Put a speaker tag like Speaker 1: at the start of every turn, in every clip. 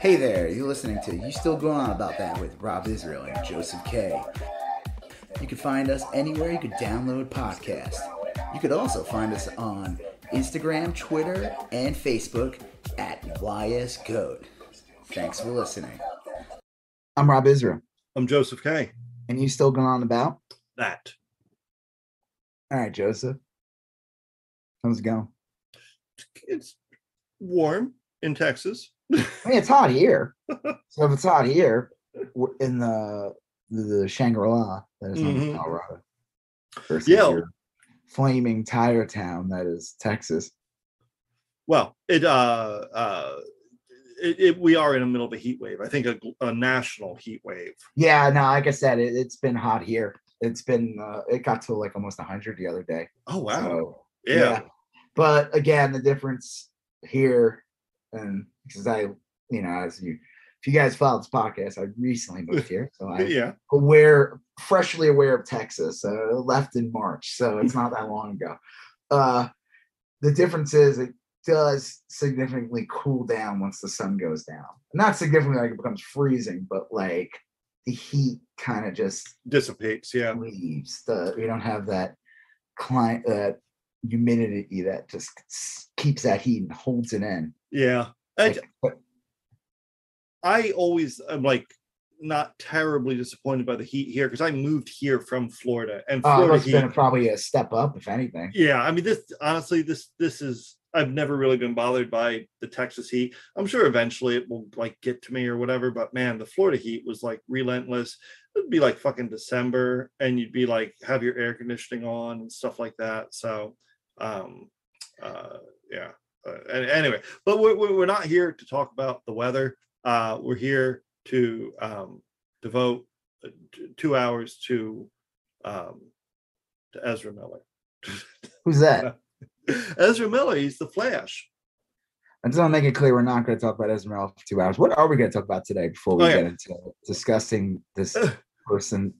Speaker 1: Hey there, you're listening to You Still Going On About That with Rob Israel and Joseph K. You can find us anywhere you could download podcasts. You could also find us on Instagram, Twitter, and Facebook at YSGoat. Thanks for listening. I'm Rob Israel.
Speaker 2: I'm Joseph K.
Speaker 1: And you still going on about
Speaker 2: that?
Speaker 1: All right, Joseph. How's it going?
Speaker 2: It's warm in Texas.
Speaker 1: I mean, it's hot here. so if it's hot here, in the the, the Shangri-La that is mm-hmm. Colorado.
Speaker 2: Versus yeah.
Speaker 1: flaming tire town that is Texas.
Speaker 2: Well, it uh uh it, it, we are in the middle of a heat wave. I think a, a national heat wave.
Speaker 1: Yeah, no, like I said, it, has been hot here. It's been uh, it got to like almost 100 the other day.
Speaker 2: Oh wow. So, yeah. yeah.
Speaker 1: But again, the difference here and because I, you know, as you, if you guys follow this podcast, I recently moved here, so I
Speaker 2: yeah
Speaker 1: aware, freshly aware of Texas. Uh, left in March, so it's not that long ago. Uh, the difference is it does significantly cool down once the sun goes down. Not significantly like it becomes freezing, but like the heat kind of just
Speaker 2: dissipates. Yeah,
Speaker 1: leaves. The we don't have that climate, uh, humidity that just keeps that heat and holds it in.
Speaker 2: Yeah. I, I always am like not terribly disappointed by the heat here because I moved here from Florida and
Speaker 1: oh,
Speaker 2: Florida
Speaker 1: uh, heat, been probably a step up if anything.
Speaker 2: Yeah, I mean this honestly this this is I've never really been bothered by the Texas heat. I'm sure eventually it will like get to me or whatever, but man, the Florida heat was like relentless. It'd be like fucking December and you'd be like have your air conditioning on and stuff like that. So um uh yeah uh, anyway, but we're, we're not here to talk about the weather. Uh, we're here to um, devote uh, two hours to um, to Ezra Miller.
Speaker 1: Who's that?
Speaker 2: Ezra Miller. He's the Flash.
Speaker 1: I just want to make it clear we're not going to talk about Ezra Miller for two hours. What are we going to talk about today before we oh, yeah. get into discussing this person?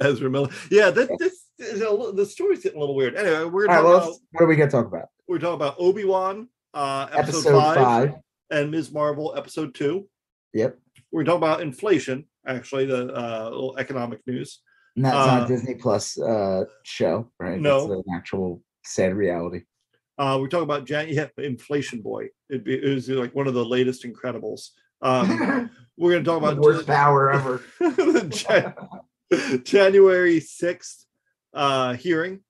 Speaker 2: Ezra Miller. Yeah, that, this the story's getting a little weird. Anyway, we're
Speaker 1: going to talk right, about, what are we to talk about?
Speaker 2: We're talking about Obi Wan, uh, episode, episode five, five, and Ms. Marvel, episode two.
Speaker 1: Yep.
Speaker 2: We're talking about inflation, actually, the uh, little economic news.
Speaker 1: And that's uh, not Disney Plus uh, show, right?
Speaker 2: No,
Speaker 1: that's an actual sad reality.
Speaker 2: Uh, we're talking about Jan- yeah, Inflation Boy. It, it was like one of the latest Incredibles. Um, we're going to talk about
Speaker 1: worst power ever.
Speaker 2: January sixth uh, hearing.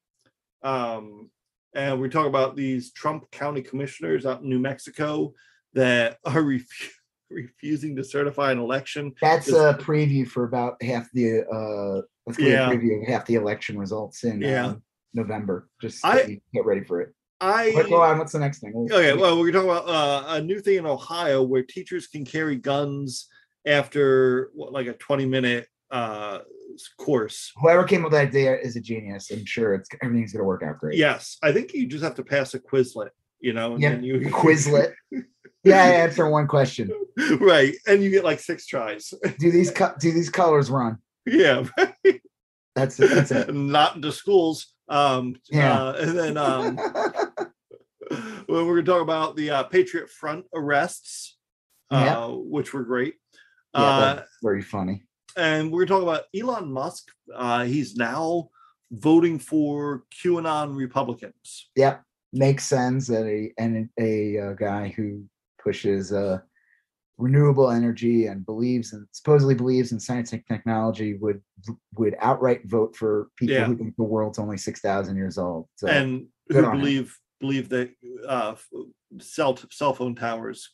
Speaker 2: Um, and we talk about these Trump County commissioners out in New Mexico that are ref- refusing to certify an election.
Speaker 1: That's a preview for about half the uh let's yeah. preview of half the election results in
Speaker 2: yeah.
Speaker 1: Uh, November. Just
Speaker 2: I,
Speaker 1: get ready for it.
Speaker 2: I
Speaker 1: but go on. What's the next thing?
Speaker 2: Okay, well, we're talking about uh, a new thing in Ohio where teachers can carry guns after what, like a 20 minute uh, course.
Speaker 1: Whoever came up with that idea is a genius. I'm sure it's everything's going to work out great.
Speaker 2: Yes, I think you just have to pass a Quizlet. You know,
Speaker 1: yeah, you Quizlet. yeah, I answer one question.
Speaker 2: Right, and you get like six tries.
Speaker 1: do these co- do these colors run?
Speaker 2: Yeah, right.
Speaker 1: That's it. That's it.
Speaker 2: Not into schools. Um,
Speaker 1: yeah,
Speaker 2: uh, and then um, well, we're going to talk about the uh, Patriot Front arrests, uh, yeah. which were great.
Speaker 1: Yeah, uh, very funny
Speaker 2: and we're talking about Elon Musk. Uh, he's now voting for QAnon Republicans.
Speaker 1: Yep, makes sense that a and a, a guy who pushes uh, renewable energy and believes and supposedly believes in science and technology would would outright vote for people yeah. who think the world's only six thousand years old.
Speaker 2: So, and who believe him. believe that uh, cell cell phone towers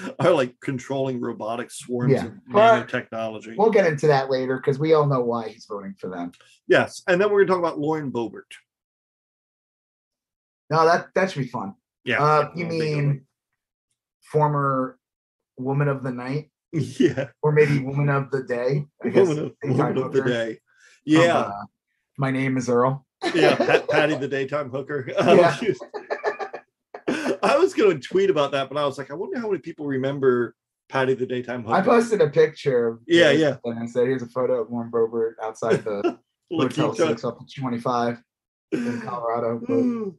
Speaker 2: are like controlling robotic swarms yeah. of nanotechnology.
Speaker 1: We'll get into that later because we all know why he's voting for them.
Speaker 2: Yes, and then we're going to talk about Lauren Boebert.
Speaker 1: No, that that should be fun.
Speaker 2: Yeah.
Speaker 1: Uh, you mean former woman of the night?
Speaker 2: Yeah.
Speaker 1: Or maybe woman of the day?
Speaker 2: I woman of, woman of the day. Yeah. uh,
Speaker 1: my name is Earl.
Speaker 2: yeah, Pat, Patty the daytime hooker. Um, yeah. I was going to tweet about that, but I was like, I wonder how many people remember Patty the Daytime Hooker.
Speaker 1: I posted a picture. Of
Speaker 2: yeah, yeah.
Speaker 1: And I said, here's a photo of Lauren Boebert outside the Hotel 6 up 25 in Colorado.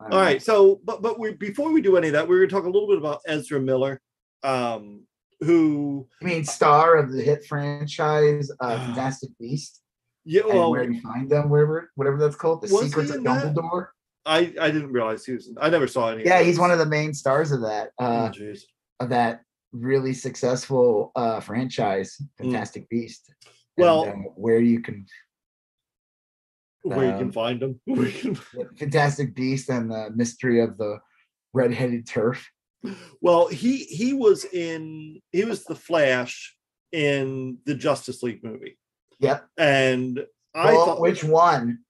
Speaker 2: All right. So, but but we before we do any of that, we're going to talk a little bit about Ezra Miller. um, who
Speaker 1: I mean, star of the hit franchise, uh, Fantastic Beast.
Speaker 2: yeah, well,
Speaker 1: where you find them, wherever, whatever that's called, the Secrets of
Speaker 2: Dumbledore. that? I I didn't realize he was. I never saw any.
Speaker 1: Yeah, he's one of the main stars of that.
Speaker 2: Oh,
Speaker 1: Uh,
Speaker 2: jeez.
Speaker 1: of that really successful uh franchise, Fantastic Beast. And,
Speaker 2: Mm. Well-
Speaker 1: uh, where you can
Speaker 2: Where you can
Speaker 1: um,
Speaker 2: find him. Where you can-
Speaker 1: Fantastic Beast and the mystery of the red-headed turf.
Speaker 2: Well, he he was in he was the Flash in the Justice League movie,
Speaker 1: Yep.
Speaker 2: and I
Speaker 1: Well,
Speaker 2: thought
Speaker 1: which one?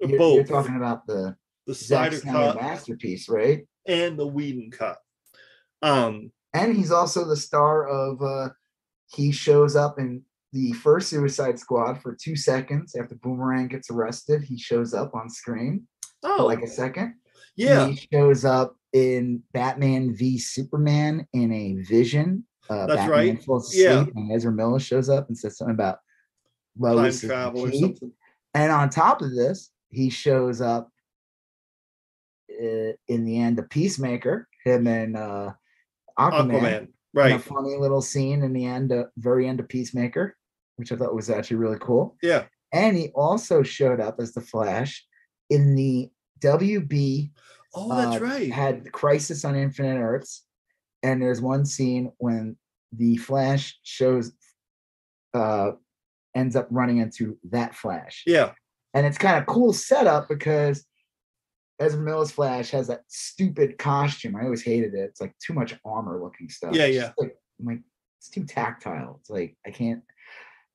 Speaker 1: You're,
Speaker 2: both
Speaker 1: you're talking about the
Speaker 2: the Snyder cut
Speaker 1: masterpiece, right?
Speaker 2: and the Whedon cut. Um,
Speaker 1: And he's also the star of uh he shows up in the first Suicide Squad for two seconds after Boomerang gets arrested. He shows up on screen for
Speaker 2: oh,
Speaker 1: like a second.
Speaker 2: yeah,
Speaker 1: He shows up in Batman v Superman in a vision. Uh,
Speaker 2: That's
Speaker 1: Batman
Speaker 2: right.
Speaker 1: falls asleep
Speaker 2: Yeah.
Speaker 1: and Ezra Miller shows up and says something about
Speaker 2: time
Speaker 1: Lois is the
Speaker 2: travel or something.
Speaker 1: And on top of this, he shows up in the end of Peacemaker, him and uh, Aquaman,
Speaker 2: Aquaman,
Speaker 1: in a funny little scene in the end, uh, very end of Peacemaker, which I thought was actually really cool.
Speaker 2: Yeah,
Speaker 1: And he also showed up as the Flash in the WB
Speaker 2: oh, that's
Speaker 1: uh,
Speaker 2: right.
Speaker 1: had Crisis on Infinite Earths, and there's one scene when the Flash shows uh ends up running into that Flash.
Speaker 2: Yeah,
Speaker 1: And it's kind of cool setup because Ezra Miller's Flash has that stupid costume. I always hated it. It's like too much armor looking stuff.
Speaker 2: Yeah,
Speaker 1: It's
Speaker 2: yeah.
Speaker 1: Like, I'm like, it's too tactile. It's like I can't.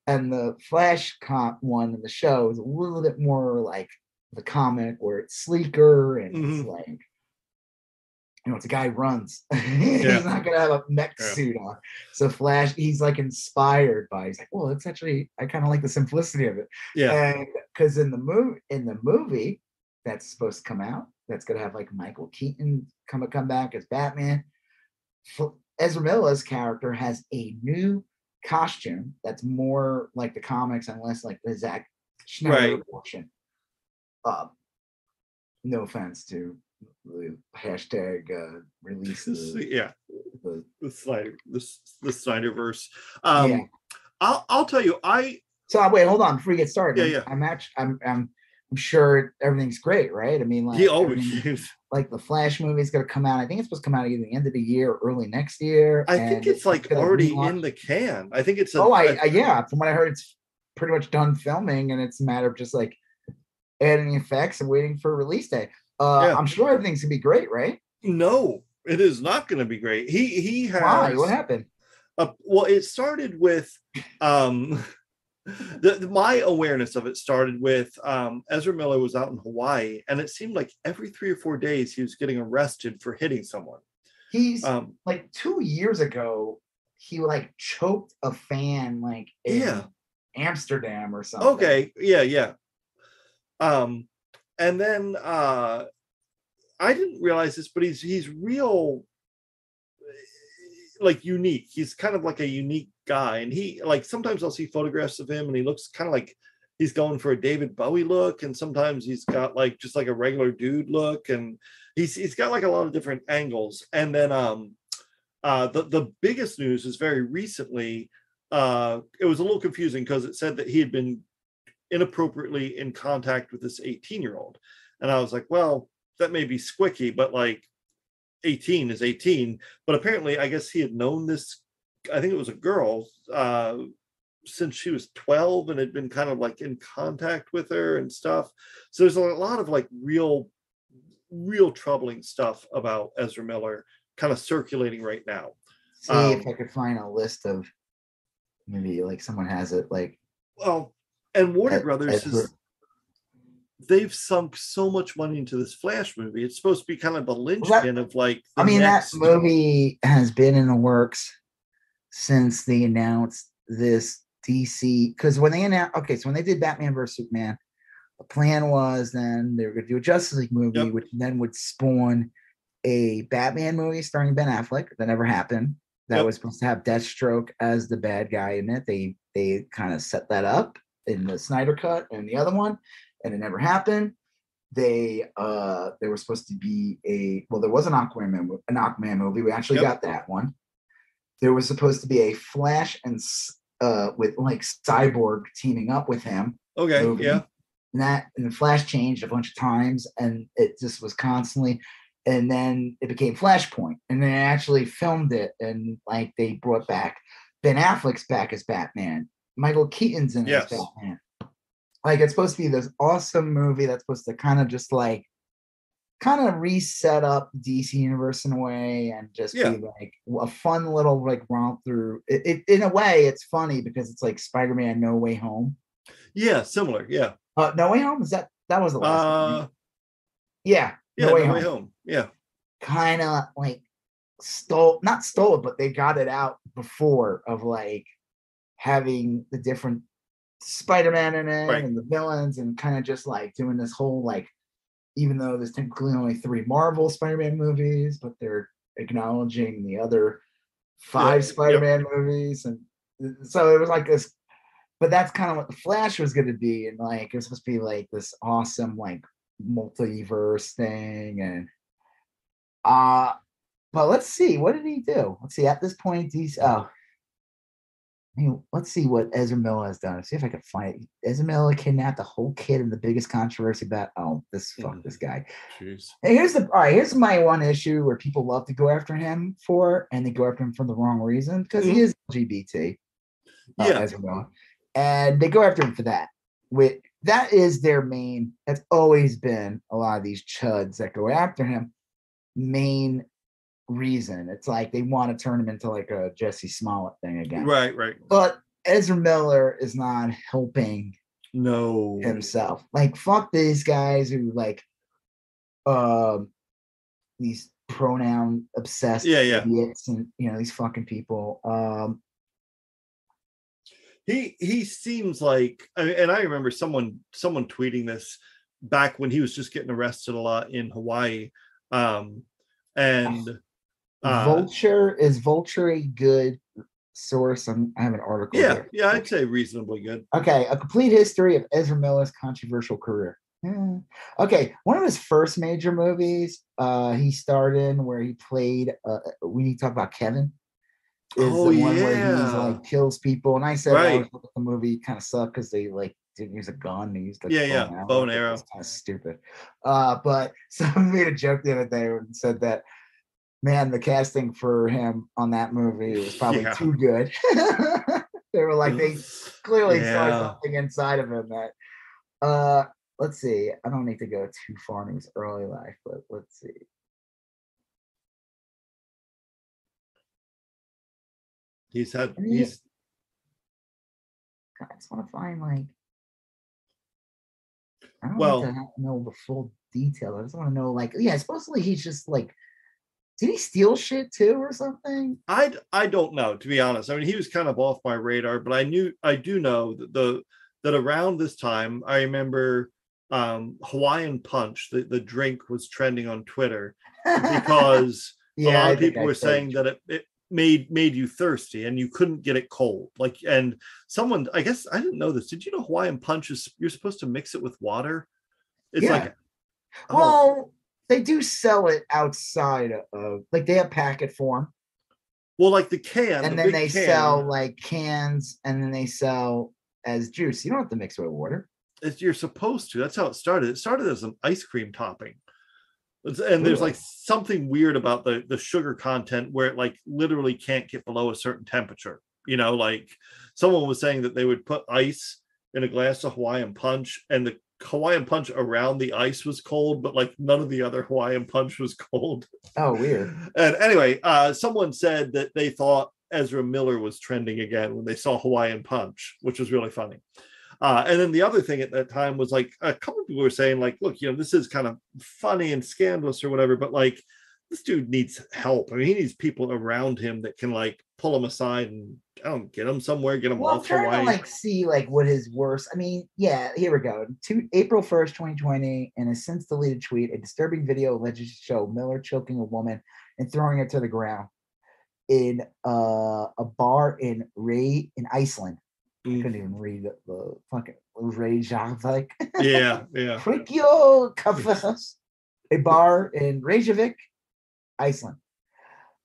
Speaker 1: And the Flash comp one in the show is a little bit more like the comic where it's sleeker and it's
Speaker 2: Mhm.
Speaker 1: like you know, it's a guy who runs. he's not gonna have a mech
Speaker 2: Yeah.
Speaker 1: suit on. So Flash, he's like inspired by. He's like, well, it's actually I kind of like the simplicity of it.
Speaker 2: yeah,
Speaker 1: And because in the movie, in the movie that's supposed to come out, that's gonna have like Michael Keaton come come back as Batman. Ezra Miller's character has a new costume that's more like the comics and less like the Zack Snyder
Speaker 2: Right.
Speaker 1: portion. Uh, no offense to the hashtag uh, release the,
Speaker 2: yeah.
Speaker 1: the
Speaker 2: The Snyder, the, the Snyderverse. Um,
Speaker 1: Yeah.
Speaker 2: I'll I'll tell you, I
Speaker 1: So wait, hold on before we get started.
Speaker 2: Yeah,
Speaker 1: I'm-
Speaker 2: yeah.
Speaker 1: I'm actually I'm I'm I'm sure everything's great, right? I mean, like
Speaker 2: he always.
Speaker 1: everything- like the Flash movie is going to come out. I think it's supposed to come out either the end of the year or early next year.
Speaker 2: I think
Speaker 1: and
Speaker 2: it's like already
Speaker 1: relaunch-
Speaker 2: in the can. I think it's a,
Speaker 1: Oh, I,
Speaker 2: a-
Speaker 1: I yeah. From what I heard, it's pretty much done filming, and it's a matter of just like adding effects and waiting for release day. Uh,
Speaker 2: Yeah.
Speaker 1: I'm sure everything's gonna be great, right?
Speaker 2: no. It is not going to be great. He he has.
Speaker 1: Why? What happened?
Speaker 2: Uh, well, it started with um, the, the- my awareness of it started with um, Ezra Miller was out in Hawaii, and it seemed like every three or four days he was getting arrested for hitting someone.
Speaker 1: He's
Speaker 2: Um,
Speaker 1: like two years ago. He like choked a fan like in
Speaker 2: Yeah.
Speaker 1: Amsterdam or something.
Speaker 2: okay, yeah, yeah. Um, and then uh, I didn't realize this, but he's he's real like unique. He's kind of like a unique guy, and he like sometimes I'll see photographs of him, and he looks kind of like he's going for a David Bowie look, and sometimes he's got like just like a regular dude look, and he's he's got like a lot of different angles. And then um, uh, the the biggest news is very recently. Uh, it was a little confusing because it said that he had been inappropriately in contact with this 18 year old, and I was like, well, that may be squicky, but like 18 is 18 but apparently i guess he had known this i think it was a girl uh since she was 12 and had been kind of like in contact with her and stuff. So there's a lot of like real real troubling stuff about ezra miller kind of circulating right now.
Speaker 1: See
Speaker 2: Um,
Speaker 1: if I could find a list of maybe like someone has it like
Speaker 2: well and warner brothers is they've sunk so much money into this flash movie it's supposed to be kind of the linchpin of like
Speaker 1: I mean,
Speaker 2: next-
Speaker 1: that movie has been in the works since they announced this DC. Because when they announced, okay, so when they did Batman vs Superman, the plan was then they were going to do a Justice League movie,
Speaker 2: Yep.
Speaker 1: which then would spawn a Batman movie starring Ben Affleck. That never happened. That
Speaker 2: Yep.
Speaker 1: was supposed to have Deathstroke as the bad guy in it. They they kind of set that up in the Snyder cut and the other one, and it never happened they uh there was supposed to be a well there was an aquaman an aquaman movie we actually
Speaker 2: Yep.
Speaker 1: got that one there was supposed to be a Flash and uh with like Cyborg teaming up with him.
Speaker 2: Okay,
Speaker 1: movie.
Speaker 2: yeah.
Speaker 1: And that and the Flash changed a bunch of times and it just was constantly and then it became Flashpoint. And then they actually filmed it and like they brought back Ben Affleck's back as Batman. Michael Keaton's in
Speaker 2: Yes.
Speaker 1: as Batman. Like it's supposed to be this awesome movie that's supposed to kind of just like kind of reset up DC universe in a way and just
Speaker 2: Yeah.
Speaker 1: be like a fun little like romp through it, it in a way it's funny because it's like Spider-Man No Way Home.
Speaker 2: Yeah, similar. Yeah.
Speaker 1: Uh, no Way Home is that that was the last one.
Speaker 2: Uh
Speaker 1: Yeah,
Speaker 2: yeah,
Speaker 1: No
Speaker 2: no
Speaker 1: Way
Speaker 2: way,
Speaker 1: Home.
Speaker 2: home. Yeah.
Speaker 1: kind of like stole not stole it, but they got it out before of like having the different Spider-Man in it
Speaker 2: Right.
Speaker 1: and the villains and kind of just like doing this whole like even though there's technically only three Marvel Spider-Man movies, but they're acknowledging the other five
Speaker 2: yep.
Speaker 1: Spider-Man movies and so it was like this but that's kind of what the Flash was going to be, and like it was supposed to be like this awesome like multiverse thing, and uh but let's see what did he do? Let's see. At this point, he's oh, mean, let's see what Ezra Miller has done. see if I can find it. Ezra Miller kidnapped a whole kid in the biggest controversy about oh this fuck
Speaker 2: Mhm.
Speaker 1: this guy.
Speaker 2: Jeez.
Speaker 1: And here's the all right. Here's my one issue where people love to go after him for, and they go after him for the wrong reason because he is LGBT. uh,
Speaker 2: Yeah.
Speaker 1: Ezra Miller, and they go after him for that. With that is their main. That's always been a lot of these chuds that go after him. Main reason. It's like they want to turn him into like a Jussie Smollett thing again.
Speaker 2: Right, right.
Speaker 1: But Ezra Miller is not helping
Speaker 2: No.
Speaker 1: himself. Like fuck these guys who like um these pronoun obsessed
Speaker 2: Yeah, yeah.
Speaker 1: idiots and you know these fucking people. Um
Speaker 2: he he seems like and i remember someone someone tweeting this back when he was just getting arrested a lot in hawaii um and uh,
Speaker 1: Vulture is Vulture a good source? I'm, I have an article.
Speaker 2: yeah
Speaker 1: here.
Speaker 2: yeah i'd say reasonably good
Speaker 1: Okay, a complete history of Ezra Miller's controversial career. Hmm. Okay, one of his first major movies uh he starred in where he played uh we need to talk about Kevin. Is
Speaker 2: Oh,
Speaker 1: the one where
Speaker 2: yeah.
Speaker 1: like kills people. And I said
Speaker 2: Right.
Speaker 1: thought the movie kind of sucked because they like didn't use a gun, they used like
Speaker 2: Yeah, yeah, bow and arrow.
Speaker 1: Kind of stupid. Uh but someone made a joke the other day and said that man, the casting for him on that movie was probably
Speaker 2: Yeah.
Speaker 1: too good. they were like they clearly saw something inside of him that uh let's see i don't need to go too far into his early life but let's see
Speaker 2: he's had
Speaker 1: he-
Speaker 2: he's
Speaker 1: God, i just want to find like i don't
Speaker 2: Well-
Speaker 1: want to know the full detail i just want to know like yeah supposedly he's just like did he steal shit too or something
Speaker 2: I I don't know to be honest. I mean, he was kind of off my radar, but I knew I do know that the that around this time I remember um Hawaiian Punch, the, the drink was trending on Twitter because a lot of people
Speaker 1: I
Speaker 2: were saying that it, it made made you thirsty and you couldn't get it cold. Like and someone I guess I didn't know this. Did you know Hawaiian Punch is you're supposed to mix it with water? It's
Speaker 1: Yeah.
Speaker 2: like oh,
Speaker 1: well they do sell it outside of like they have packet form
Speaker 2: well like the can
Speaker 1: and
Speaker 2: the
Speaker 1: then they
Speaker 2: can,
Speaker 1: sell like cans and then they sell as juice you don't have to mix it with water
Speaker 2: it's, you're supposed to. That's how it started. It started as an ice cream topping. It's- And there's like something weird about the the sugar content where it like literally can't get below a certain temperature. You know, like someone was saying that they would put ice in a glass of Hawaiian punch and the Hawaiian punch around the ice was cold, but like none of the other Hawaiian punch was cold.
Speaker 1: oh weird
Speaker 2: And anyway, uh, someone said that they thought Ezra Miller was trending again when they saw Hawaiian Punch, which was really funny. Uh, and then the other thing at that time was like a couple of people were saying, like, look, you know, this is kind of funny and scandalous or whatever, but like this dude needs help. I mean, he needs people around him that can like pull him aside and I don't get him somewhere, get him
Speaker 1: well
Speaker 2: off Hawaii.
Speaker 1: to like see like what his worst i mean yeah here we go to april 1st 2020 in a since deleted tweet a disturbing video alleged to show miller choking a woman and throwing her to the ground in uh, a bar in Ray in Iceland. I
Speaker 2: Mm.
Speaker 1: couldn't even read the, the fucking Reykjavik.
Speaker 2: yeah, yeah.
Speaker 1: Reykjavik, a bar in Reykjavik, Iceland.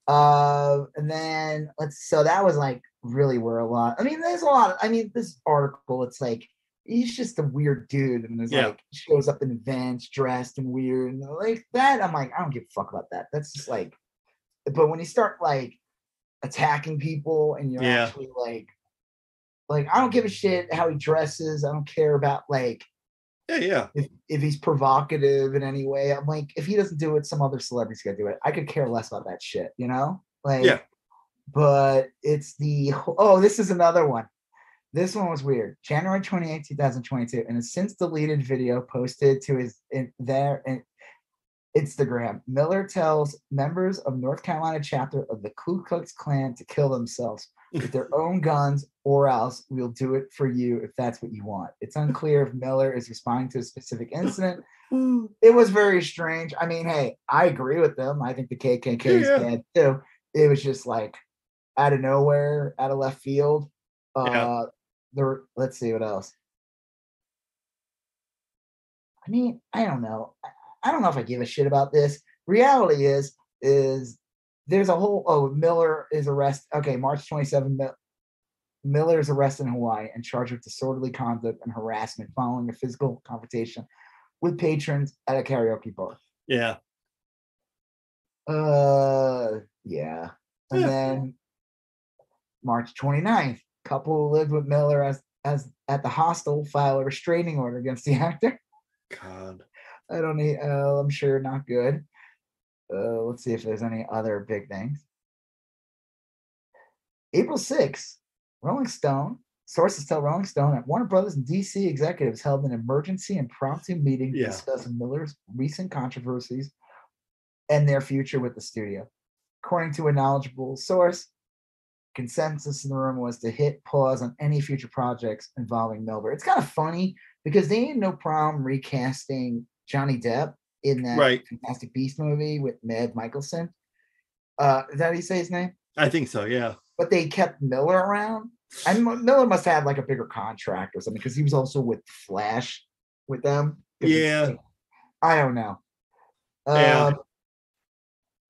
Speaker 1: Uh, and then let's so that was like really where a lot. I mean, there's a lot. I mean, this article, it's like he's just a weird dude, and there's
Speaker 2: Yeah.
Speaker 1: like shows up in events dressed and weird, and like that. I'm like, I don't give a fuck about that. That's just like, but when you start like attacking people and you're
Speaker 2: Yeah.
Speaker 1: actually like, like I don't give a shit how he dresses. I don't care about like
Speaker 2: Yeah, yeah.
Speaker 1: if, if he's provocative in any way. I'm like, if he doesn't do it, some other celebrity's gonna do it. I could care less about that shit, you know? Like,
Speaker 2: Yeah.
Speaker 1: But it's the oh, this is another one. This one was weird. January 28, 2022, and a since deleted video posted to his in there in Instagram. Miller tells members of North Carolina chapter of the Ku Klux Klan to kill themselves with their own guns, or else we'll do it for you if that's what you want. It's unclear if Miller is responding to a specific incident. It was very strange. I mean, hey, I agree with them. I think the KKK is
Speaker 2: Yeah.
Speaker 1: bad too. It was just like out of nowhere, out of left field. Uh,
Speaker 2: Yeah.
Speaker 1: there. Let's see what else. I mean, I don't know. I- I don't know if I give a shit about this. Reality is, is there's a whole. Oh, Miller is arrested. Okay, March 27. Mil- Miller is arrested in Hawaii and charged with disorderly conduct and harassment following a physical confrontation with patrons at a karaoke bar.
Speaker 2: Yeah.
Speaker 1: Uh, yeah. And
Speaker 2: Yeah.
Speaker 1: then March 29th, couple who lived with Miller as as at the hostel file a restraining order against the actor.
Speaker 2: God.
Speaker 1: I don't need. Uh, I'm sure not good. Uh, let's see if there's any other big things. April 6th, Rolling Stone. Sources tell Rolling Stone that Warner Brothers and DC executives held an emergency and impromptu meeting to
Speaker 2: Yeah.
Speaker 1: discuss Miller's recent controversies and their future with the studio. According to a knowledgeable source, consensus in the room was to hit pause on any future projects involving Miller. It's kind of funny because they had no problem recasting Johnny Depp in that
Speaker 2: Right.
Speaker 1: Fantastic Beast movie with Mad Mikkelsen. Uh, is that how you say his name?
Speaker 2: I think so. Yeah.
Speaker 1: But they kept Miller around. And Miller must have like a bigger contract or something because he was also with Flash with them.
Speaker 2: Yeah.
Speaker 1: I don't know.
Speaker 2: Yeah.
Speaker 1: Um,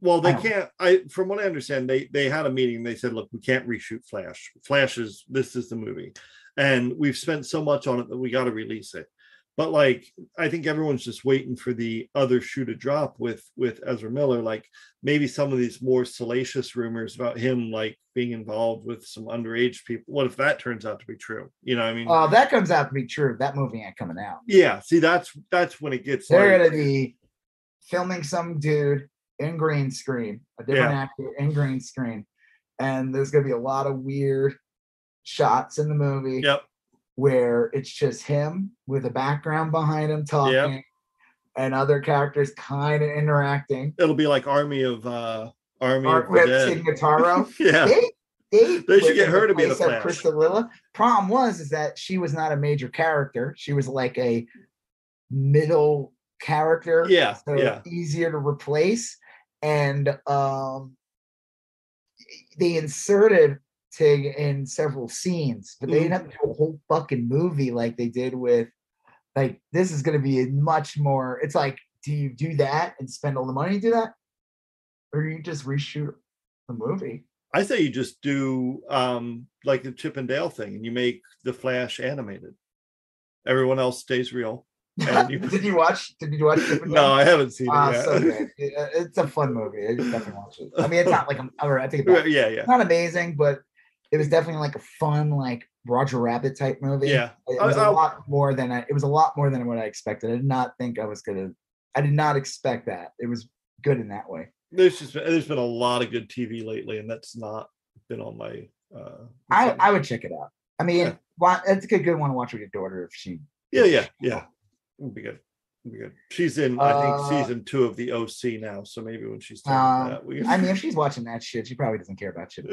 Speaker 2: Well, they
Speaker 1: I
Speaker 2: can't. I from what I understand, they they had a meeting. They said, "Look, we can't reshoot Flash. Flash is this is the movie, and we've spent so much on it that we got to release it." But like, I think everyone's just waiting for the other shoe to drop with with Ezra Miller. Like maybe some of these more salacious rumors about him like being involved with some underage people. What if that turns out to be true? You know, what I mean,
Speaker 1: uh, that comes out to be true. That movie ain't coming out.
Speaker 2: yeah. See, that's that's when it gets
Speaker 1: They're
Speaker 2: like,
Speaker 1: gonna be filming some dude in green screen, a different actor in green screen, and there's gonna be a lot of weird shots in the movie
Speaker 2: Yep.
Speaker 1: Where it's just him with a background behind him talking, and other characters kind of interacting.
Speaker 2: It'll be like Army of uh Army
Speaker 1: Art
Speaker 2: of the Dead.
Speaker 1: Tig Notaro.
Speaker 2: yeah.
Speaker 1: They, they,
Speaker 2: They should get her to be the Flash.
Speaker 1: Krista Problem was is that she was not a major character. She was like a middle character.
Speaker 2: Yeah,
Speaker 1: so
Speaker 2: yeah.
Speaker 1: easier to replace. And um they inserted Tig in several scenes, but they didn't have to do a whole fucking movie like they did with like this is gonna be a much more it's like, do you do that and spend all the money to do that? Or you just reshoot the movie?
Speaker 2: I say you just do um like the Chip and Dale thing and you make the Flash animated. Everyone else stays real. And you-
Speaker 1: did you watch? Did you watch? Chip and
Speaker 2: No, I haven't seen
Speaker 1: Ah,
Speaker 2: it
Speaker 1: so
Speaker 2: yet.
Speaker 1: good. Uh, it's a fun movie. I definitely watch it. I mean, it's not like I'm. I think about
Speaker 2: yeah, yeah.
Speaker 1: it's not amazing, but it was definitely like a fun, like Roger Rabbit type movie.
Speaker 2: Yeah.
Speaker 1: it was a
Speaker 2: I-
Speaker 1: lot more than I. It was a lot more than what I expected. I did not think I was gonna. I did not expect that. It was good in that way.
Speaker 2: There's just been, there's been a lot of good TV lately, and that's not been on my uh
Speaker 1: I. I would check it out. I mean,
Speaker 2: Yeah.
Speaker 1: why, it's a good good one to watch with your daughter if she.
Speaker 2: yeah, yeah, yeah. Good. It'd be good. She's in I think
Speaker 1: Uh,
Speaker 2: season two of the OC now, so maybe when she's done
Speaker 1: Um,
Speaker 2: that, we
Speaker 1: I mean, if she's watching that shit, she probably doesn't care about shit.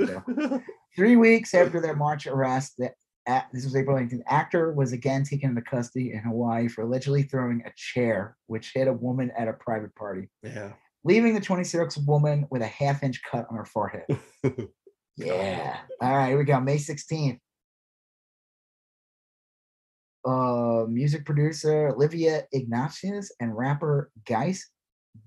Speaker 1: Three weeks after their March arrest, the, a this was April 19th, the actor was again taken into custody in Hawaii for allegedly throwing a chair which hit a woman at a private party,
Speaker 2: yeah.
Speaker 1: leaving the 26 woman with a half inch cut on her forehead. Yeah. All right, here we go. May 16th. Uh, music producer Olivia Ignatius and rapper Geis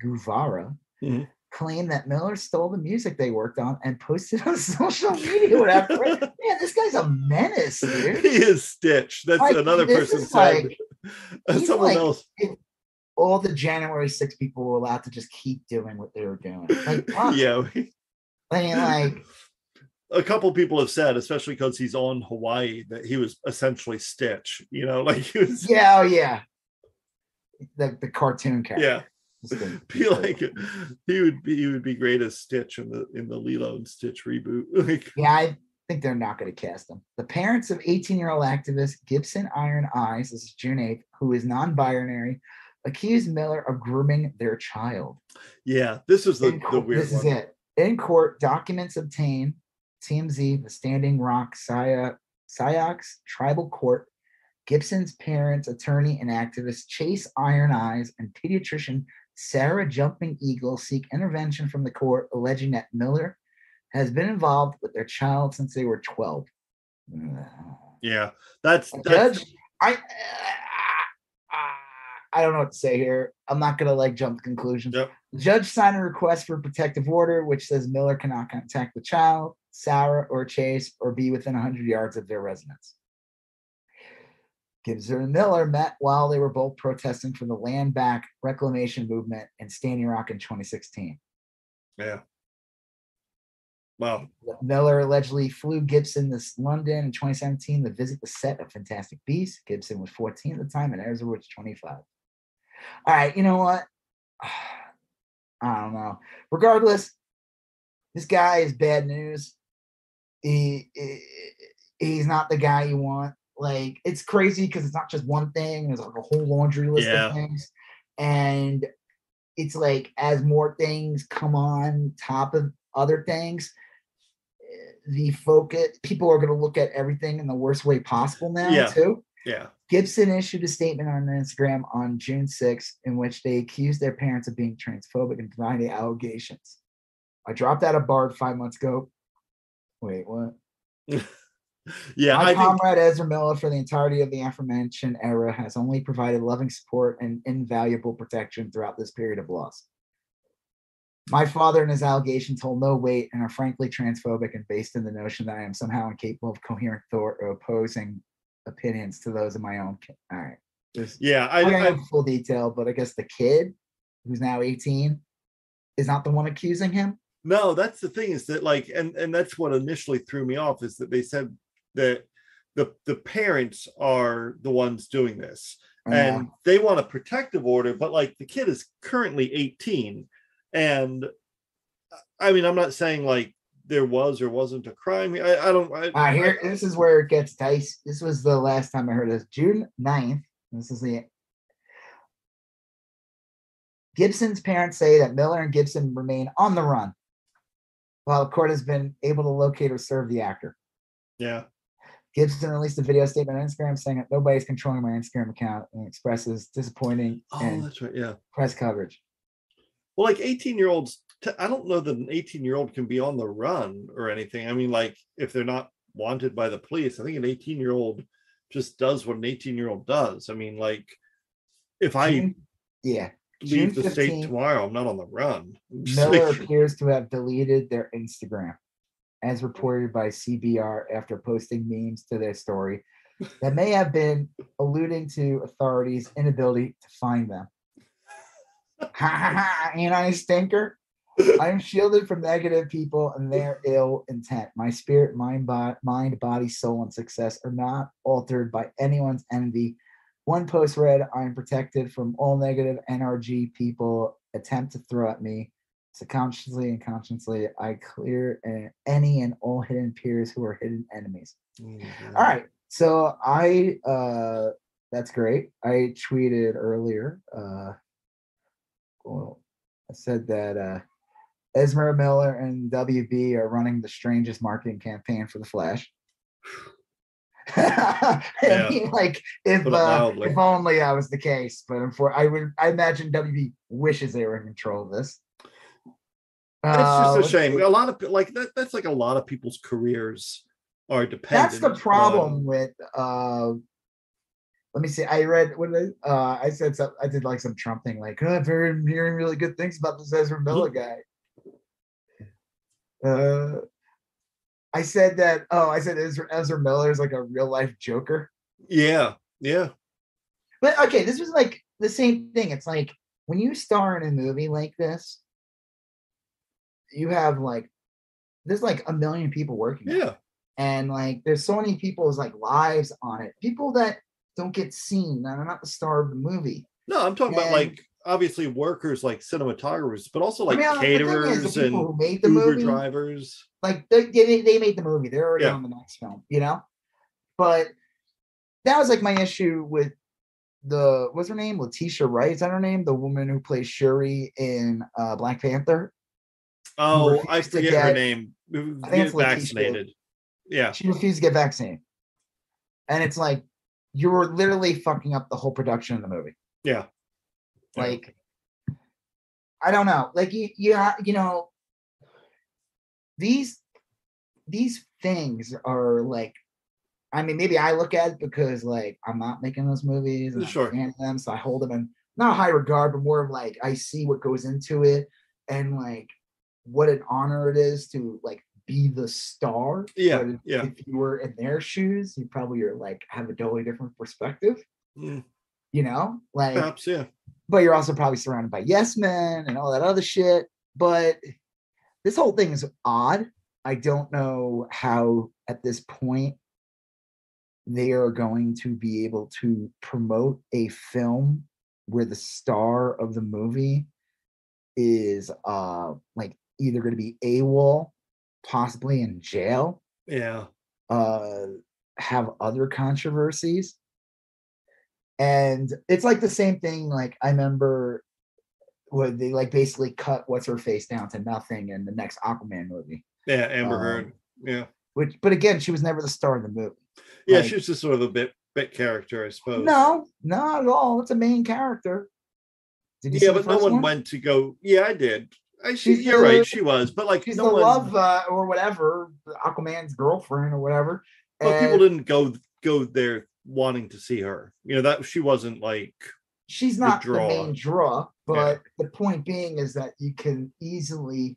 Speaker 1: Guevara
Speaker 2: Mhm.
Speaker 1: claimed that Miller stole the music they worked on and posted on social media. Whatever. Man, this guy's a menace, dude.
Speaker 2: he is Stitch. That's
Speaker 1: Like,
Speaker 2: another person said.
Speaker 1: like-
Speaker 2: Uh, Someone
Speaker 1: like-
Speaker 2: else.
Speaker 1: All the January 6 people were allowed to just keep doing what they were doing. Like, fuck.
Speaker 2: Yeah. we-
Speaker 1: I mean, like,
Speaker 2: a couple people have said, especially because he's on Hawaii, that he was essentially Stitch. You know, like he was.
Speaker 1: yeah, oh yeah. The the cartoon character.
Speaker 2: Yeah. Be like he would be he would be great as Stitch in the in the Lilo and Stitch reboot. Like
Speaker 1: Yeah, I think they're not going to cast him. The parents of 18 year old activist Gibson Iron Eyes, this is June 8th, who is non binary, accused Miller of grooming their child.
Speaker 2: yeah, this is the, the weird
Speaker 1: this
Speaker 2: one.
Speaker 1: is it. In court, documents obtained, TMZ, the Standing Rock Sioux Tribal Court, Gibson's parents, attorney, and activist Chase Iron Eyes and pediatrician Sarah Jumping Eagle seek intervention from the court, alleging that Miller has been involved with their child since they were 12.
Speaker 2: Yeah, that's that's
Speaker 1: Judge, uh, I, I don't know what to say here. I'm not gonna like jump to conclusions.
Speaker 2: Yep.
Speaker 1: Judge signed a request for protective order, which says Miller cannot contact the child, Sarah, or Chase, or be within 100 yards of their residence. Gibson and Miller met while they were both protesting for the land back reclamation movement in Standing Rock in 2016.
Speaker 2: yeah. Wow.
Speaker 1: Miller allegedly flew Gibson to London in 2017 to visit the set of Fantastic Beasts. Gibson was 14 at the time, and Ezra was 25. All right, you know what? I don't know. Regardless, this guy is bad news. He, he- he's not the guy you want. Like it's crazy because it's not just one thing. There's like a whole laundry list
Speaker 2: Yeah.
Speaker 1: of things, and it's like as more things come on top of other things, the focus people are going to look at everything in the worst way possible now
Speaker 2: Yeah.
Speaker 1: too.
Speaker 2: Yeah.
Speaker 1: Gibson issued a statement on Instagram on June 6th in which they accused their parents of being transphobic and denied the allegations. I dropped out of Bard five months ago. Wait, what?
Speaker 2: Yeah.
Speaker 1: My
Speaker 2: I think
Speaker 1: comrade Ezra Miller, for the entirety of the aforementioned era, has only provided loving support and invaluable protection throughout this period of loss. My father and his allegations hold no weight and are frankly transphobic and based in the notion that I am somehow incapable of coherent thought or opposing opinions to those of my own. ki- All right. There's-
Speaker 2: yeah, I,
Speaker 1: I have full detail, but I guess the kid who's now 18 is not the one accusing him.
Speaker 2: No, that's the thing is that like and and that's what initially threw me off is that they said that the the parents are the ones doing this and they want a protective order but like the kid is currently 18 and i mean i'm not saying like there was or wasn't a crime i, I don't I,
Speaker 1: right, here, this is where it gets dicey. This was the last time I heard this. June 9th. This is the Gibson's parents say that Miller and Gibson remain on the run while the court has been able to locate or serve the actor.
Speaker 2: yeah.
Speaker 1: Gibson released a video statement on Instagram saying that nobody's controlling my Instagram account and expresses disappointing
Speaker 2: oh
Speaker 1: and
Speaker 2: that's right yeah.
Speaker 1: press coverage.
Speaker 2: well like 18 year olds i don't know that an 18 year old can be on the run or anything. I mean like if they're not wanted by the police i think an 18 year old just does what an 18 year old does. I mean like if i
Speaker 1: June- yeah, June
Speaker 2: leave the state
Speaker 1: 15th,
Speaker 2: tomorrow i'm not on the run
Speaker 1: Miller appears to have deleted their Instagram, as reported by CBR after posting memes to their story that may have been alluding to authorities' inability to find them. Ha ha ha! Ain't I a stinker? I am shielded from negative people and their ill intent. My spirit, mind, bo- mind, body, soul, and success are not altered by anyone's envy. One post read, I am protected from all negative NRG people attempt to throw at me. Subconsciously and consciously, I clear any and all hidden peers who are hidden enemies.
Speaker 2: Oh,
Speaker 1: All right. So I uh that's great. I tweeted earlier. Uh well, I said that uh Ezra Miller and WB are running the strangest marketing campaign for the Flash. I
Speaker 2: Yeah.
Speaker 1: mean, like if uh, if only that was the case, but for I would I imagine WB wishes they were in control of this.
Speaker 2: It's
Speaker 1: Uh,
Speaker 2: just a shame.
Speaker 1: see.
Speaker 2: A lot of like that. That's like a lot of people's careers are dependent.
Speaker 1: that's the problem
Speaker 2: on-
Speaker 1: with uh let me see i read what did I, uh i said some i did like some trump thing like oh, i've heard hearing really good things about this ezra miller guy Uh, I said that. Oh, I said Ezra, Ezra Miller is like a real life Joker.
Speaker 2: Yeah, yeah,
Speaker 1: But okay, this was like the same thing. It's like when you star in a movie like this, you have like there's like a million people working.
Speaker 2: yeah.
Speaker 1: and like there's so many people's like lives on it. People that don't get seen that are not the star of the movie.
Speaker 2: No, I'm talking about like obviously workers like cinematographers, but also like
Speaker 1: I mean, the is, the
Speaker 2: caterers and
Speaker 1: who made the
Speaker 2: Uber
Speaker 1: movie,
Speaker 2: drivers.
Speaker 1: like they, they, they made the movie they're already
Speaker 2: Yeah.
Speaker 1: on the next film you know but that was like my issue with the what's her name letitia wright is that her name the woman who plays shuri in uh black panther
Speaker 2: Oh, I forget her name.
Speaker 1: I think
Speaker 2: Get
Speaker 1: it's Letitia.
Speaker 2: vaccinated. Yeah,
Speaker 1: she refused to get vaccinated and it's like you were literally fucking up the whole production of the movie
Speaker 2: yeah. Yeah.
Speaker 1: like i don't know like you you, you know these these things are like i mean maybe i look at it because like i'm not making those movies and
Speaker 2: Sure.
Speaker 1: fan them so i hold them in not high regard but more of like i see what goes into it and like what an honor it is to like be the star
Speaker 2: Yeah,
Speaker 1: if,
Speaker 2: yeah.
Speaker 1: if you were in their shoes you probably are like have a totally different perspective
Speaker 2: Mm,
Speaker 1: you know like
Speaker 2: Perhaps, yeah.
Speaker 1: but you're also probably surrounded by yes men and all that other shit. But this whole thing is odd. I don't know how at this point they are going to be able to promote a film where the star of the movie is uh like either going to be AWOL, possibly in jail,
Speaker 2: Yeah.
Speaker 1: uh have other controversies and it's like the same thing like i remember when they like basically cut what's her face down to nothing in the next aquaman movie
Speaker 2: Yeah. Amber
Speaker 1: Um,
Speaker 2: Heard. Yeah.
Speaker 1: which but again she was never the star of the movie
Speaker 2: Yeah.
Speaker 1: like-
Speaker 2: she was just sort of a bit bit character, I suppose.
Speaker 1: no not at all it's a main character did you
Speaker 2: Yeah, but no
Speaker 1: first
Speaker 2: one went to go. Yeah, I did. I, she,
Speaker 1: She's
Speaker 2: you're
Speaker 1: the-
Speaker 2: right. She was, but like
Speaker 1: she's
Speaker 2: no
Speaker 1: the
Speaker 2: one.
Speaker 1: love uh, or whatever aquaman's girlfriend or whatever
Speaker 2: But people didn't go go there wanting to see her. You know that she wasn't like.
Speaker 1: she's not the,
Speaker 2: draw.
Speaker 1: main draw, but the point being is that you can easily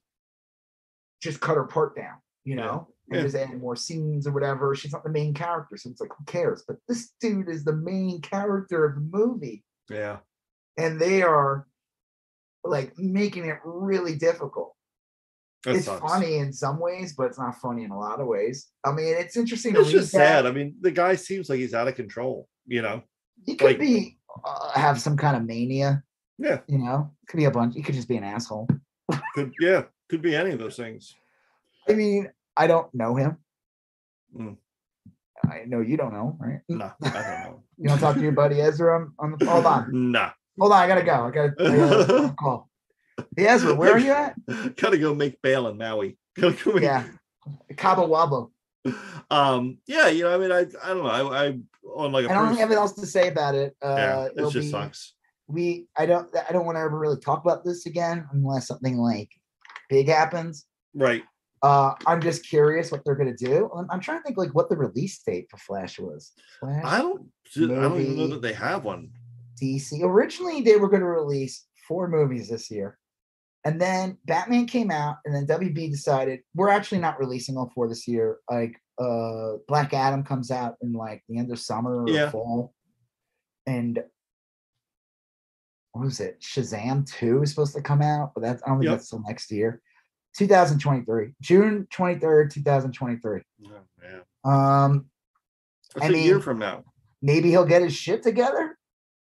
Speaker 1: just cut her part down, you
Speaker 2: Yeah.
Speaker 1: know, and
Speaker 2: Yeah.
Speaker 1: just add more scenes or whatever. She's not the main character, so it's like who cares? But this dude is the main character of the movie,
Speaker 2: Yeah.
Speaker 1: and they are like making it really difficult.
Speaker 2: That
Speaker 1: it's
Speaker 2: sucks.
Speaker 1: funny in some ways, but it's not funny in a lot of ways. I mean, it's interesting to
Speaker 2: It's just
Speaker 1: that.
Speaker 2: sad. I mean, the guy seems like he's out of control. You know.
Speaker 1: He could
Speaker 2: like-
Speaker 1: be uh, have some kind of mania,
Speaker 2: Yeah.
Speaker 1: you know. Could be a bunch. He could just be an asshole.
Speaker 2: Could yeah. Could be any of those things.
Speaker 1: I mean, I don't know him.
Speaker 2: Mm.
Speaker 1: I know you don't know, right?
Speaker 2: Nah, I don't know.
Speaker 1: You don't talk to your buddy Ezra on, on the hold on.
Speaker 2: Nah.
Speaker 1: Hold on, I gotta go. I gotta, I gotta call. Ezra, where are you at?
Speaker 2: Gotta go make bail in Maui. Gotta go make-
Speaker 1: Yeah. Cabo Wabo.
Speaker 2: Um. Yeah. You know. I mean, I. I don't know. I. I on like a
Speaker 1: I don't
Speaker 2: pers-
Speaker 1: have anything else to say about it. Uh
Speaker 2: yeah. It just
Speaker 1: be-
Speaker 2: sucks.
Speaker 1: we I don't I don't want to ever really talk about this again unless something like big happens.
Speaker 2: Right.
Speaker 1: Uh I'm just curious what they're gonna do. I'm, I'm trying to think like what the release date for Flash was. Flash
Speaker 2: I don't. I don't even know that they have one.
Speaker 1: DC. Originally, they were going to release four movies this year. And then Batman came out, and then WB decided we're actually not releasing all four this year. Like uh Black Adam comes out in like the end of summer or
Speaker 2: Yeah.
Speaker 1: fall. And what was it? Shazam 2 is supposed to come out, but that's I don't think
Speaker 2: Yep.
Speaker 1: that's till next year. 2023, June 23rd, 2023.
Speaker 2: Oh, man.
Speaker 1: Um,
Speaker 2: That's
Speaker 1: I
Speaker 2: a year from now.
Speaker 1: maybe he'll get his shit together.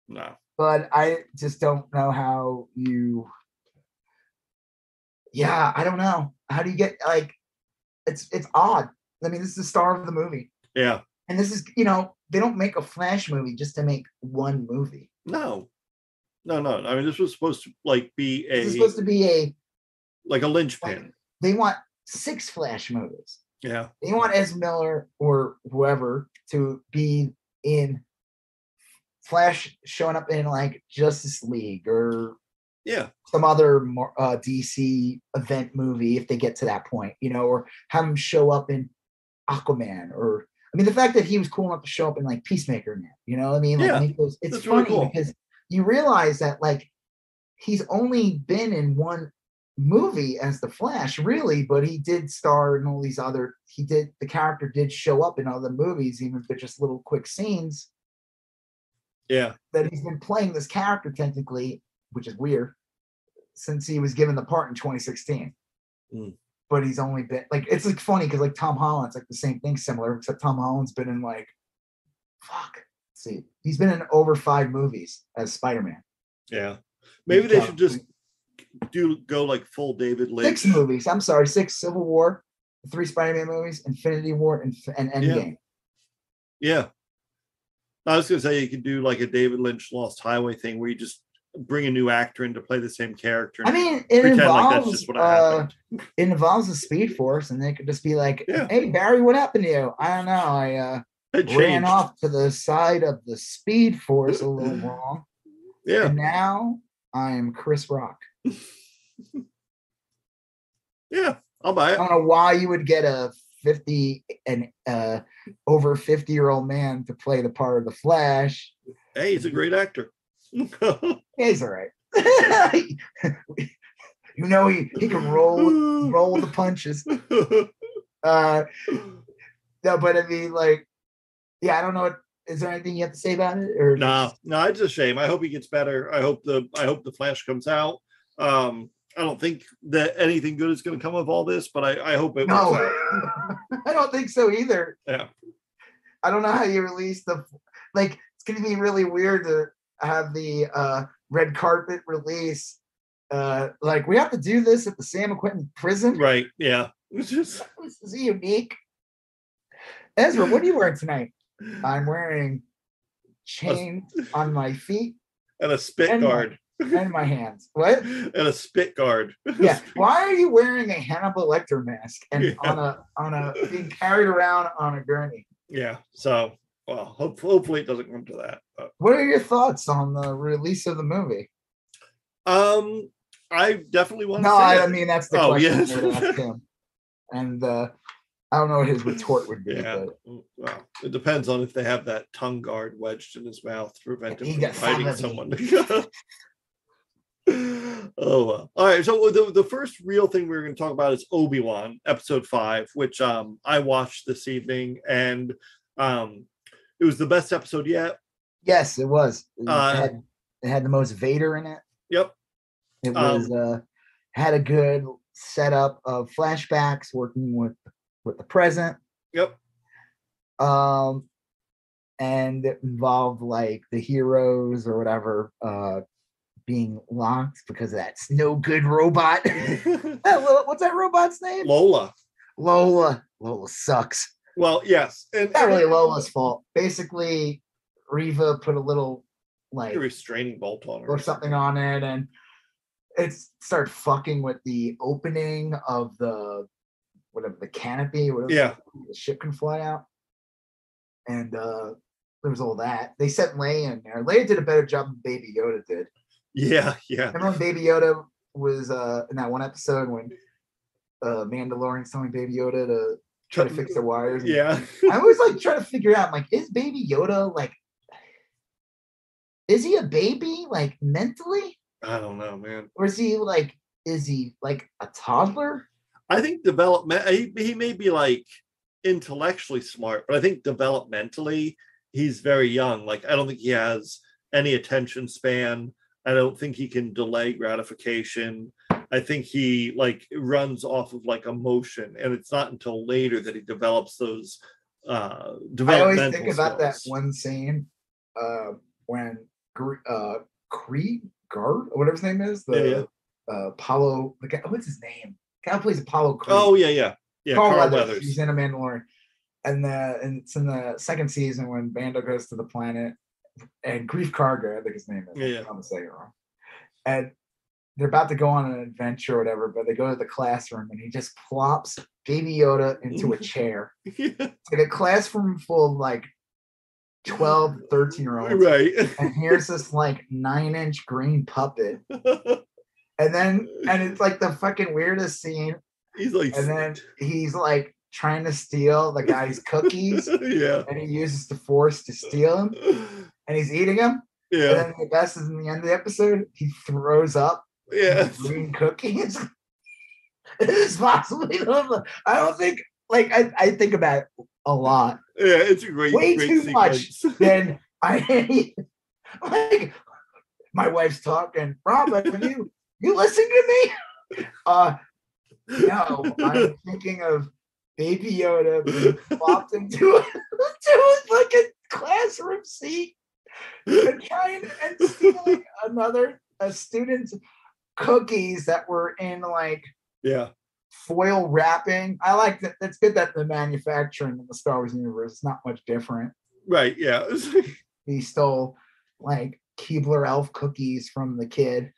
Speaker 2: No.
Speaker 1: but I just don't know how you. Yeah, I don't know. How do you get like? It's it's odd. I mean, this is the star of the movie,
Speaker 2: Yeah.
Speaker 1: and this is you know they don't make a Flash movie just to make one movie.
Speaker 2: No. No. No. I mean, this was supposed to like be a
Speaker 1: This is supposed to be a.
Speaker 2: like a linchpin.
Speaker 1: They want six Flash movies.
Speaker 2: Yeah.
Speaker 1: They want Ez Miller or whoever to be in Flash showing up in like Justice League or
Speaker 2: Yeah.
Speaker 1: some other uh, DC event movie if they get to that point, you know, or have him show up in Aquaman or I mean the fact that he was cool enough to show up in like Peacemaker now, you know what I mean? Like
Speaker 2: Yeah,
Speaker 1: those, it's
Speaker 2: that's really
Speaker 1: funny
Speaker 2: cool.
Speaker 1: because you realize that like he's only been in one movie as the Flash, really, but he did star in all these other. He did the character did show up in other movies, even if they're just little quick scenes.
Speaker 2: Yeah.
Speaker 1: That he's been playing this character technically, which is weird, since he was given the part in 2016.
Speaker 2: Mm.
Speaker 1: But he's only been like it's like funny because like Tom Holland's like the same thing, similar, except Tom Holland's been in like fuck. see, he's been in over five movies as Spider Man.
Speaker 2: Yeah. Maybe they should just do go like full David Lynch.
Speaker 1: Six movies. I'm sorry, six Civil War, three Spider-Man movies, Infinity War, and, and Endgame.
Speaker 2: Yeah. I was gonna say you could do like a David Lynch Lost Highway thing where you just bring a new actor in to play the same character.
Speaker 1: I mean, it
Speaker 2: like
Speaker 1: involves
Speaker 2: what
Speaker 1: uh, it involves the Speed Force, and they could just be like,
Speaker 2: Yeah.
Speaker 1: "Hey Barry, what happened to you? I don't know. I uh, ran off to the side of the Speed Force a little wrong,
Speaker 2: Yeah.
Speaker 1: and now I am Chris Rock."
Speaker 2: Yeah. I'll buy it.
Speaker 1: I don't know why you would get a 50 and uh over 50 year old man to play the part of the Flash.
Speaker 2: Hey, he's a great actor.
Speaker 1: He's all right. you know he he can roll roll the punches. Uh no, but I mean like yeah, I don't know what is there anything you have to say about it? Or
Speaker 2: no, no, it's a shame. I hope he gets better. I hope the I hope the Flash comes out. Um, I don't think that anything good is going to come of all this, but I, I hope it
Speaker 1: no. I don't think so either.
Speaker 2: Yeah.
Speaker 1: I don't know how you release the like it's gonna be really weird to have the uh red carpet release. Uh like we have to do this at the San Quentin prison.
Speaker 2: Right. Yeah.
Speaker 1: This is unique. Ezra, what are you wearing tonight? I'm wearing chain on my feet
Speaker 2: and a spit
Speaker 1: And my-
Speaker 2: guard.
Speaker 1: and my hands. What?
Speaker 2: and a spit guard.
Speaker 1: Yeah. Why are you wearing a Hannibal Lecter mask and
Speaker 2: Yeah.
Speaker 1: on a on a being carried around on a gurney?
Speaker 2: Yeah. So well, hope, hopefully it doesn't come to that. But
Speaker 1: What are your thoughts on the release of the movie?
Speaker 2: um I definitely want to
Speaker 1: No,
Speaker 2: see
Speaker 1: I. I mean that's the
Speaker 2: Oh,
Speaker 1: question
Speaker 2: yes.
Speaker 1: I would ask him. And uh I don't know what his retort would be,
Speaker 2: Yeah.
Speaker 1: but
Speaker 2: Well, it depends on if they have that tongue guard wedged in his mouth to prevent him from biting someone. oh well. All right. So the, the first real thing we're going to talk about is Obi-Wan, episode five, which um I watched this evening and um it was the best episode yet.
Speaker 1: yes, it was. It,
Speaker 2: Uh,
Speaker 1: had, it had the most Vader in it.
Speaker 2: Yep.
Speaker 1: It
Speaker 2: Um,
Speaker 1: was uh had a good setup of flashbacks working with with the present.
Speaker 2: Yep.
Speaker 1: Um and it involved like the heroes or whatever uh being locked because that's no good robot. What's that robot's name?
Speaker 2: Lola.
Speaker 1: Lola. Lola sucks.
Speaker 2: Well, yes. And
Speaker 1: Not really Lola's fault. Basically, Reva put a little like
Speaker 2: a restraining bolt on her.
Speaker 1: or something on it, and it started fucking with the opening of the whatever the canopy, whatever
Speaker 2: Yeah.
Speaker 1: the ship can fly out. And uh there was all that. They sent Leia in there. Leia did a better job than Baby Yoda did.
Speaker 2: Yeah, yeah.
Speaker 1: Remember when Baby Yoda was uh in that one episode when uh Mandalorian's telling Baby Yoda to try to fix the wires?
Speaker 2: Yeah.
Speaker 1: I always like try to figure out like, is Baby Yoda like, is he a baby like mentally,
Speaker 2: I don't know, man.
Speaker 1: or is he like, is he like a toddler?
Speaker 2: I think development he, he may be like intellectually smart, but I think developmentally he's very young. Like I don't think he has any attention span. I don't think he can delay gratification. I think he like runs off of like emotion, and it's not until later that he develops those uh
Speaker 1: I always think about that one scene uh, when uh, Creed Guard whatever his name is, the
Speaker 2: yeah.
Speaker 1: Uh, Apollo. The guy, what's his name? Guy who plays Apollo Creed.
Speaker 2: Oh yeah, yeah, yeah.
Speaker 1: Carl,
Speaker 2: Carl,
Speaker 1: Weathers.
Speaker 2: Weathers.
Speaker 1: He's in a Mandalorian. And the and it's in the second season when Mando goes to the planet and Greef Karga, I think his name is.
Speaker 2: Yeah, yeah.
Speaker 1: I'm gonna say it wrong. And they're about to go on an adventure or whatever, but they go to the classroom and he just plops Baby Yoda into a chair.
Speaker 2: Yeah,
Speaker 1: It's like a classroom full of like 12, 13 year olds.
Speaker 2: right.
Speaker 1: And here's this like nine inch green puppet. And then and it's like the fucking weirdest scene
Speaker 2: He's like,
Speaker 1: and then he's like trying to steal the guy's cookies
Speaker 2: yeah,
Speaker 1: and he uses the force to steal them and he's eating them and
Speaker 2: yeah,
Speaker 1: then the best is in the end of the episode he throws up
Speaker 2: yeah.
Speaker 1: green cookies is possibly the. I don't think like I, I think about it a lot.
Speaker 2: Yeah, it's a great,
Speaker 1: Way
Speaker 2: great
Speaker 1: too much. Then I like my wife's talking. Are you you listening to me? Uh no, I'm thinking of Baby Yoda being plopped into a, to a fucking classroom seat and trying and stealing another a student's cookies that were in like
Speaker 2: yeah,
Speaker 1: foil wrapping. I like that. That's good that the manufacturing in the Star Wars universe is not much different.
Speaker 2: right. Yeah,
Speaker 1: He stole like Keebler elf cookies from the kid.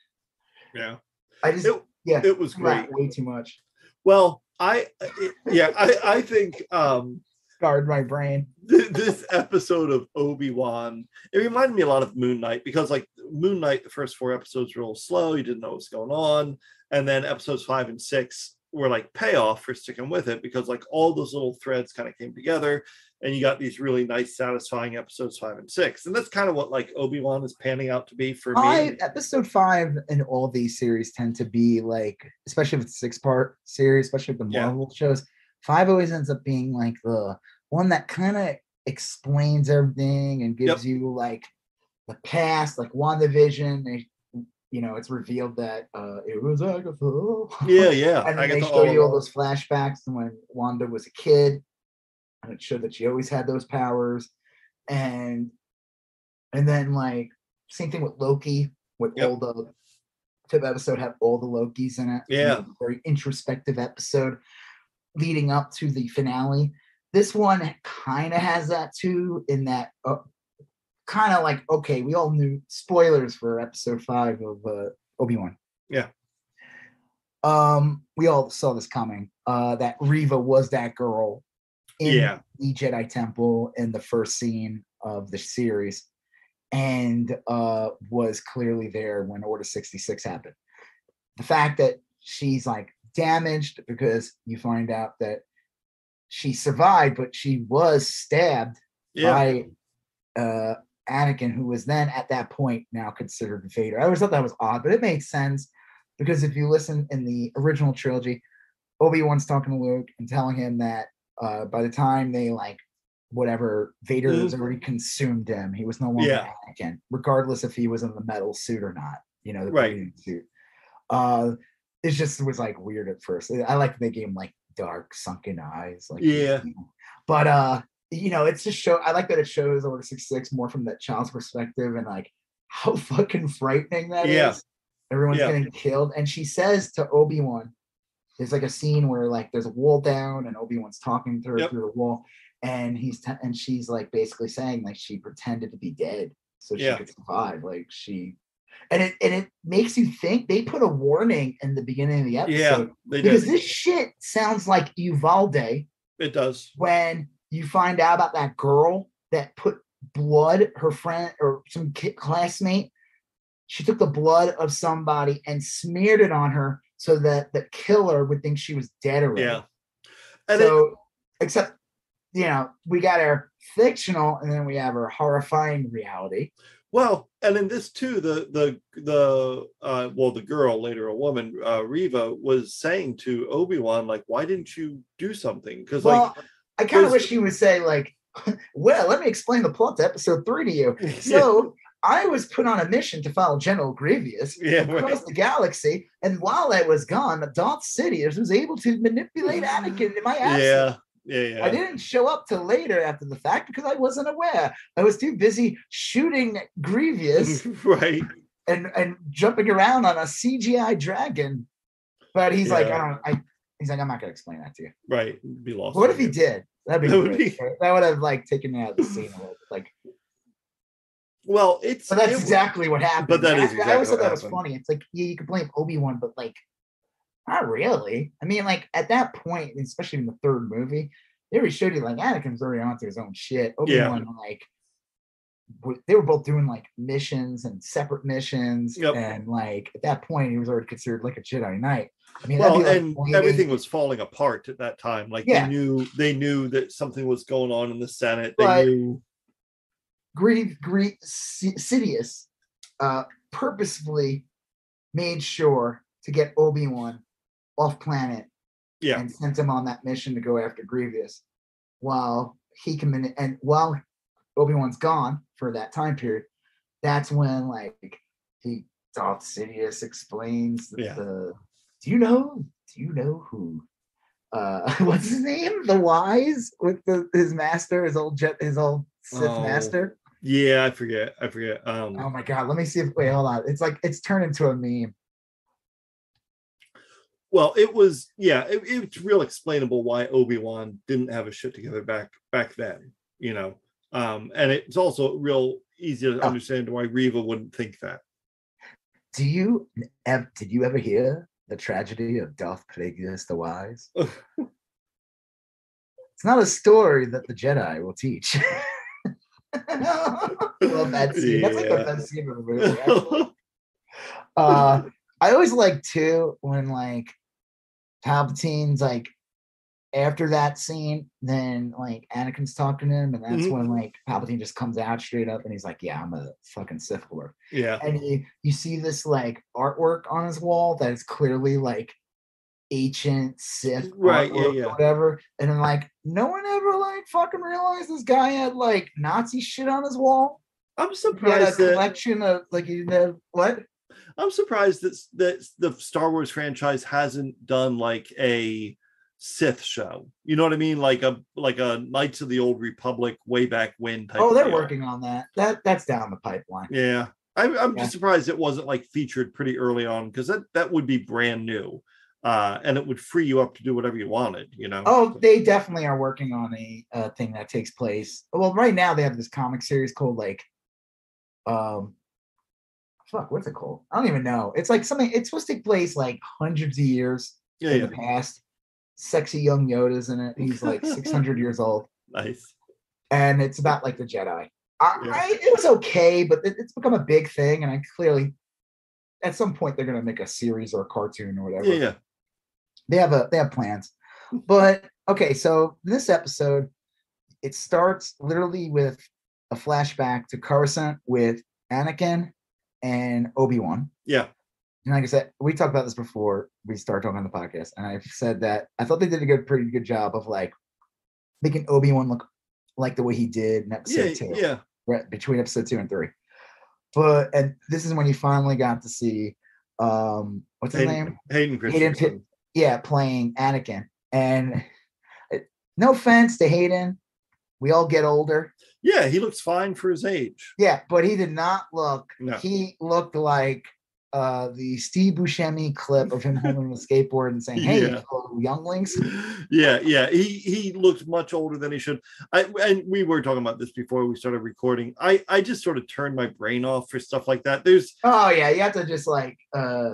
Speaker 2: yeah.
Speaker 1: I just
Speaker 2: It,
Speaker 1: yeah,
Speaker 2: it was great.
Speaker 1: way too much.
Speaker 2: Well, I it- yeah, I I think um
Speaker 1: Scarred my brain.
Speaker 2: this episode of Obi-Wan, it reminded me a lot of Moon Knight because like Moon Knight, the first four episodes were a little slow, you didn't know what's going on. And then episodes five and six were like payoff for sticking with it because like all those little threads kind of came together and you got these really nice, satisfying episodes five and six. And that's kind of what like Obi-Wan is panning out to be for me.
Speaker 1: I episode five in all these series tend to be like, especially if it's six part series, especially with the
Speaker 2: Yeah.
Speaker 1: Marvel shows. Five always ends up being like the one that kind of explains everything and gives you like the past, like WandaVision. They, you know, it's revealed that uh it was Agatha.
Speaker 2: yeah, yeah.
Speaker 1: and
Speaker 2: I
Speaker 1: then they show you all those flashbacks when Wanda was a kid, and it showed that she always had those powers, and and then like same thing with Loki, with
Speaker 2: Yep.
Speaker 1: all the fifth episode had all the Lokis in it.
Speaker 2: Yeah.
Speaker 1: very introspective episode leading up to the finale. This one kind of has that too, in that uh, kind of like okay, we all knew spoilers for episode five of uh, Obi Wan.
Speaker 2: Yeah.
Speaker 1: Um, we all saw this coming. Uh, that Reva was that girl in
Speaker 2: Yeah.
Speaker 1: the Jedi Temple in the first scene of the series, and uh, was clearly there when Order sixty six happened. The fact that she's like damaged because you find out that she survived, but she was stabbed
Speaker 2: yeah.
Speaker 1: by uh Anakin, who was then at that point now considered Vader. I always thought that was odd, but it makes sense because if you listen in the original trilogy, Obi-Wan's talking to Luke and telling him that uh by the time they like whatever Vader has already consumed him, he was no longer
Speaker 2: Yeah.
Speaker 1: Anakin, regardless if he was in the metal suit or not, you know, the
Speaker 2: Right.
Speaker 1: suit. Uh it just was like weird at first. I like gave him like dark sunken eyes, like
Speaker 2: Yeah.
Speaker 1: you know. but uh you know, it's just show. I like that it shows Order sixty six more from that child's perspective and like how fucking frightening that is.
Speaker 2: Yeah.
Speaker 1: Everyone's
Speaker 2: Yeah.
Speaker 1: getting killed, and she says to Obi Wan, "There's like a scene where like there's a wall down, and Obi Wan's talking to her
Speaker 2: Yep.
Speaker 1: through the wall, and he's t- and she's like basically saying like she pretended to be dead so she
Speaker 2: Yeah.
Speaker 1: could survive. Like she." And it and it makes you think they put a warning in the beginning of the episode
Speaker 2: Yeah, they
Speaker 1: because
Speaker 2: did.
Speaker 1: this shit sounds like Uvalde
Speaker 2: It does.
Speaker 1: when you find out about that girl that put blood, her friend or some kid, classmate, she took the blood of somebody and smeared it on her so that the killer would think she was dead already.
Speaker 2: Yeah. And it,
Speaker 1: so, except, you know, we got our fictional and then we have our horrifying reality.
Speaker 2: Well, and in this too, the the the uh well, the girl later a woman, uh Reva was saying to Obi-Wan, like, why didn't you do something? Because
Speaker 1: Well, I kind of wish he would say, like, well, let me explain the plot to episode three to you.
Speaker 2: like
Speaker 1: So I was put on a mission to follow General Grievous
Speaker 2: yeah, right.
Speaker 1: across the galaxy, and while I was gone, Darth Sidious was able to manipulate Anakin in my absence.
Speaker 2: yeah, yeah, yeah.
Speaker 1: I didn't show up till later after the fact because I wasn't aware. I was too busy shooting Grievous
Speaker 2: right.
Speaker 1: and and jumping around on a CGI dragon. But he's like, I don't. I, he's like, I'm not gonna explain that to you.
Speaker 2: Right. Be lost.
Speaker 1: What if he did? That'd be
Speaker 2: That would
Speaker 1: great. That would have like taken me out of the scene a little bit. Like,
Speaker 2: Well, it's
Speaker 1: but that's
Speaker 2: it-
Speaker 1: exactly what happened.
Speaker 2: But that is
Speaker 1: I- I,
Speaker 2: exactly
Speaker 1: always thought that was funny. It's like, yeah, you could blame Obi Wan, but like, not really. I mean, like at that point, especially in the third movie, they already showed you like Anakin's already onto his own shit. Obi Wan, like, w- they were both doing like missions and separate missions,
Speaker 2: Yep.
Speaker 1: and like at that point, he was already considered like a Jedi Knight. I mean,
Speaker 2: well,
Speaker 1: like
Speaker 2: and
Speaker 1: pointing-
Speaker 2: everything was falling apart at that time. Like
Speaker 1: Yeah.
Speaker 2: they knew they knew that something was going on in the Senate. They
Speaker 1: But-
Speaker 2: knew
Speaker 1: Grieve, Grieve, Sidious uh, purposefully made sure to get Obi Wan off planet
Speaker 2: Yeah.
Speaker 1: and sent him on that mission to go after Grievous. While he mani- and while Obi Wan's gone for that time period, that's when like he Darth Sidious explains
Speaker 2: Yeah.
Speaker 1: the. Do you know? Do you know who? Uh, what's his name? The Wise with the his master, his old jet, his old Sith
Speaker 2: Oh.
Speaker 1: master.
Speaker 2: Yeah, I forget. I forget. Um,
Speaker 1: Oh my god, let me see if wait, hold on. It's like it's turned into a meme.
Speaker 2: Well, it was yeah, it, it's real explainable why Obi Wan didn't have his shit together back back then. You know, um, and it's also real easy to
Speaker 1: Oh.
Speaker 2: understand why Reva wouldn't think that.
Speaker 1: Do you ev- did you ever hear the tragedy of Darth Plagueis the Wise? it's not a story that the Jedi will teach. Love that scene. That's like the best scene of the movie. actually. uh, I always like too when like Palpatine's like after that scene, then like Anakin's talking to him, and that's
Speaker 2: Mhm.
Speaker 1: when like Palpatine just comes out straight up and he's like, "Yeah, I'm a fucking Sith Lord."
Speaker 2: yeah,
Speaker 1: and you, you see this like artwork on his wall that is clearly like ancient Sith
Speaker 2: Right, yeah, yeah.
Speaker 1: or whatever. And I'm like, no one ever like fucking realized this guy had like Nazi shit on his wall.
Speaker 2: I'm
Speaker 1: He had a
Speaker 2: surprised that
Speaker 1: collection of like he didn't what?
Speaker 2: I'm surprised that that the Star Wars franchise hasn't done like a Sith show. You know what I mean? Like a like a Knights of the Old Republic way back when type.
Speaker 1: Oh, they're
Speaker 2: deal.
Speaker 1: working on that. That that's down the pipeline.
Speaker 2: Yeah, I'm, I'm
Speaker 1: Yeah.
Speaker 2: just surprised it wasn't like featured pretty early on because that that would be brand new, uh, and it would free you up to do whatever you wanted. You know?
Speaker 1: Oh, they definitely are working on a uh, thing that takes place. Well, right now they have this comic series called like, um, fuck, what's it called? I don't even know. It's like something. It's supposed to take place like hundreds of years
Speaker 2: yeah,
Speaker 1: in
Speaker 2: yeah,
Speaker 1: the past. Sexy young Yoda's in it. He's like 600 years old,
Speaker 2: nice.
Speaker 1: and it's about like the Jedi. I,
Speaker 2: Yeah.
Speaker 1: I, it was okay, but it- it's become a big thing, and I clearly, at some point, they're gonna make a series or a cartoon or whatever
Speaker 2: Yeah, yeah,
Speaker 1: they have a they have plans but okay so this episode it starts literally with a flashback to Coruscant with Anakin and Obi-Wan
Speaker 2: yeah.
Speaker 1: and like I said we talked about this before we start talking on the podcast and I've said that I thought they did a good pretty good job of like making Obi-Wan look like the way he did in episode
Speaker 2: Yeah,
Speaker 1: two
Speaker 2: yeah,
Speaker 1: right between episode two and three but and this is when you finally got to see um what's his name
Speaker 2: Hayden, Hayden
Speaker 1: Hayden
Speaker 2: Christensen.
Speaker 1: Pi- yeah, playing Anakin. And no offense to Hayden, we all get older.
Speaker 2: Yeah, he looks fine for his age.
Speaker 1: Yeah, but he did not look.
Speaker 2: No.
Speaker 1: He looked like uh the Steve Buscemi clip of him holding the skateboard and saying, "Hey,
Speaker 2: Yeah.
Speaker 1: younglings."
Speaker 2: yeah, yeah. He he looked much older than he should. I and we were talking about this before we started recording. I I just sort of turned my brain off for stuff like that. There's
Speaker 1: Oh yeah, you have to just like. uh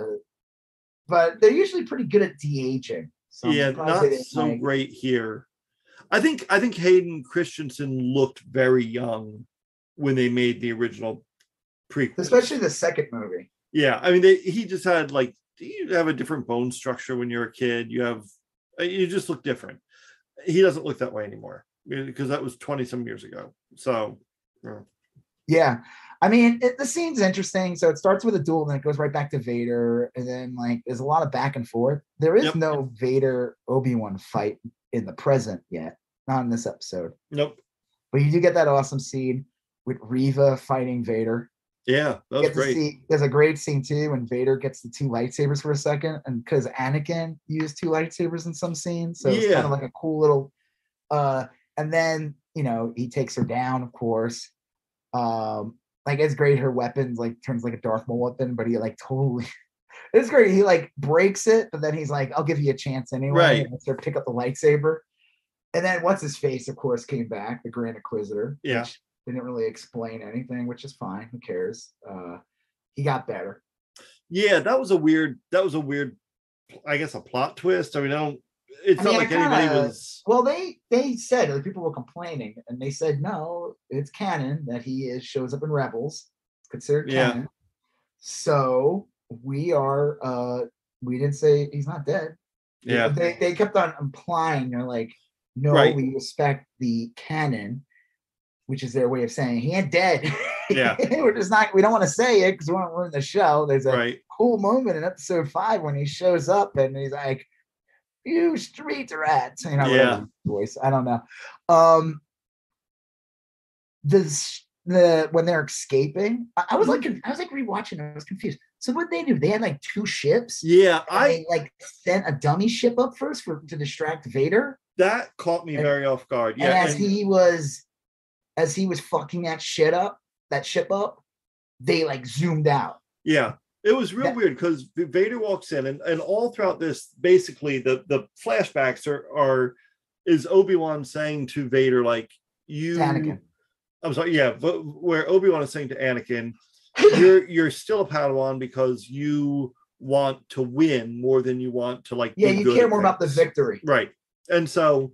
Speaker 1: But they're usually pretty good at de-aging. So
Speaker 2: yeah, not so
Speaker 1: like-
Speaker 2: great here. I think I think Hayden Christensen looked very young when they made the original prequel.
Speaker 1: especially the second movie.
Speaker 2: Yeah, I mean, they, he just had like you have a different bone structure when you're a kid. You have uh, you just look different. He doesn't look that way anymore because that was twenty some years ago. So uh,
Speaker 1: Yeah. I mean, it, the scene's interesting. So it starts with a duel, then it goes right back to Vader, and then like there's a lot of back and forth. There is
Speaker 2: Yep.
Speaker 1: no Vader Obi Wan fight in the present yet, not in this episode.
Speaker 2: nope.
Speaker 1: But you do get that awesome scene with Reva fighting Vader.
Speaker 2: Yeah, that was great.
Speaker 1: see there's a great scene too when Vader gets the two lightsabers for a second, and because Anakin used two lightsabers in some scenes, so it's
Speaker 2: Yeah.
Speaker 1: kind of like a cool little. uh And then you know he takes her down, of course. Um, like it's great. Her weapons like turns like a Darth Maul weapon, but he like totally. It's great. He like breaks it, but then he's like, "I'll give you a chance anyway."
Speaker 2: Right.
Speaker 1: And lets her pick up the lightsaber, and then what's his face, of course, came back, the Grand Inquisitor.
Speaker 2: Yeah.
Speaker 1: which didn't really explain anything, which is fine. Who cares? Uh, he got better.
Speaker 2: Yeah, that was a weird. That was a weird. I guess a plot twist. I mean, I don't. It's
Speaker 1: I
Speaker 2: not
Speaker 1: mean,
Speaker 2: like anybody
Speaker 1: kinda-
Speaker 2: was.
Speaker 1: Well, they they said like people were complaining, and they said no, it's canon that he is shows up in Rebels. It's considered
Speaker 2: Yeah.
Speaker 1: canon. So we are. uh We didn't say he's not dead.
Speaker 2: Yeah,
Speaker 1: They they kept on implying they're like, no,
Speaker 2: Right.
Speaker 1: we respect the canon, which is their way of saying he ain't dead.
Speaker 2: Yeah.
Speaker 1: we're just not. We don't want to say it because we want to ruin the show. There's a
Speaker 2: right.
Speaker 1: cool moment in episode five when he shows up and he's like, you street rats, you know,
Speaker 2: Yeah.
Speaker 1: voice. I don't know. Um this the when they're escaping, I, I was like
Speaker 2: Mm-hmm.
Speaker 1: I was like rewatching, I was confused. So what they do? They had like two ships.
Speaker 2: Yeah,
Speaker 1: and
Speaker 2: I
Speaker 1: they, like sent a dummy ship up first for to distract Vader.
Speaker 2: that caught me
Speaker 1: And-
Speaker 2: very off guard.
Speaker 1: and
Speaker 2: Yeah,
Speaker 1: as
Speaker 2: and-
Speaker 1: he was as he was fucking that shit up, that ship up, they like zoomed out.
Speaker 2: Yeah, it was real
Speaker 1: That-
Speaker 2: weird because Vader walks in, and, and all throughout this, basically the the flashbacks are are is Obi Wan saying to Vader like you.
Speaker 1: Anakin.
Speaker 2: I'm sorry, yeah, but where Obi Wan is saying to Anakin, you're you're still a Padawan because you want to win more than you want to like.
Speaker 1: Yeah,
Speaker 2: be
Speaker 1: you care more about the victory.
Speaker 2: Right. And so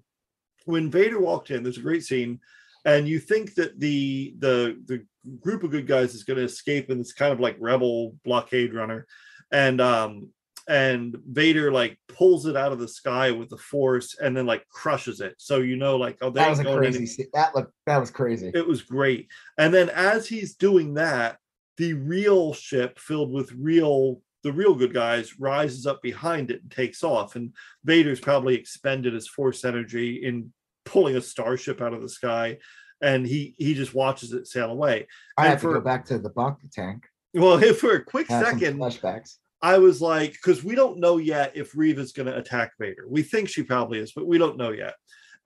Speaker 2: when Vader walked in, there's a great scene, and you think that the the the group of good guys is going to escape in this kind of like rebel blockade runner, and um and Vader like pulls it out of the sky with the force and then like crushes it. So you know, like oh,
Speaker 1: That was a crazy. That looked that was crazy.
Speaker 2: it was great. And then as he's doing that, the real ship filled with real the real good guys rises up behind it and takes off. And Vader's probably expended his force energy in pulling a starship out of the sky. And he he just watches it sail away.
Speaker 1: I
Speaker 2: and
Speaker 1: have to go back to the Bacta tank.
Speaker 2: Well, if for a quick second,
Speaker 1: flashbacks.
Speaker 2: I was like, because we don't know yet if Reva's going to attack Vader. We think she probably is, but we don't know yet.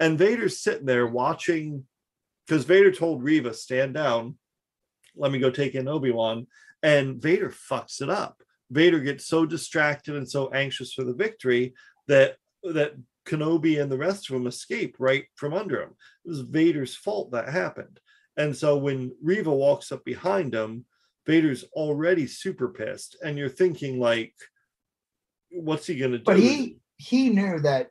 Speaker 2: And Vader's sitting there watching, because Vader told Reva, stand down, let me go take in Obi Wan. And Vader fucks it up. Vader gets so distracted and so anxious for the victory that that Kenobi and the rest of them escape right from under him. It was Vader's fault that happened. And so when Reva walks up behind him, Vader's already super pissed, and you're thinking like, what's he gonna do?
Speaker 1: But he he knew that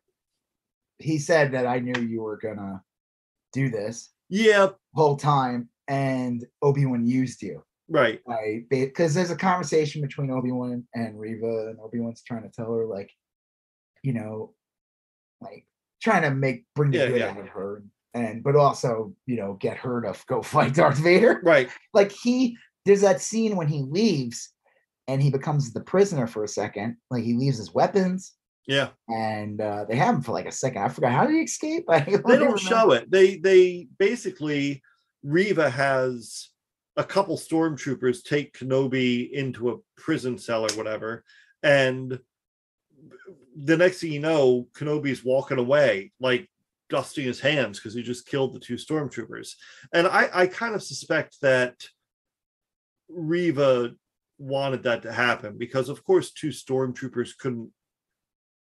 Speaker 1: he said that I knew you were gonna do this
Speaker 2: yeah,
Speaker 1: whole time, and Obi Wan used you.
Speaker 2: right,
Speaker 1: Right, because there's a conversation between Obi Wan and Reva, and Obi Wan's trying to tell her like, you know, like trying to make bring the
Speaker 2: Yeah,
Speaker 1: good
Speaker 2: yeah.
Speaker 1: out of her, and but also you know get her to go fight Darth Vader.
Speaker 2: right.
Speaker 1: Like he, there's that scene when he leaves, and he becomes the prisoner for a second. Like he leaves his weapons,
Speaker 2: Yeah,
Speaker 1: and uh, they have him for like a second. I forgot how did he escape. I
Speaker 2: they don't show it. They they basically Reva has a couple stormtroopers take Kenobi into a prison cell or whatever, and the next thing you know, Kenobi's walking away like dusting his hands because he just killed the two stormtroopers. And I I kind of suspect that Reva wanted that to happen because of course two stormtroopers couldn't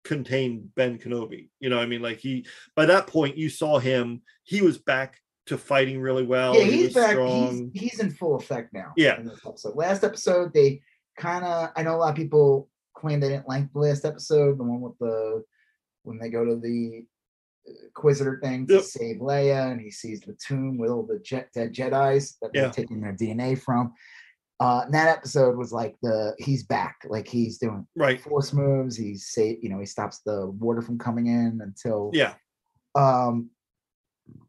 Speaker 2: contain Ben Kenobi. You know, I mean, like he by that point you saw him, he was back to fighting really well.
Speaker 1: Yeah, he's
Speaker 2: was
Speaker 1: back. He's,
Speaker 2: strong.
Speaker 1: he's in full effect now.
Speaker 2: Yeah.
Speaker 1: in this episode. Last episode, they kind of. I know a lot of people claim they didn't like the last episode, the one with the when they go to the Inquisitor thing to
Speaker 2: Yep.
Speaker 1: save Leia, and he sees the tomb with all the jet, dead Jedi's that
Speaker 2: Yeah.
Speaker 1: they're taking their DNA from. Uh, and that episode was like the he's back, like he's doing
Speaker 2: right.
Speaker 1: force moves. He's say, you know, he stops the water from coming in until
Speaker 2: Yeah.
Speaker 1: um,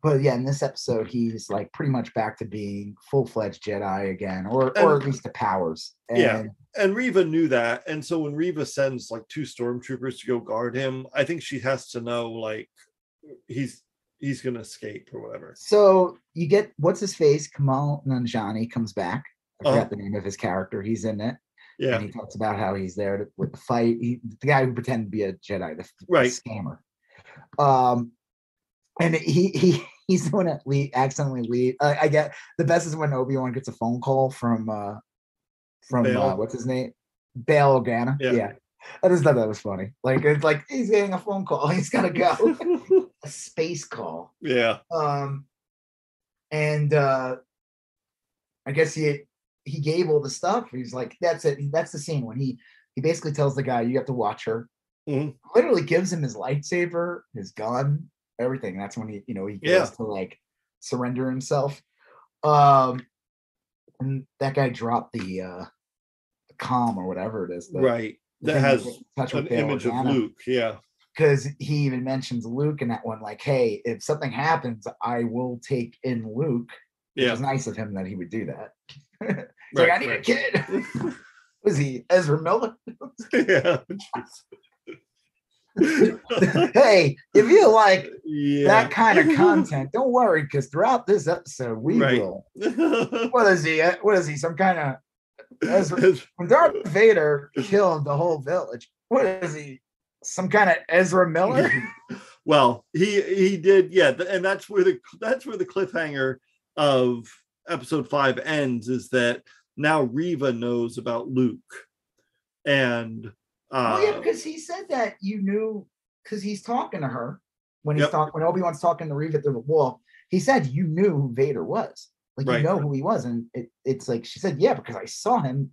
Speaker 1: but yeah, in this episode, he's like pretty much back to being full fledged Jedi again, or or at least the powers.
Speaker 2: Yeah.
Speaker 1: And
Speaker 2: And Reva knew that. And so when Reva sends like two stormtroopers to go guard him, I think she has to know like he's he's gonna escape or whatever.
Speaker 1: So you get what's his face? Kumail Nanjiani comes back. I forgot the name of his character. He's in it,
Speaker 2: Yeah.
Speaker 1: and he talks about how he's there to, with the fight. He, the guy who pretended to be a Jedi, the, the scammer. Um, and he he he's the one that lead, accidentally lead. I, I get the best is when Obi Wan gets a phone call from uh from uh, what's his name, Bail Organa.
Speaker 2: Yeah.
Speaker 1: Yeah. I just thought that was funny. Like it's like he's getting a phone call. He's gotta go. a space call.
Speaker 2: yeah.
Speaker 1: Um, and uh, I guess he he gave all the stuff. He's like, that's it. That's the scene when he he basically tells the guy, you have to watch her.
Speaker 2: Mhm.
Speaker 1: Literally gives him his lightsaber, his gun, everything. That's when he, you know, he goes
Speaker 2: Yeah.
Speaker 1: to like surrender himself. Um, and that guy dropped the uh the calm or whatever it is. The,
Speaker 2: Right. That has
Speaker 1: touch
Speaker 2: an
Speaker 1: with
Speaker 2: image of Luke. Yeah.
Speaker 1: because he even mentions Luke in that one, like, hey, if something happens, I will take in Luke.
Speaker 2: Yeah.
Speaker 1: is nice of him that he would do that.
Speaker 2: Right,
Speaker 1: like, I need a kid. Was he Ezra Miller?
Speaker 2: yeah.
Speaker 1: hey, if you like
Speaker 2: yeah.
Speaker 1: that kind of content, don't worry, because throughout this episode, we
Speaker 2: Right.
Speaker 1: will. What is he? uh, What is he? Some kind of Ezra, when Darth Vader killed the whole village. What is he? Some kind of Ezra Miller?
Speaker 2: well, he he did, yeah, and that's where the that's where the cliffhanger of episode five ends is that now Reva knows about Luke, and uh,
Speaker 1: oh yeah, because he said that you knew because he's talking to her when he's
Speaker 2: Yep.
Speaker 1: talking when Obi Wan's talking to Reva through the wall. He said you knew who Vader was, like
Speaker 2: Right.
Speaker 1: you know who he was, and it, it's like she said, yeah, because I saw him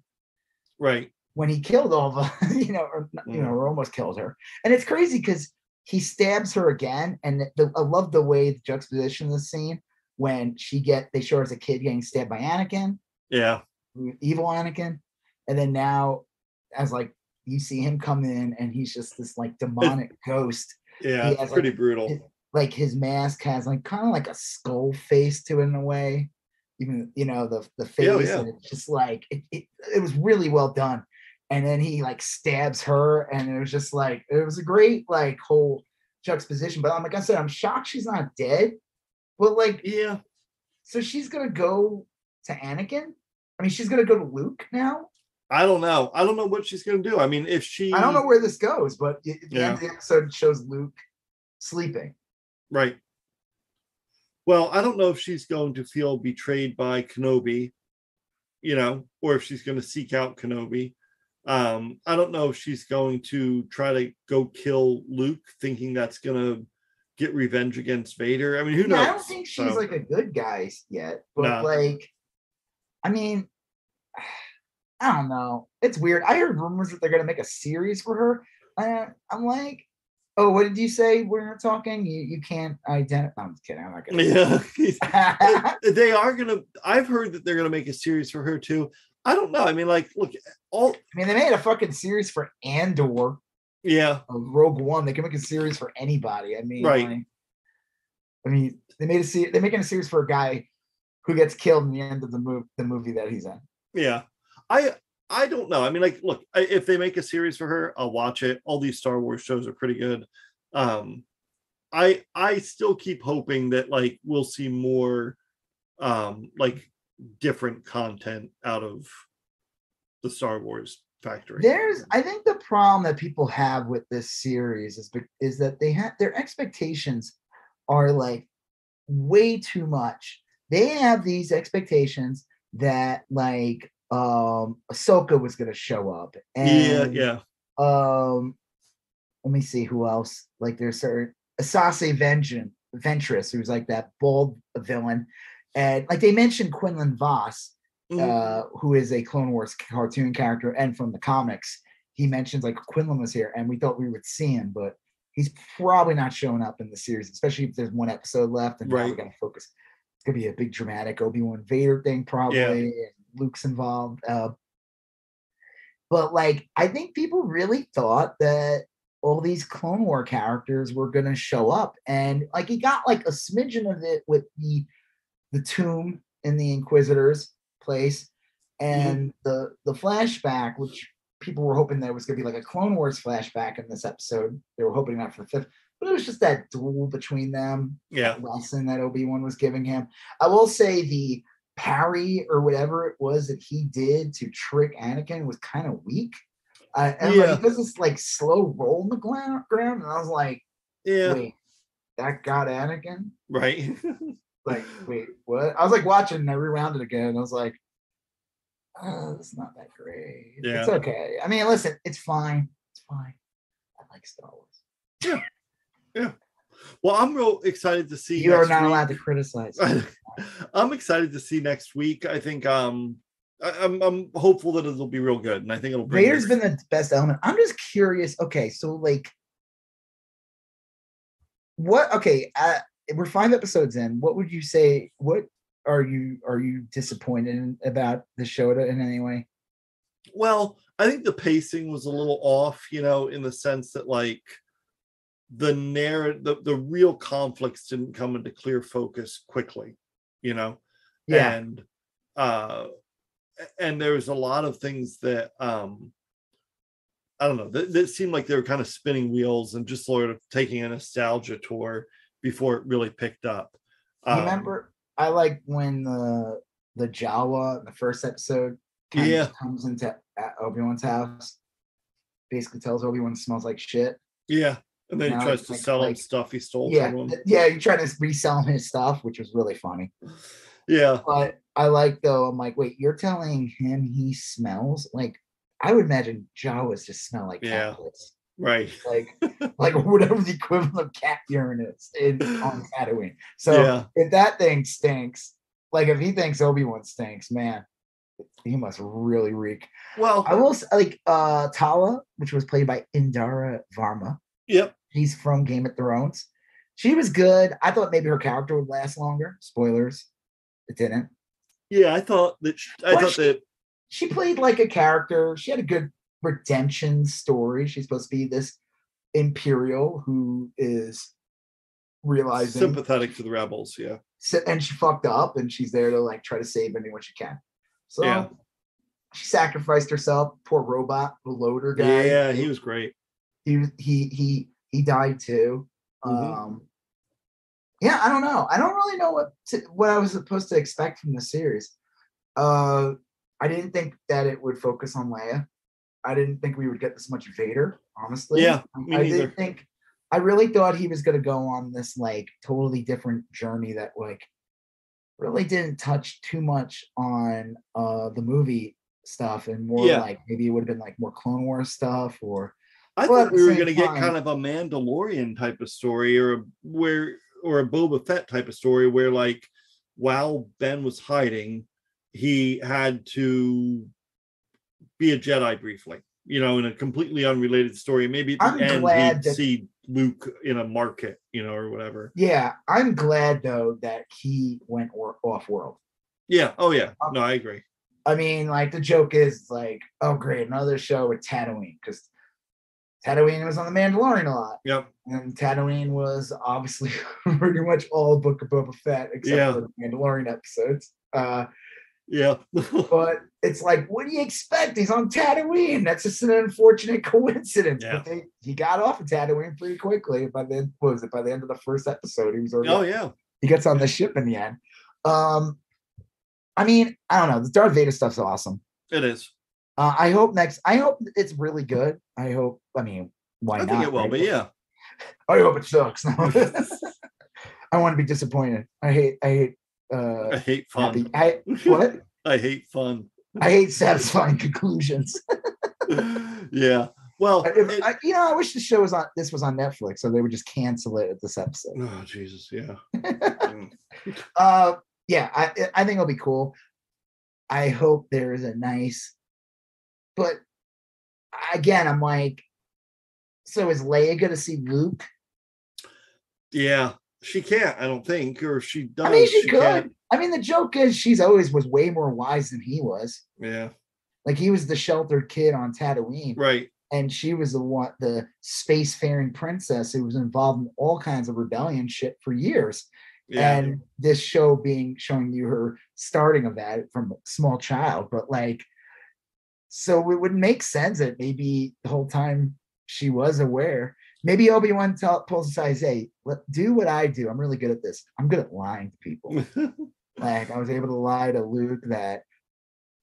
Speaker 2: right,
Speaker 1: when he killed all the, you know, or you know,
Speaker 2: Mm.
Speaker 1: or almost killed her. And it's crazy because he stabs her again, and the, I love the way the juxtaposition of the scene when she get they show her as a kid getting stabbed by Anakin,
Speaker 2: yeah,
Speaker 1: evil Anakin, and then now as like you see him come in and he's just this like demonic ghost.
Speaker 2: yeah, it's pretty
Speaker 1: like,
Speaker 2: brutal.
Speaker 1: his- Like his mask has like kind of like a skull face to it in a way. Even you know the the face,
Speaker 2: Yeah, oh, yeah.
Speaker 1: and it's just like it, it. It was really well done. And then he like stabs her, and it was just like it was a great like whole juxtaposition. But I'm like I said, I'm shocked she's not dead. But like,
Speaker 2: Yeah,
Speaker 1: so she's gonna go to Anakin. I mean, she's gonna go to Luke now.
Speaker 2: I don't know. I don't know what she's gonna do. I mean, if she,
Speaker 1: I don't know where this goes, but the
Speaker 2: Yeah.
Speaker 1: end of the episode shows Luke sleeping.
Speaker 2: Right. Well, I don't know if she's going to feel betrayed by Kenobi, you know, or if she's going to seek out Kenobi. Um, I don't know if she's going to try to go kill Luke, thinking that's going to get revenge against Vader. I mean, who
Speaker 1: Yeah,
Speaker 2: knows?
Speaker 1: I don't think she's
Speaker 2: So,
Speaker 1: like a good guy yet, but
Speaker 2: No.
Speaker 1: like, I mean, I don't know. It's weird. I heard rumors that they're gonna make a series for her. Uh, I'm like, oh, what did you say when were talking? You you can't identify. I'm just kidding. I'm not gonna.
Speaker 2: yeah. they are going to, I've heard that they're going to make a series for her too. I don't know. I mean, like, look, all,
Speaker 1: I mean, they made a fucking series for Andor,
Speaker 2: yeah,
Speaker 1: Rogue One. They can make a series for anybody. I mean,
Speaker 2: Right.
Speaker 1: like, I mean, they made a series. They're making a series for a guy who gets killed in the end of the movie. The movie that he's in.
Speaker 2: Yeah. I I don't know. I mean, like, look, if they make a series for her, I'll watch it. All these Star Wars shows are pretty good. Um, I I still keep hoping that like we'll see more, um, like different content out of the Star Wars factory.
Speaker 1: There's, I think, the problem that people have with this series is is that they have their expectations are like way too much. They have these expectations that like um Ahsoka was gonna show up,
Speaker 2: yeah,
Speaker 1: and
Speaker 2: yeah,
Speaker 1: um, let me see who else. Like there's certain Asajj Vengeance, Ventress, who's like that bald villain, and like they mentioned Quinlan Vos,
Speaker 2: Mhm.
Speaker 1: uh, who is a Clone Wars cartoon character and from the comics. He mentions like Quinlan was here, and we thought we would see him, but he's probably not showing up in the series, especially if there's one episode left and now we
Speaker 2: Right.
Speaker 1: gotta focus. It's gonna be a big dramatic Obi Wan Vader thing, probably. And Luke's involved. Uh, but like, I think people really thought that all these Clone War characters were gonna show up, and like he got like a smidgen of it with the the tomb in the Inquisitor's place, and the the flashback, which people were hoping that was gonna be like a Clone Wars flashback in this episode. They were hoping that for the fifth, but it was just that duel between them
Speaker 2: yeah,
Speaker 1: lesson that Obi Wan was giving him. I will say the parry or whatever it was that he did to trick Anakin was kind of weak. Uh, and like,
Speaker 2: Yeah.
Speaker 1: he does this like slow roll in the ground, and I was like,
Speaker 2: yeah,
Speaker 1: wait, that got Anakin?
Speaker 2: right.
Speaker 1: Like, wait, what? I was like watching, and I rewound it again. And I was like, oh, it's not that great.
Speaker 2: Yeah.
Speaker 1: It's okay. I mean, listen, it's fine. It's fine. I like Star Wars.
Speaker 2: Well, I'm real excited to see.
Speaker 1: You are not
Speaker 2: week.
Speaker 1: allowed to criticize.
Speaker 2: I'm excited to see next week. I think um I, I'm I'm hopeful that it'll be real good, and I think it'll. bring
Speaker 1: Vader's been the best element. I'm just curious. Okay, so like, what? Okay, uh, we're five episodes in. What would you say? What are you are you disappointed about the show in any way?
Speaker 2: Well, I think the pacing was a little off, you know, in the sense that like the narrative, the, the real conflicts didn't come into clear focus quickly, you know,
Speaker 1: Yeah,
Speaker 2: and uh, and there was a lot of things that um I don't know. That, that seemed like they were kind of spinning wheels and just sort of taking a nostalgia tour before it really picked up. Um,
Speaker 1: remember? I like when the the Jawa in the first episode kind
Speaker 2: Yeah.
Speaker 1: of comes into Obi Wan's house, basically tells Obi Wan smells like shit.
Speaker 2: Yeah, and then he tries to
Speaker 1: like-
Speaker 2: sell him stuff he stole
Speaker 1: Yeah,
Speaker 2: from him.
Speaker 1: yeah. You try to resell him his stuff, which was really funny.
Speaker 2: Yeah,
Speaker 1: But I like though. I'm like, wait, you're telling him he smells like? I would imagine Jawas just smell like
Speaker 2: Yeah.
Speaker 1: cat piss.
Speaker 2: right.
Speaker 1: like like whatever the equivalent of cat urine is in on Tatooine. So
Speaker 2: yeah,
Speaker 1: if that thing stinks, like if he thinks Obi Wan stinks, man, he must really reek.
Speaker 2: well,
Speaker 1: I will s- like uh Tala, which was played by Indira Varma.
Speaker 2: yep.
Speaker 1: She's from Game of Thrones. She was good. I thought maybe her character would last longer. Spoilers, it didn't.
Speaker 2: Yeah, I thought that. sh- I thought
Speaker 1: she-
Speaker 2: that.
Speaker 1: She played like a character. She had a good redemption story. She's supposed to be this Imperial who is realizing
Speaker 2: Sympathetic to the rebels. Yeah,
Speaker 1: and she fucked up and she's there to like try to save anyone she can. So
Speaker 2: Yeah.
Speaker 1: she sacrificed herself. Poor robot, the loader guy.
Speaker 2: yeah, he was great.
Speaker 1: he he he he died too.
Speaker 2: Mhm.
Speaker 1: Um yeah, I don't know. I don't really know what to, what I was supposed to expect from the series. Uh I didn't think that it would focus on Leia. I didn't think we would get this much Vader, honestly.
Speaker 2: Yeah,
Speaker 1: I-
Speaker 2: me
Speaker 1: I
Speaker 2: neither.
Speaker 1: didn't think I really thought he was gonna go on this like totally different journey that like really didn't touch too much on uh the movie stuff and more
Speaker 2: Yeah.
Speaker 1: like maybe it would have been like more Clone Wars stuff or
Speaker 2: I
Speaker 1: Well,
Speaker 2: thought we were going to get kind of a Mandalorian type of story, or a, where, or a Boba Fett type of story, where like while Ben was hiding, he had to be a Jedi briefly. You know, in a completely unrelated story. Maybe at the
Speaker 1: I'm
Speaker 2: end
Speaker 1: glad
Speaker 2: he'd
Speaker 1: that-
Speaker 2: see Luke in a market, you know, or whatever.
Speaker 1: Yeah, I'm glad though that he went or- off world.
Speaker 2: Yeah. Oh yeah.
Speaker 1: Um,
Speaker 2: No, I agree.
Speaker 1: I mean, like the joke is like, oh great, another show with Tatooine because Tatooine was on the Mandalorian a lot,
Speaker 2: Yep.
Speaker 1: and Tatooine was obviously pretty much all Book of Boba Fett except
Speaker 2: Yeah.
Speaker 1: for the Mandalorian episodes. Uh,
Speaker 2: Yeah.
Speaker 1: but it's like, what do you expect? He's on Tatooine. That's just an unfortunate coincidence.
Speaker 2: Yeah.
Speaker 1: But they, he got off of Tatooine pretty quickly. By then, what was it? By the end of the first episode, he was already
Speaker 2: oh yeah.
Speaker 1: he gets on the ship in the end. Um, I mean, I don't know. The Darth Vader stuff's awesome.
Speaker 2: It is.
Speaker 1: Uh, I hope next. I hope it's really good. I hope. I mean, why
Speaker 2: I
Speaker 1: not?
Speaker 2: think it will,
Speaker 1: right?
Speaker 2: but yeah.
Speaker 1: I hope it sucks. I want to be disappointed. I hate. I hate. uh, I
Speaker 2: hate
Speaker 1: happy.
Speaker 2: fun.
Speaker 1: I what?
Speaker 2: I hate fun.
Speaker 1: I hate satisfying conclusions.
Speaker 2: yeah. Well,
Speaker 1: If-
Speaker 2: it-
Speaker 1: I, you know, I wish the show was on. This was on Netflix, so they would just cancel it at this episode.
Speaker 2: oh Jesus, yeah. Mm.
Speaker 1: uh yeah i i think it'll be cool i hope there is a nice but again i'm like so is leia gonna see luke
Speaker 2: Yeah. She can't, I don't think, or she does.
Speaker 1: i mean she, could
Speaker 2: can't.
Speaker 1: i mean the joke is she's always was way more wise than he was
Speaker 2: Yeah.
Speaker 1: like he was the sheltered kid on tatooine
Speaker 2: Right.
Speaker 1: and she was the one the spacefaring princess who was involved in all kinds of rebellion shit for years
Speaker 2: Yeah.
Speaker 1: and this show being showing you her starting of that from a small child but like so it would make sense that maybe the whole time she was aware maybe obi-wan tell, pulls aside and say let do what i do i'm really good at this i'm good at lying to people like i was able to lie to luke that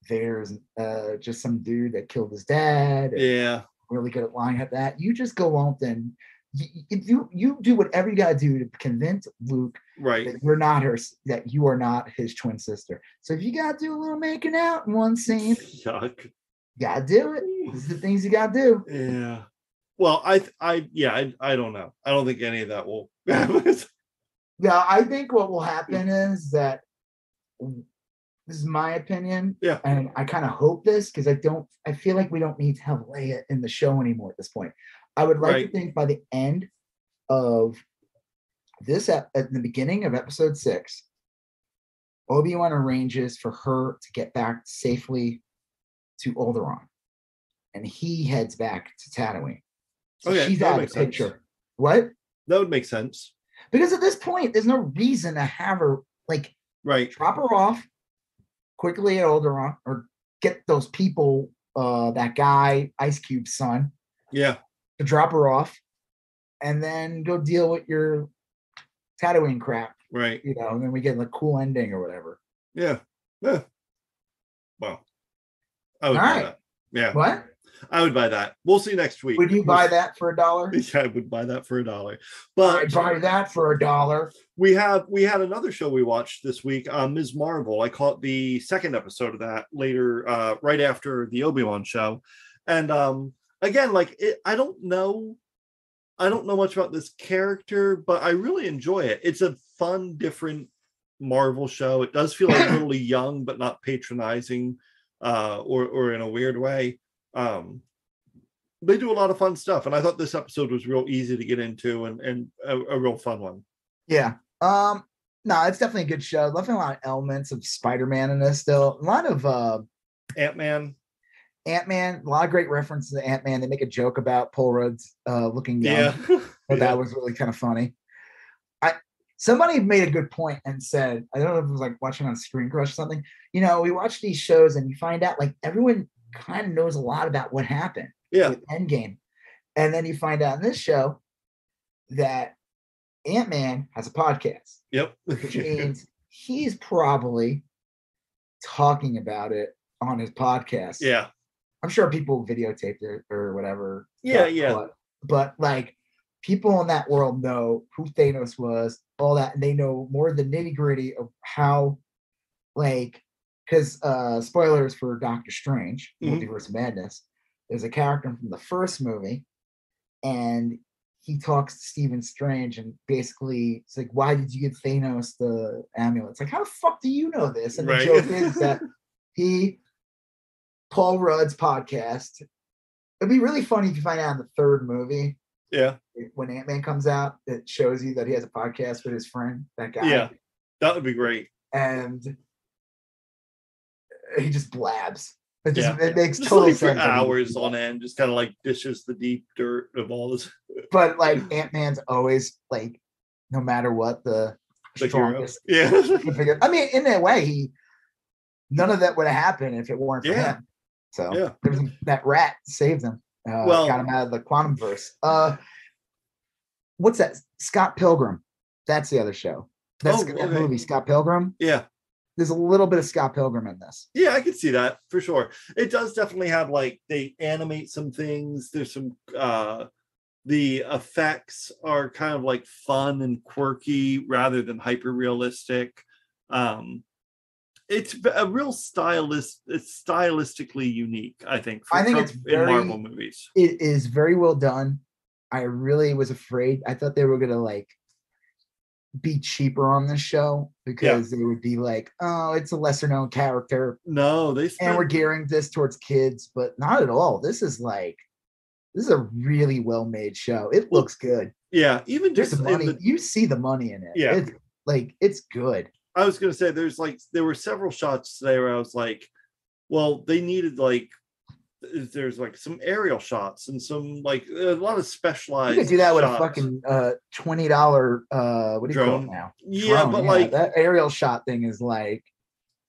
Speaker 1: there's uh just some dude that killed his dad
Speaker 2: yeah.
Speaker 1: really good at lying at that you just go on and y- y- you you do whatever you got to do to convince luke
Speaker 2: Right.
Speaker 1: that you're not her that you are not his twin sister. So if you gotta do a little making out in one scene,
Speaker 2: Yuck.
Speaker 1: you gotta do it. These are the things you gotta do.
Speaker 2: Yeah. Well, I, I, yeah, I, I don't know. I don't think any of that will.
Speaker 1: Yeah, I think what will happen is that this is my opinion.
Speaker 2: Yeah.
Speaker 1: And I kind of hope this because I don't I feel like we don't need to have Leia in the show anymore at this point. I would like
Speaker 2: Right.
Speaker 1: to think by the end of this ep- at the beginning of episode six, Obi-Wan arranges for her to get back safely to Alderaan. And he heads back to Tatooine. So
Speaker 2: Okay,
Speaker 1: she's
Speaker 2: that
Speaker 1: out of the
Speaker 2: sense.
Speaker 1: picture. What?
Speaker 2: that would make sense.
Speaker 1: Because at this point, there's no reason to have her like
Speaker 2: Right.
Speaker 1: drop her off quickly at Alderaan or get those people, uh, that guy, Ice Cube's son,
Speaker 2: Yeah.
Speaker 1: to drop her off, and then go deal with your Tatooine crap,
Speaker 2: Right.
Speaker 1: you know, and then we get like cool ending or whatever.
Speaker 2: Yeah. Yeah. Well, I would
Speaker 1: All right.
Speaker 2: that. Yeah.
Speaker 1: What
Speaker 2: I would buy that. We'll see next week.
Speaker 1: would you buy that for a dollar?
Speaker 2: Yeah, I would buy that for a dollar.
Speaker 1: I'd
Speaker 2: But
Speaker 1: buy that for a dollar.
Speaker 2: we have we had another show we watched this week, um, Ms. Marvel. I caught the second episode of that later, uh, right after the Obi Wan show, and um, again, like it, I don't know, I don't know much about this character, but I really enjoy it. It's a fun, different Marvel show. It does feel like a little young, but not patronizing, uh, or or in a weird way. Um, they do a lot of fun stuff, and I thought this episode was real easy to get into and and a, a real fun one.
Speaker 1: Yeah. Um. No, it's definitely a good show. Loving a lot of elements of Spider-Man in this. Still, a lot of uh,
Speaker 2: Ant Man.
Speaker 1: Ant Man. A lot of great references to Ant Man. They make a joke about Paul Rudd's uh, looking young.
Speaker 2: Yeah.
Speaker 1: but
Speaker 2: Yeah.
Speaker 1: that was really kind of funny. I somebody made a good point and said, I don't know if it was like watching on Screen Crush or something. You know, we watch these shows and you find out like everyone kind of knows a lot about what happened
Speaker 2: yeah.
Speaker 1: with Endgame, and then you find out in this show that Ant Man has a podcast,
Speaker 2: Yep.
Speaker 1: which means he's probably talking about it on his podcast.
Speaker 2: yeah.
Speaker 1: I'm sure people videotaped it or whatever.
Speaker 2: Yeah,
Speaker 1: got
Speaker 2: yeah.
Speaker 1: caught. But like people in that world know who Thanos was, all that, and they know more of the nitty gritty of how, like, because uh spoilers for Doctor Strange,
Speaker 2: Mhm.
Speaker 1: Multiverse Madness. There's a character from the first movie, and he talks to Stephen Strange and basically it's like, why did you give Thanos the amulet? It's like, how the fuck do you know this? And
Speaker 2: Right.
Speaker 1: the joke is that he Paul Rudd's podcast. It'd be really funny if you find out in the third movie
Speaker 2: Yeah.
Speaker 1: when Ant Man comes out, it shows you that he has a podcast with his friend, that guy.
Speaker 2: Yeah. That would be great.
Speaker 1: And he just blabs. It just
Speaker 2: Yeah.
Speaker 1: it makes
Speaker 2: Just
Speaker 1: total
Speaker 2: like
Speaker 1: sense. he-
Speaker 2: hours on end, just kind of like dishes the deep dirt of all this.
Speaker 1: But like Ant Man's always like, no matter what, the
Speaker 2: The hero.
Speaker 1: strongest.
Speaker 2: Yeah.
Speaker 1: I mean, in that way, he none of that would have happened if it weren't for
Speaker 2: Yeah.
Speaker 1: him. So
Speaker 2: Yeah.
Speaker 1: was that rat saved him. Uh,
Speaker 2: Well-
Speaker 1: got him out of the quantum verse. Uh, what's that? Scott Pilgrim. That's the other show. That's
Speaker 2: Oh,
Speaker 1: that movie, Scott Pilgrim.
Speaker 2: yeah.
Speaker 1: There's a little bit of Scott Pilgrim in this.
Speaker 2: Yeah, I can see that for sure. It does definitely have like they animate some things. There's some uh the effects are kind of like fun and quirky rather than hyper realistic. Um it's a real stylist it's stylistically unique, I think,
Speaker 1: I think it's
Speaker 2: in
Speaker 1: very-
Speaker 2: Marvel movies.
Speaker 1: It is very well done. I really was afraid. I thought they were gonna like be cheaper on this show because they would be like, oh, it's a lesser known character.
Speaker 2: No, they
Speaker 1: and we're gearing this towards kids, but not at all. This is like this is a really well made show. It looks good.
Speaker 2: yeah, even
Speaker 1: There's
Speaker 2: just
Speaker 1: the money.
Speaker 2: the
Speaker 1: you see the money in it.
Speaker 2: Yeah.
Speaker 1: It's like it's good.
Speaker 2: I was gonna say there's like there were several shots today where I was like, well, they needed like there's like some aerial shots and some like a lot of specialized.
Speaker 1: You could do that with a fucking uh twenty dollar uh what do you call it
Speaker 2: Drone.
Speaker 1: now?
Speaker 2: yeah,
Speaker 1: Drone,
Speaker 2: but like
Speaker 1: that aerial shot thing is like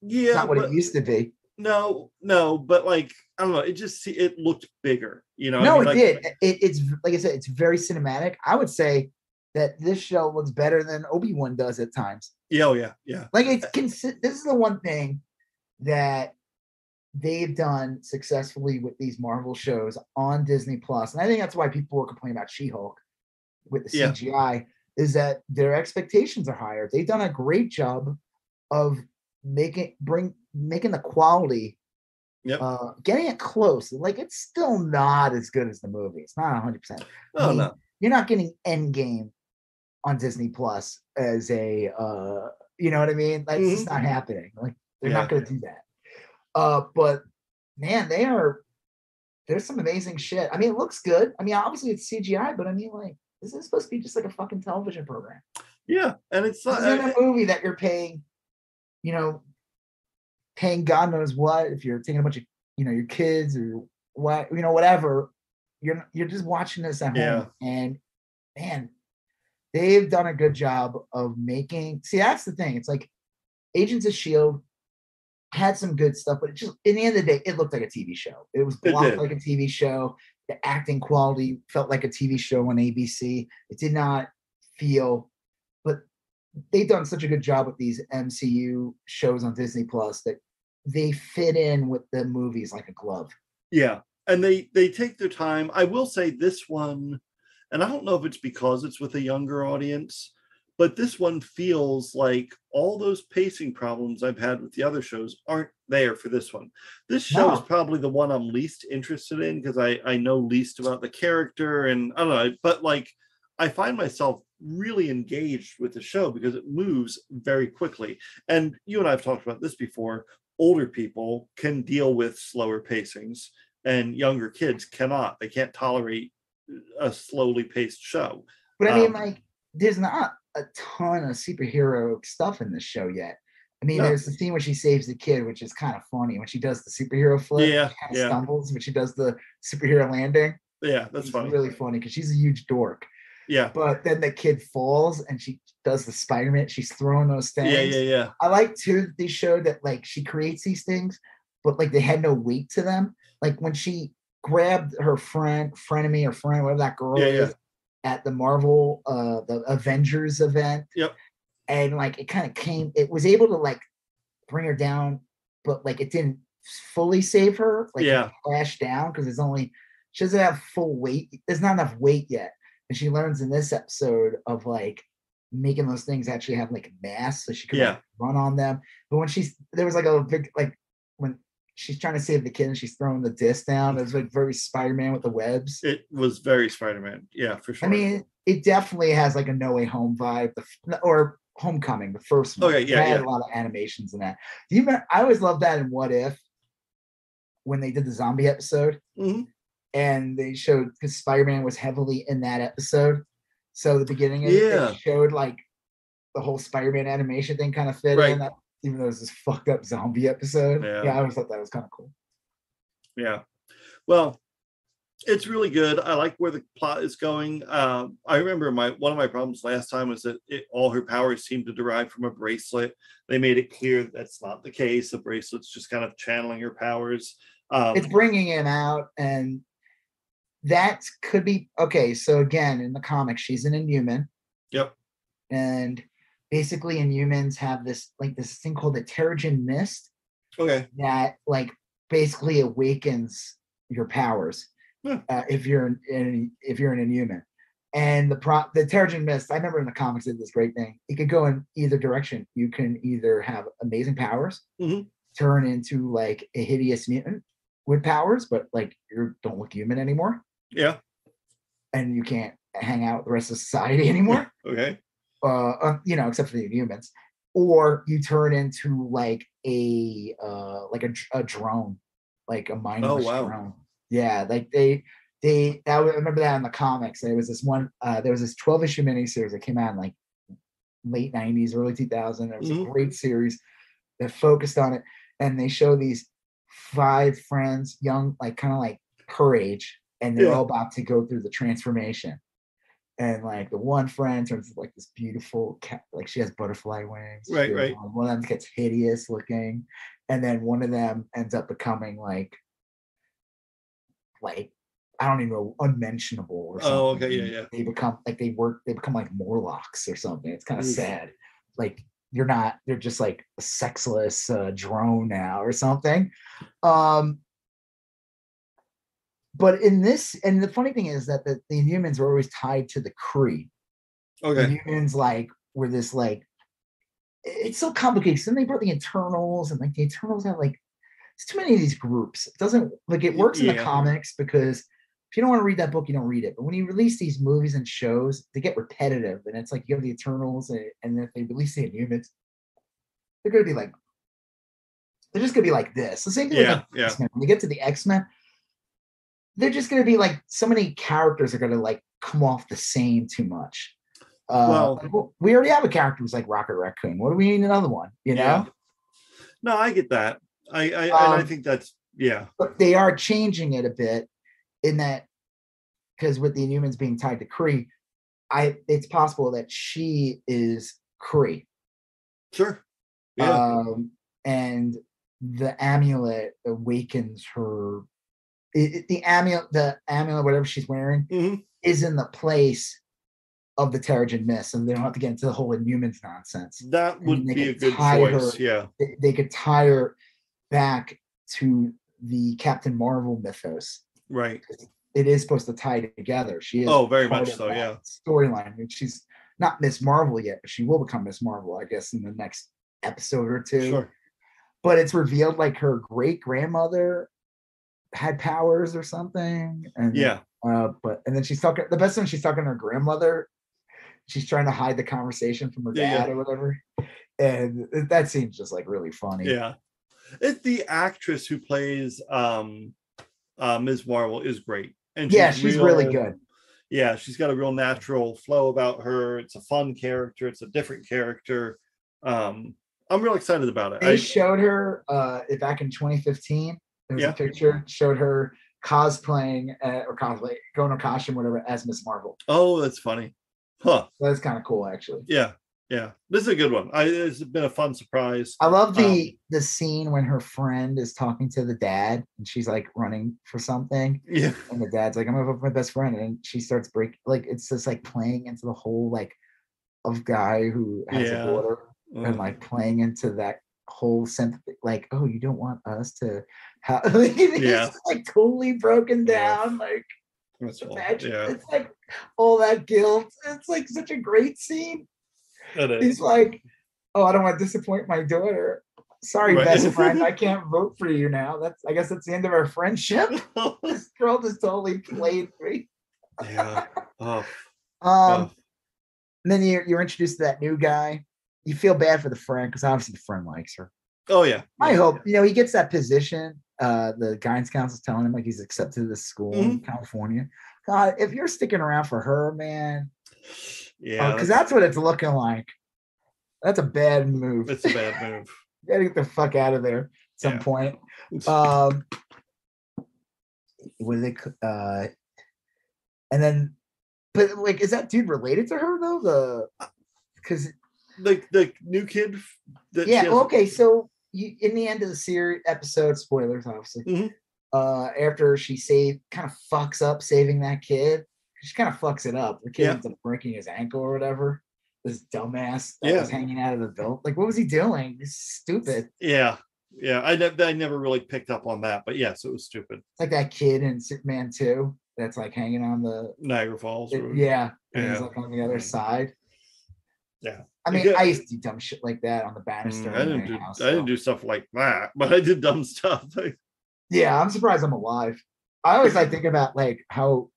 Speaker 2: yeah,
Speaker 1: not what
Speaker 2: but
Speaker 1: it used to be.
Speaker 2: no, no, but like I don't know, it just it looked bigger, you know. I
Speaker 1: no,
Speaker 2: mean,
Speaker 1: it
Speaker 2: like,
Speaker 1: did. It, it's like I said, it's very cinematic. I would say that this show looks better than Obi Wan does at times.
Speaker 2: Yeah, oh yeah, yeah,
Speaker 1: like it's consi- this is the one thing that they've done successfully with these Marvel shows on Disney Plus, and I think that's why people were complaining about She-Hulk with the
Speaker 2: Yeah.
Speaker 1: CGI is that their expectations are higher. They've done a great job of making bring making the quality
Speaker 2: Yep.
Speaker 1: uh getting it close like it's still not as good as the movie it's not 100 percent
Speaker 2: oh no,
Speaker 1: you're not getting Endgame on Disney Plus as a uh you know what I mean? That's it's not happening. Like they're not gonna do that. Uh but man, they are there's some amazing shit. I mean, it looks good. I mean, obviously it's CGI, but I mean like this is supposed to be just like a fucking television program.
Speaker 2: yeah, and it's not.
Speaker 1: a movie that you're paying, you know, paying God knows what if you're taking a bunch of, you know, your kids or what, you know, whatever. You're you're just watching this at
Speaker 2: Yeah.
Speaker 1: home, and man, they've done a good job of making. See, that's the thing. It's like Agents of Shield had some good stuff, but it just in the end of the day, it looked like a TV show. It was blocked
Speaker 2: did.
Speaker 1: like a TV show. the acting quality felt like a TV show on ABC. It did not feel, but they've done such a good job with these MCU shows on Disney Plus that they fit in with the movies like a glove.
Speaker 2: Yeah, and they they take their time. I will say this one, and I don't know if it's because it's with a younger audience, but this one feels like all those pacing problems I've had with the other shows aren't there for this one. This show is probably the one I'm least interested in because I I know least about the character and I don't know, but like I find myself really engaged with the show because it moves very quickly. And you and I have talked about this before. Older people can deal with slower pacings and younger kids cannot. They can't tolerate a slowly paced show.
Speaker 1: But I mean,
Speaker 2: Um,
Speaker 1: like, there's not a ton of superhero stuff in this show yet. I mean,
Speaker 2: No.
Speaker 1: there's the scene where she saves the kid, which is kind of funny when she does the superhero flip.
Speaker 2: Yeah,
Speaker 1: she kind of
Speaker 2: yeah.
Speaker 1: stumbles when she does the superhero landing.
Speaker 2: Yeah, that's
Speaker 1: It's
Speaker 2: funny.
Speaker 1: really funny because she's a huge dork.
Speaker 2: yeah.
Speaker 1: But then the kid falls and she does the Spider-Man. She's throwing those things.
Speaker 2: Yeah, yeah, yeah.
Speaker 1: I like too that they showed that like she creates these things, but like they had no weight to them. Like when she grabbed her friend, frenemy or friend, whatever that girl
Speaker 2: Yeah, yeah.
Speaker 1: At the Marvel, uh, the Avengers event.
Speaker 2: Yep.
Speaker 1: And like it kind of came, it was able to like bring her down, but like it didn't fully save her. Like
Speaker 2: Yeah.
Speaker 1: flash down because it's only she doesn't have full weight. There's not enough weight yet. And she learns in this episode of like making those things actually have like mass so she like,
Speaker 2: Yeah.
Speaker 1: run on them. But when she's there was like a big like when she's trying to save the kid and she's throwing the disc down, it was like very Spider-Man with the webs.
Speaker 2: It was very Spider-Man. Yeah, for sure.
Speaker 1: I mean, it definitely has like a No Way Home vibe, the, or Homecoming, the first one.
Speaker 2: Okay,
Speaker 1: It
Speaker 2: yeah,
Speaker 1: had
Speaker 2: yeah.
Speaker 1: a lot of animations in that. Do you remember? I always loved that in What If when they did the zombie episode
Speaker 2: Mhm.
Speaker 1: and they showed because Spider-Man was heavily in that episode. So the beginning of it,
Speaker 2: Yeah.
Speaker 1: it showed like the whole Spider-Man animation thing kind of fit
Speaker 2: Right.
Speaker 1: in that, even though it's this fucked up zombie episode.
Speaker 2: Yeah.
Speaker 1: Yeah, I always thought that was kind of cool.
Speaker 2: Yeah. Well, it's really good. I like where the plot is going. Um, I remember my one of my problems last time was that it, all her powers seemed to derive from a bracelet. They made it clear that that's not the case. The bracelet's just kind of channeling her powers. Um,
Speaker 1: it's bringing him out and that could be okay so again in the comics she's an inhuman
Speaker 2: Yep.
Speaker 1: and basically inhumans have this like this thing called the terrigen mist
Speaker 2: okay.
Speaker 1: that like basically awakens your powers
Speaker 2: Hmm.
Speaker 1: uh, if you're an, if you're an inhuman and the pro the terrigen mist i remember in the comics did this great thing it could go in either direction you can either have amazing powers
Speaker 2: Mhm.
Speaker 1: turn into like a hideous mutant with powers but like you don't look human anymore
Speaker 2: Yeah.
Speaker 1: and you can't hang out with the rest of society anymore
Speaker 2: Okay.
Speaker 1: Uh, uh, you know, except for the humans, or you turn into like a uh, like a, a drone, like a mindless oh,
Speaker 2: wow.
Speaker 1: drone. Yeah, like they they that was, I remember that in the comics. There was this one. Uh, there was this twelve issue miniseries that came out in like late nineties, early two thousand. It was
Speaker 2: Mhm.
Speaker 1: a great series that focused on it, and they show these five friends, young, like kind of like her age, and they're
Speaker 2: Yeah.
Speaker 1: all about to go through the transformation and like the one friend turns into like this beautiful cat, like she has butterfly wings.
Speaker 2: Right, right.
Speaker 1: One of them gets hideous looking, and then one of them ends up becoming like, like I don't even know, unmentionable or something.
Speaker 2: Oh, okay, yeah, yeah.
Speaker 1: They become like they work, they become like Morlocks or something. It's kind of sad. Like you're not, they're just like a sexless uh, drone now or something. Um, but in this, and the funny thing is that the, the Inhumans were always tied to the Kree.
Speaker 2: Okay.
Speaker 1: The Inhumans like were this like it's so complicated. So then they brought the Eternals, and like the Eternals have like it's too many of these groups. It doesn't like it works in the comics because if you don't want to read that book, you don't read it. But when you release these movies and shows, they get repetitive, and it's like you have the Eternals, and, and then if they release the Inhumans, they're gonna be like they're just gonna be like this. The same thing
Speaker 2: Yeah,
Speaker 1: with like,
Speaker 2: yeah.
Speaker 1: X-Men. When you get to the X-Men, they're just gonna be like so many characters are gonna like come off the same too much. Uh,
Speaker 2: Well-
Speaker 1: we already have a character who's like Rocket Raccoon. What do we need another one? You know,
Speaker 2: Yeah. No, I get that. I I, and I
Speaker 1: Um,
Speaker 2: think that's yeah.
Speaker 1: but they are changing it a bit in that because with the Inhumans being tied to Kree, I it's possible that she is Kree.
Speaker 2: Sure. Yeah.
Speaker 1: Um, and the amulet awakens her it, it- the amulet, the amulet, whatever she's wearing,
Speaker 2: Mhm.
Speaker 1: is in the place of the Terrigen Mist, and they don't have to get into the whole Inhumans nonsense.
Speaker 2: That would be a good choice.
Speaker 1: her-
Speaker 2: Yeah.
Speaker 1: They, they could tie her back to the Captain Marvel mythos.
Speaker 2: Right.
Speaker 1: It is supposed to tie together. She is
Speaker 2: Oh, very much so. Yeah.
Speaker 1: Storyline. and She's not Miss Marvel yet, but she will become Miss Marvel, I guess, in the next episode or two.
Speaker 2: Sure.
Speaker 1: But it's revealed like her great grandmother had powers or something. And then,
Speaker 2: Yeah.
Speaker 1: uh, but and then she's talking the best thing she's talking to her grandmother. She's trying to hide the conversation from her
Speaker 2: Yeah, yeah.
Speaker 1: dad or whatever. And that seems just like really funny.
Speaker 2: Yeah. It's the actress who plays um uh Ms. Marvel is great. And
Speaker 1: Yeah, she's really good.
Speaker 2: Yeah, she's got a real natural flow about her. It's a fun character, it's a different character. Um, I'm real excited about it.
Speaker 1: They
Speaker 2: I,
Speaker 1: showed her uh back in 2015. There was
Speaker 2: Yeah.
Speaker 1: a picture showed her cosplaying uh, or cosplay going to costume whatever as Miss Marvel.
Speaker 2: oh, that's funny. Huh.
Speaker 1: That's kind of cool actually.
Speaker 2: Yeah. Yeah. This is a good one. I, it's been a fun surprise.
Speaker 1: I love the
Speaker 2: Um,
Speaker 1: the scene when her friend is talking to the dad and she's like running for something
Speaker 2: Yeah.
Speaker 1: and the dad's like I'm gonna vote for my best friend and she starts break like it's just like playing into the whole like of guy who has
Speaker 2: Yeah.
Speaker 1: a daughter and
Speaker 2: Mm.
Speaker 1: like playing into that whole sympathy like oh you don't want us to have like, it's
Speaker 2: Yeah.
Speaker 1: like totally broken
Speaker 2: Yeah.
Speaker 1: down like
Speaker 2: That's
Speaker 1: imagine
Speaker 2: Yeah.
Speaker 1: it's like all that guilt it's like such a great scene he's like oh i don't want to disappoint my daughter sorry
Speaker 2: Right.
Speaker 1: best friend i can't vote for you now that's i guess that's the end of our friendship this girl just totally played me
Speaker 2: yeah. Oh,
Speaker 1: um
Speaker 2: oh.
Speaker 1: and then you're, you're introduced to that new guy you feel bad for the friend because obviously the friend likes her
Speaker 2: Oh, yeah.
Speaker 1: I
Speaker 2: Yeah.
Speaker 1: hope you know he gets that position. Uh, the guidance counsel's telling him like he's accepted to this school
Speaker 2: Mm-hmm.
Speaker 1: in California. God, if you're sticking around for her, man,
Speaker 2: Yeah.
Speaker 1: because that's what it's looking like. That's a bad move.
Speaker 2: It's a bad move.
Speaker 1: You gotta get the fuck out of there at some
Speaker 2: Yeah.
Speaker 1: point. Um, what do they? Uh, and then, but like, is that dude related to her though? The because
Speaker 2: like the new kid that
Speaker 1: yeah okay so you in the end of the series episode spoilers obviously
Speaker 2: Mhm.
Speaker 1: uh after she save kind of fucks up saving that kid she kind of fucks it up the kid
Speaker 2: Yeah.
Speaker 1: ends up breaking his ankle or whatever this dumbass that
Speaker 2: Yeah.
Speaker 1: was hanging out of the belt like what was he doing it's stupid
Speaker 2: Yeah, yeah. I ne- I never really picked up on that, but yes, it was stupid.
Speaker 1: it's like that kid in superman 2 that's like hanging on the
Speaker 2: Niagara Falls.
Speaker 1: it- yeah and he's like on the other
Speaker 2: Mhm.
Speaker 1: side
Speaker 2: Yeah.
Speaker 1: I mean
Speaker 2: Yeah.
Speaker 1: i used to do dumb shit like that on the banister
Speaker 2: Mm, I didn't do
Speaker 1: house,
Speaker 2: I didn't do stuff like that, but I did dumb stuff.
Speaker 1: Yeah, I'm surprised I'm alive. I always like think about like how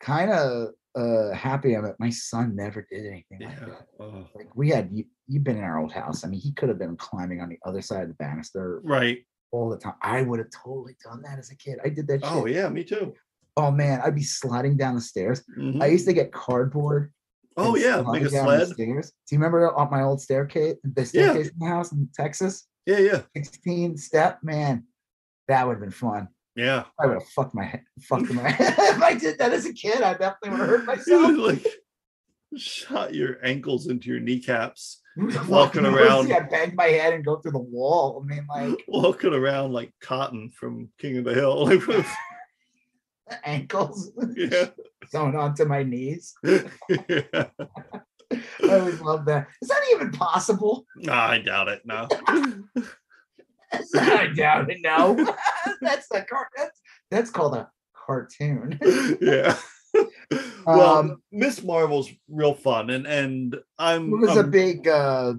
Speaker 1: kind of uh happy I'm at my son never did anything like that.
Speaker 2: oh,
Speaker 1: Like we had you you've been in our old house. I mean, he could have been climbing on the other side of the banister
Speaker 2: right.
Speaker 1: all the time. I would have totally done that as a kid. I did that shit.
Speaker 2: Oh yeah, me too.
Speaker 1: Oh man, I'd be sliding down the stairs.
Speaker 2: Mhm.
Speaker 1: I used to get cardboard.
Speaker 2: Oh yeah, make a sled.
Speaker 1: Stairs. Do you remember on my old staircase, the
Speaker 2: Yeah.
Speaker 1: staircase in the house in Texas?
Speaker 2: Yeah, yeah,
Speaker 1: 16 step, man. That would have been fun.
Speaker 2: yeah.
Speaker 1: I would have fucked my head, fucked my head. if I did that as a kid, I definitely would have hurt myself.
Speaker 2: like shot your ankles into your kneecaps,
Speaker 1: Walking
Speaker 2: walking around.
Speaker 1: I banged my head and go through the wall. I mean, like
Speaker 2: walking around like Cotton from King of the Hill.
Speaker 1: Ankles
Speaker 2: yeah.
Speaker 1: sewn onto my knees.
Speaker 2: yeah.
Speaker 1: I always love that. Is that even possible?
Speaker 2: Nah, I doubt it. No.
Speaker 1: I doubt it. No, that's the car. That's that's called a cartoon.
Speaker 2: yeah. well,
Speaker 1: Um,
Speaker 2: Miss Marvel's real fun, and and I'm,
Speaker 1: It was a
Speaker 2: I'm-
Speaker 1: big, uh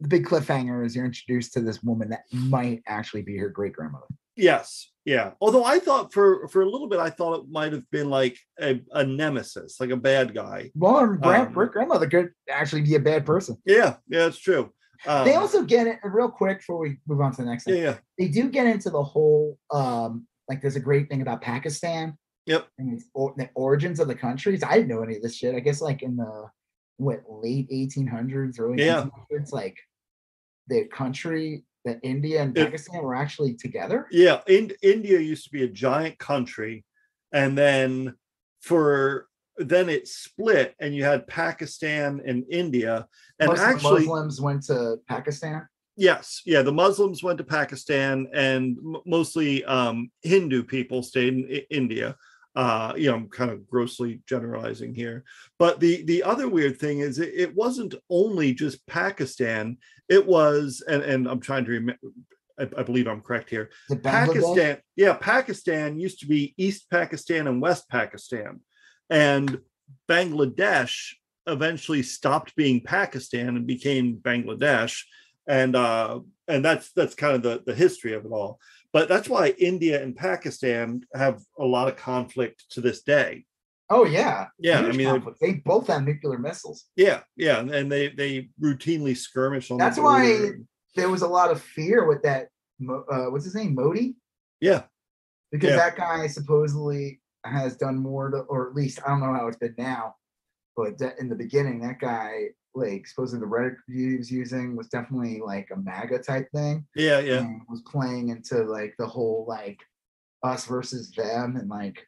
Speaker 1: the big cliffhanger is you're introduced to this woman that might actually be her great grandmother.
Speaker 2: Yes, yeah. Although I thought for for a little bit, I thought it might have been like a, a nemesis, like a bad guy.
Speaker 1: Well, grand,
Speaker 2: Um,
Speaker 1: grandmother could actually be a bad person.
Speaker 2: Yeah, yeah, it's true. Um,
Speaker 1: they also get it real quick before we move on to the next
Speaker 2: yeah,
Speaker 1: thing.
Speaker 2: yeah,
Speaker 1: They do get into the whole um like there's a great thing about Pakistan
Speaker 2: Yep.
Speaker 1: and its or, the origins of the countries. I didn't know any of this shit. I guess like in the what late 1800s, early
Speaker 2: Yeah.
Speaker 1: 1900s, like the country that India and
Speaker 2: It-
Speaker 1: Pakistan were actually together.
Speaker 2: yeah. In, India used to be a giant country, and then for then it split, and you had Pakistan and India, and
Speaker 1: the
Speaker 2: actually,
Speaker 1: Muslims went to Pakistan.
Speaker 2: Yes, yeah. The Muslims went to Pakistan, and mostly um, Hindu people stayed in I- India. Uh, you know, I'm kind of grossly generalizing here, but the the other weird thing is it, it wasn't only just Pakistan. It was, and and I'm trying to remember. I, I believe I'm correct here.
Speaker 1: The
Speaker 2: Pakistan, yeah, Pakistan used to be East Pakistan and West Pakistan, and Bangladesh eventually stopped being Pakistan and became Bangladesh, and uh, and that's that's kind of the the history of it all. But that's why India and Pakistan have a lot of conflict to this day.
Speaker 1: Oh yeah.
Speaker 2: Yeah, I mean,
Speaker 1: conflict. they both have nuclear missiles.
Speaker 2: Yeah, yeah, and they they routinely skirmish on.
Speaker 1: That's
Speaker 2: the
Speaker 1: why- There was a lot of fear with that. Uh, what's his name? Modi,
Speaker 2: Yeah,
Speaker 1: because
Speaker 2: Yeah.
Speaker 1: that guy supposedly has done more to, or at least I don't know how it's been now, but in the beginning, that guy like supposedly the rhetoric he was using was definitely like a MAGA type thing.
Speaker 2: yeah, yeah,
Speaker 1: and was playing into like the whole like us versus them and like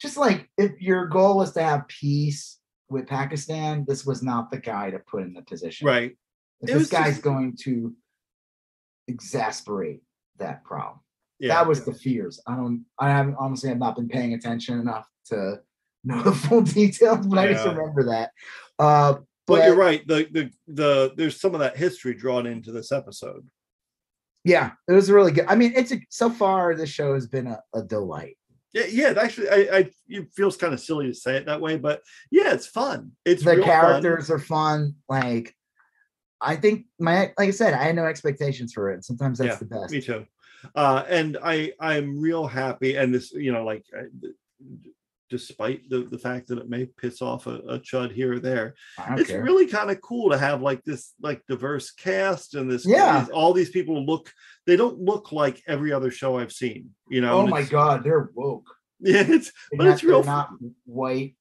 Speaker 1: just like if your goal was to have peace with Pakistan, this was not the guy to put in the position.
Speaker 2: right. It
Speaker 1: this guy's
Speaker 2: just-
Speaker 1: going to exasperate that problem.
Speaker 2: Yeah,
Speaker 1: That was the fears. I don't I haven't honestly have not been paying attention enough to know the full details, but I just remember that. Uh
Speaker 2: but you're right. The the the there's some of that history drawn into this episode.
Speaker 1: yeah, it was really good. I mean, it's a, so far this show has been a, a delight.
Speaker 2: Yeah, yeah. it Actually, I, I it feels kind of silly to say it that way, but yeah, it's fun. It's
Speaker 1: the
Speaker 2: real fun.
Speaker 1: characters are fun. Like, I think my like I said, I had no expectations for it. Sometimes that's
Speaker 2: Yeah,
Speaker 1: the best.
Speaker 2: Me too. Uh, and I I'm real happy. And this, you know, like despite the the fact that it may piss off a, a chud here or there, it's
Speaker 1: care.
Speaker 2: really kind of cool to have like this like diverse cast and this
Speaker 1: Yeah.
Speaker 2: these- all these people look they don't look like every other show I've seen. You know.
Speaker 1: oh my god, they're woke.
Speaker 2: Yeah, it's
Speaker 1: They're
Speaker 2: But
Speaker 1: not,
Speaker 2: it's real
Speaker 1: not white.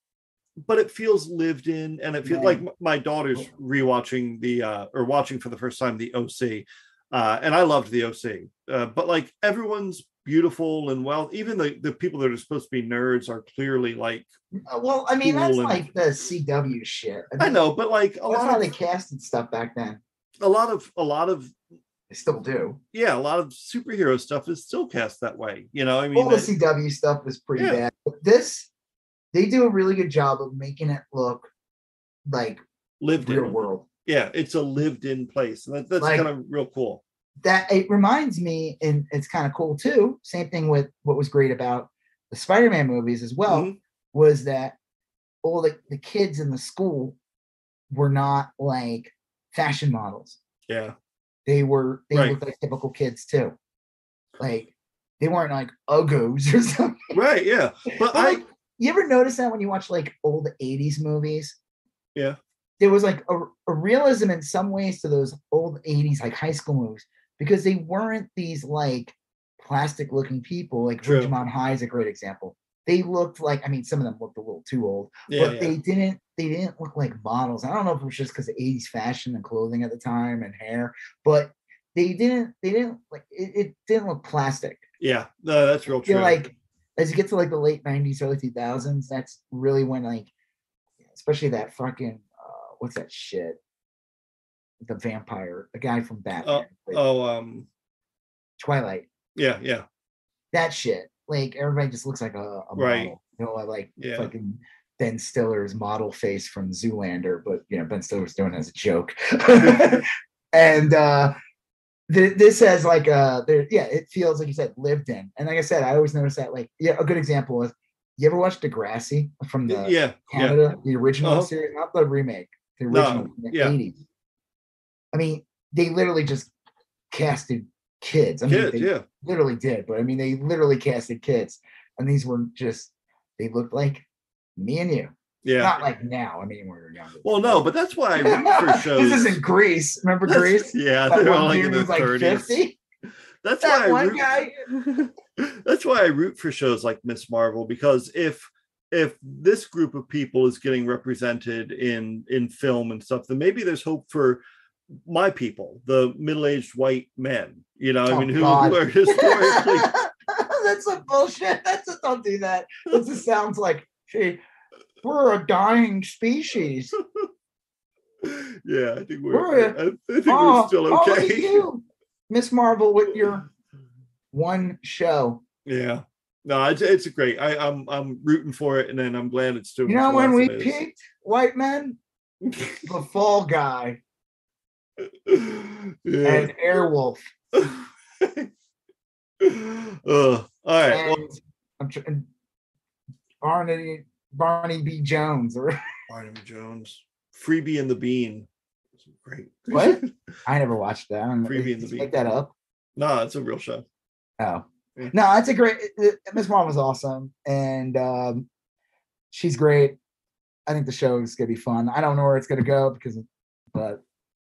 Speaker 2: but it feels lived in and it feels
Speaker 1: Right.
Speaker 2: like my daughter's rewatching the uh or watching for the first time the OC uh and I loved the OC uh, but like everyone's beautiful and well even the the people that are supposed to be nerds are clearly like
Speaker 1: Uh, Well, I mean, that's
Speaker 2: and-
Speaker 1: like the CW shit.
Speaker 2: I
Speaker 1: mean,
Speaker 2: know but like a
Speaker 1: That's how
Speaker 2: lot
Speaker 1: they
Speaker 2: of
Speaker 1: casted stuff back then.
Speaker 2: a lot of a lot of
Speaker 1: They still do.
Speaker 2: yeah a lot of superhero stuff is still cast that way you know I mean
Speaker 1: All the
Speaker 2: that-
Speaker 1: CW stuff is pretty
Speaker 2: Yeah.
Speaker 1: bad. But this, they do a really good job of making it look like
Speaker 2: lived
Speaker 1: real
Speaker 2: in
Speaker 1: world.
Speaker 2: yeah it's a lived in place and that, that's
Speaker 1: Like-
Speaker 2: kind of real cool
Speaker 1: that it reminds me, and it's kind of cool too. Same thing with what was great about the Spider-Man movies as well
Speaker 2: Mhm.
Speaker 1: was that all the, the kids in the school were not like fashion models.
Speaker 2: yeah
Speaker 1: They were they
Speaker 2: Right.
Speaker 1: looked like typical kids too. Like they weren't like uggos or something.
Speaker 2: right yeah but
Speaker 1: But,
Speaker 2: I
Speaker 1: like, you ever notice that when you watch like old 80s movies?
Speaker 2: Yeah.
Speaker 1: There was like a, a realism in some ways to those old 80s like high school movies because they weren't these like plastic looking people. Like
Speaker 2: True.
Speaker 1: Ridgemont High is a great example. They looked like I mean some of them looked a little too old,
Speaker 2: yeah,
Speaker 1: but
Speaker 2: yeah.
Speaker 1: they didn't they didn't look like models. I don't know if it was just because of 80s fashion and clothing at the time and hair, but they didn't they didn't like it, it didn't look plastic
Speaker 2: yeah no that's real true
Speaker 1: like as you get to like the late 90s, early 2000s, that's really when like especially that fucking uh what's that shit? The vampire, the guy from Batman, like,
Speaker 2: oh um
Speaker 1: Twilight.
Speaker 2: yeah yeah
Speaker 1: That shit. Like everybody just looks like a, a
Speaker 2: Right.
Speaker 1: model. You know, like
Speaker 2: Yeah.
Speaker 1: fucking Ben Stiller's model face from Zoolander, but you know, Ben Stiller's doing it as a joke. and uh th- this has like uh there yeah, it feels like you said lived in. And like I said, I always notice that like yeah, a good example is you ever watch Degrassi from the
Speaker 2: yeah yeah
Speaker 1: Canada, the original
Speaker 2: Uh-huh.
Speaker 1: series, not the remake, the
Speaker 2: No,
Speaker 1: original from the
Speaker 2: yeah.
Speaker 1: 80s. I mean, they literally just casted kids. I mean,
Speaker 2: kids
Speaker 1: they
Speaker 2: yeah
Speaker 1: literally did, but I mean, they literally casted kids, and these were just they looked like me and you.
Speaker 2: yeah
Speaker 1: Not like now. I mean, when we're younger.
Speaker 2: well no but that's why i root for shows
Speaker 1: this isn't Grease. Remember
Speaker 2: That's-
Speaker 1: Grease?
Speaker 2: yeah
Speaker 1: That
Speaker 2: they're all like in
Speaker 1: was like
Speaker 2: 30s
Speaker 1: 50.
Speaker 2: that's
Speaker 1: That
Speaker 2: why I root,
Speaker 1: guy.
Speaker 2: that's why i root for shows like miss marvel because if if this group of people is getting represented in in film and stuff then maybe there's hope for my people the middle-aged white men you know i
Speaker 1: Oh,
Speaker 2: mean who,
Speaker 1: God.
Speaker 2: who are historically
Speaker 1: That's a bullshit. That's a, don't do that. It just sounds like, hey, we're a dying species.
Speaker 2: yeah, I think we're.
Speaker 1: Where
Speaker 2: I, I think
Speaker 1: oh,
Speaker 2: we're still
Speaker 1: oh,
Speaker 2: okay.
Speaker 1: you, Miss Marvel, with your one show.
Speaker 2: yeah. No, it's it's great. I, I'm I'm rooting for it, and then I'm glad it's doing.
Speaker 1: You know when we peaked, white men, the Fall Guy
Speaker 2: yeah.
Speaker 1: and Airwolf,
Speaker 2: Ugh. all right. Well,
Speaker 1: and I'm tr- Barney Barney B. Jones. Or
Speaker 2: Barnum Jones, Freebie and the Bean. Great.
Speaker 1: What? I never watched that. I don't know.
Speaker 2: Freebie and the
Speaker 1: Bean. make that up.
Speaker 2: no, it's a real show.
Speaker 1: Oh,
Speaker 2: Yeah.
Speaker 1: no, it's a great. Miss Marvel was awesome, and um, she's great. I think the show is gonna be fun. I don't know where it's gonna go because, but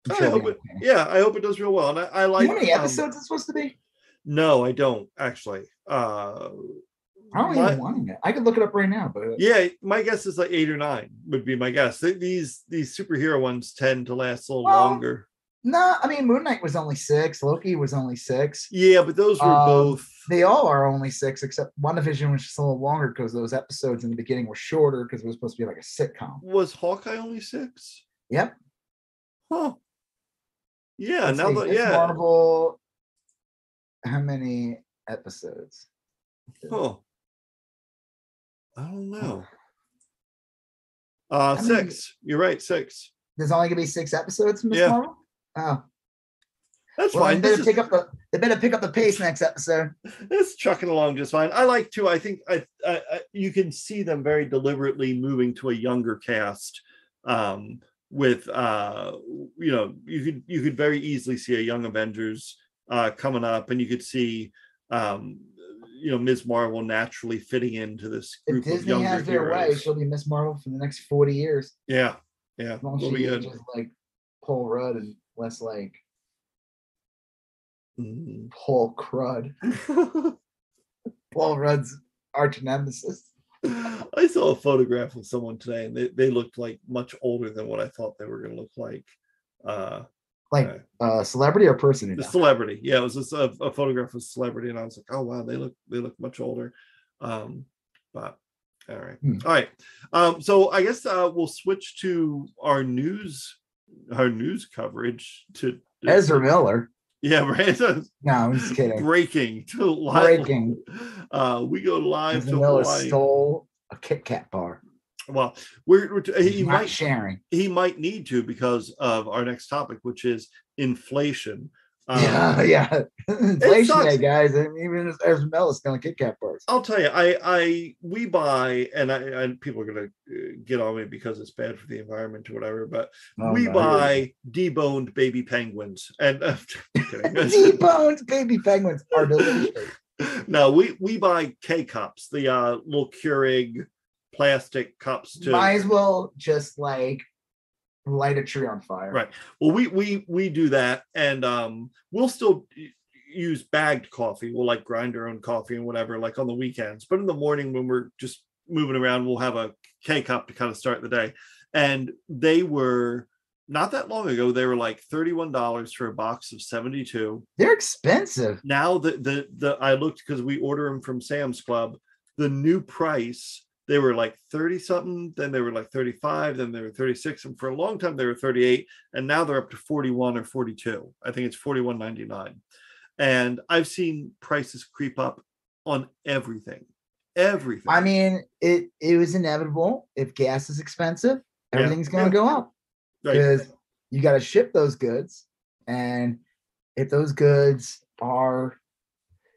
Speaker 1: I'm
Speaker 2: I
Speaker 1: sure
Speaker 2: hope it- Yeah, I hope it does real well. And I, I like.
Speaker 1: How many
Speaker 2: um,
Speaker 1: episodes is it supposed to be?
Speaker 2: no, I don't actually. Uh,
Speaker 1: I don't
Speaker 2: my-
Speaker 1: even want it. I could look it up right now, but
Speaker 2: yeah, my guess is like eight or nine would be my guess. These these superhero ones tend to last a little
Speaker 1: Well,
Speaker 2: longer.
Speaker 1: no, I mean Moon Knight was only six, Loki was only six.
Speaker 2: Yeah, but those were
Speaker 1: Um,
Speaker 2: both.
Speaker 1: They all are only six, except One WandaVision was just a little longer because those episodes in the beginning were shorter because it was supposed to be like a sitcom.
Speaker 2: Was Hawkeye only six?
Speaker 1: Yep.
Speaker 2: Huh. Yeah.
Speaker 1: Let's
Speaker 2: now
Speaker 1: see,
Speaker 2: that yeah.
Speaker 1: Marvel. How many episodes?
Speaker 2: Huh. I don't know. Uh
Speaker 1: I mean-
Speaker 2: six. You're right, six.
Speaker 1: There's only gonna be six episodes, Miss
Speaker 2: Yeah.
Speaker 1: Marvel. Oh,
Speaker 2: That's
Speaker 1: well, they
Speaker 2: fine.
Speaker 1: better
Speaker 2: This is,
Speaker 1: pick up the. They better pick up the pace next episode.
Speaker 2: it's chucking along just fine. I like to. I think I, I, I you can see them very deliberately moving to a younger cast. Um, with uh, you know, you could you could very easily see a young Avengers uh coming up, and you could see um, you know, Ms. Marvel naturally fitting into this
Speaker 1: If
Speaker 2: group of
Speaker 1: Disney
Speaker 2: younger
Speaker 1: has their way,
Speaker 2: heroes.
Speaker 1: she'll be Miss Marvel for the next forty years.
Speaker 2: Yeah, yeah,
Speaker 1: As long as
Speaker 2: will
Speaker 1: she
Speaker 2: be good.
Speaker 1: ages like Paul Rudd and less like
Speaker 2: Mhm.
Speaker 1: Paul Crud. Paul Rudd's arch nemesis.
Speaker 2: I saw a photograph of someone today, and they, they looked like much older than what I thought they were going to look like. Uh,
Speaker 1: Like uh celebrity or person?
Speaker 2: the celebrity, yeah, it was just a, a photograph of a celebrity, and I was like, oh wow, they look they look much older. Um, but all right,
Speaker 1: Hmm.
Speaker 2: all right. Um, so I guess uh, we'll switch to our news, our news coverage to
Speaker 1: Ezra Miller.
Speaker 2: Yeah, right.
Speaker 1: No, I'm just kidding.
Speaker 2: Breaking to live.
Speaker 1: Breaking.
Speaker 2: Uh, we go live
Speaker 1: Ezra
Speaker 2: to Hawaii.
Speaker 1: stole a Kit Kat bar.
Speaker 2: Well, we're, we're he might
Speaker 1: sharing.
Speaker 2: he might need to because of our next topic, which is inflation. Um,
Speaker 1: yeah, yeah. Inflation, guys. And even Ezra Miller's stealing Kit Kat bars.
Speaker 2: I'll tell you, I I we buy, and I and people are gonna uh, get on me because it's bad for the environment or whatever, but
Speaker 1: Oh,
Speaker 2: we
Speaker 1: no.
Speaker 2: buy deboned baby penguins, and uh.
Speaker 1: Debones baby penguins are delicious.
Speaker 2: no, we we buy K cups, the uh little Keurig plastic cups to
Speaker 1: Might as well just like light a tree on fire.
Speaker 2: Right. well we we we do that and um we'll still use bagged coffee we'll like grind our own coffee and whatever like on the weekends but in the morning when we're just moving around we'll have a k cup to kind of start the day and they were not that long ago they were like $31 for a box of 72
Speaker 1: They're expensive.
Speaker 2: now the the the i looked because we order them from sam's club the new price they were like 30 something then they were like 35 then they were 36 and for a long time they were 38 and now they're up to 41 or 42 i think it's 41.99 and i've seen prices creep up on everything everything
Speaker 1: I mean, it it was inevitable. If gas is expensive,
Speaker 2: Yeah,
Speaker 1: everything's gonna
Speaker 2: yeah.
Speaker 1: go up
Speaker 2: Right.
Speaker 1: because you got to ship those goods, and if those goods are,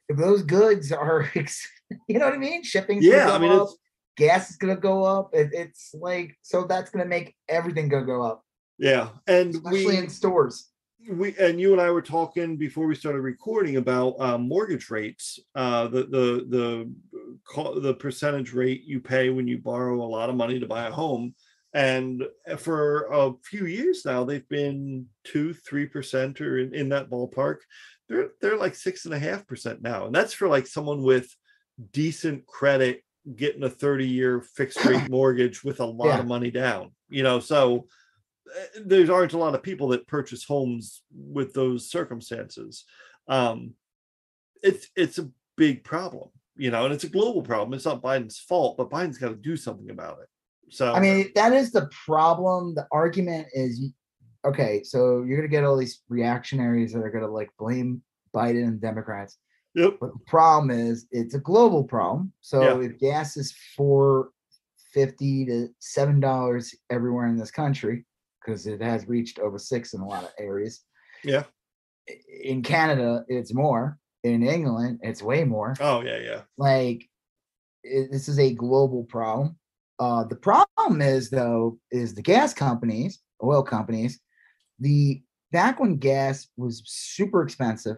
Speaker 1: if those goods are, you know what I mean, Shipping.
Speaker 2: yeah i mean it's
Speaker 1: gas is gonna go up. It, it's like so that's gonna make everything go go up,
Speaker 2: yeah and
Speaker 1: especially
Speaker 2: we
Speaker 1: in stores.
Speaker 2: we and you and I were talking before we started recording about um, mortgage rates. Uh, the the the the percentage rate you pay when you borrow a lot of money to buy a home, and for a few years now they've been two three percent or in, in that ballpark. They're they're like six and a half percent now, and that's for like someone with decent credit getting a 30 year fixed rate mortgage with a lot
Speaker 1: Yeah.
Speaker 2: of money down you know so uh, there aren't a lot of people that purchase homes with those circumstances um it's it's a big problem you know and it's a global problem it's not biden's fault but biden's got to do something about it so
Speaker 1: I mean, that is the problem. The argument is okay, so you're gonna get all these reactionaries that are gonna like blame Biden and Democrats.
Speaker 2: Yep.
Speaker 1: But the problem is it's a global problem. So
Speaker 2: Yeah.
Speaker 1: if gas is four fifty to seven dollars everywhere in this country, because it has reached over six in a lot of areas.
Speaker 2: Yeah.
Speaker 1: In Canada, it's more. In England, it's way more.
Speaker 2: Oh yeah, yeah.
Speaker 1: Like it, this is a global problem. Uh, the problem is though, is the gas companies, oil companies, the back when gas was super expensive,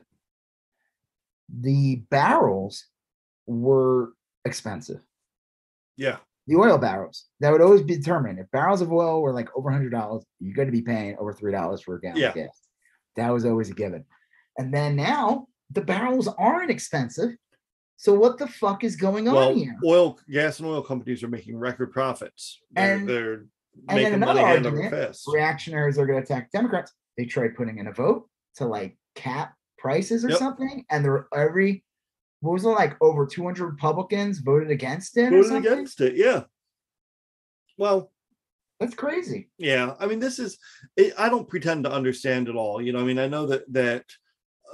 Speaker 1: the barrels were expensive.
Speaker 2: Yeah.
Speaker 1: The oil barrels that would always be determined. If barrels of oil were like over hundred dollars, you're going to be paying over three dollars for a gallon
Speaker 2: Yeah.
Speaker 1: of gas. That was always a given. And then now the barrels aren't expensive. So what the fuck is going
Speaker 2: Well,
Speaker 1: on here?
Speaker 2: oil, gas, and oil companies are making record profits. They're,
Speaker 1: And-
Speaker 2: they're
Speaker 1: and
Speaker 2: making
Speaker 1: another
Speaker 2: money hand over
Speaker 1: argument,
Speaker 2: fist.
Speaker 1: Reactionaries are going to attack Democrats. They tried putting in a vote to like cap prices or
Speaker 2: Yep.
Speaker 1: something, and there were every what was it like over 200 Republicans voted against it
Speaker 2: Voted against it. Yeah. Well,
Speaker 1: That's crazy.
Speaker 2: yeah. I mean, this is. I I don't pretend to understand it all. You know, I mean, I know that that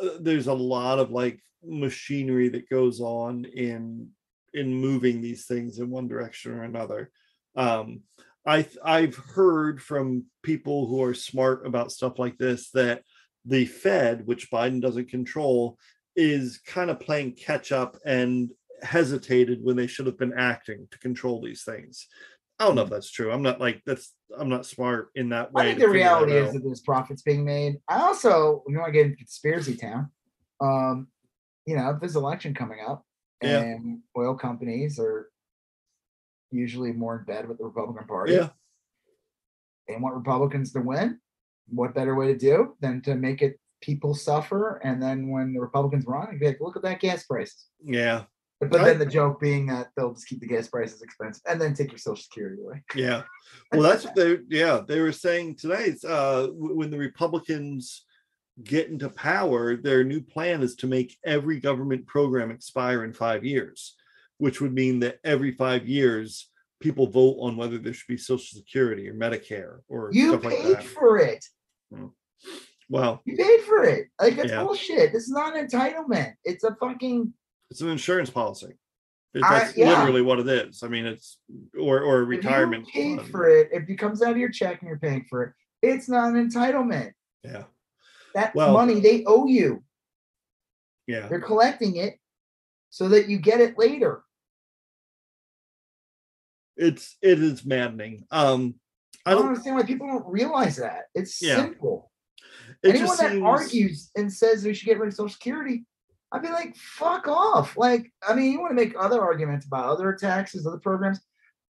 Speaker 2: uh, there's a lot of like machinery that goes on in in moving these things in one direction or another. Um, I I've heard from people who are smart about stuff like this that the Fed, which Biden doesn't control, is kind of playing catch up and hesitated when they should have been acting to control these things. I don't know if that's true. I'm not like that's I'm not smart in that way.
Speaker 1: I think the reality is that there's profits being made. I also, you know, I get into conspiracy town. Um, you know, there's election coming up
Speaker 2: Yeah.
Speaker 1: and oil companies are usually more in bed with the Republican Party.
Speaker 2: yeah,
Speaker 1: They want Republicans to win. What better way to do than to make it people suffer? And then when the Republicans run, you'd be like, look at that gas price
Speaker 2: yeah,
Speaker 1: But
Speaker 2: I-
Speaker 1: then the joke being that they'll just keep the gas prices expensive and then take your social security away.
Speaker 2: yeah. Well, that's what they yeah they were saying today. Uh, when the Republicans get into power, their new plan is to make every government program expire in five years, which would mean that every five years people vote on whether there should be Social Security or Medicare or
Speaker 1: You
Speaker 2: stuff like
Speaker 1: paid
Speaker 2: that.
Speaker 1: for it. Mm.
Speaker 2: Well,
Speaker 1: You paid for it. Like it's
Speaker 2: Yeah.
Speaker 1: bullshit. This is not an entitlement. It's a fucking
Speaker 2: it's an insurance policy. It-
Speaker 1: I-
Speaker 2: That's
Speaker 1: yeah.
Speaker 2: literally what it is. I mean, it's or or a
Speaker 1: if you
Speaker 2: retirement.
Speaker 1: paid for it. If it comes out of your check and you're paying for it, it's not an entitlement.
Speaker 2: Yeah,
Speaker 1: That
Speaker 2: Well-
Speaker 1: money they owe you.
Speaker 2: yeah.
Speaker 1: They're collecting it so that you get it later.
Speaker 2: It's it is maddening. Um,
Speaker 1: I
Speaker 2: I
Speaker 1: don't
Speaker 2: don't.
Speaker 1: understand why people don't realize that. It's
Speaker 2: Yeah.
Speaker 1: simple.
Speaker 2: It
Speaker 1: Anyone that
Speaker 2: seems,
Speaker 1: argues and says we should get rid of Social Security, I'd be like, fuck off. Like, I mean, you want to make other arguments about other taxes, other programs,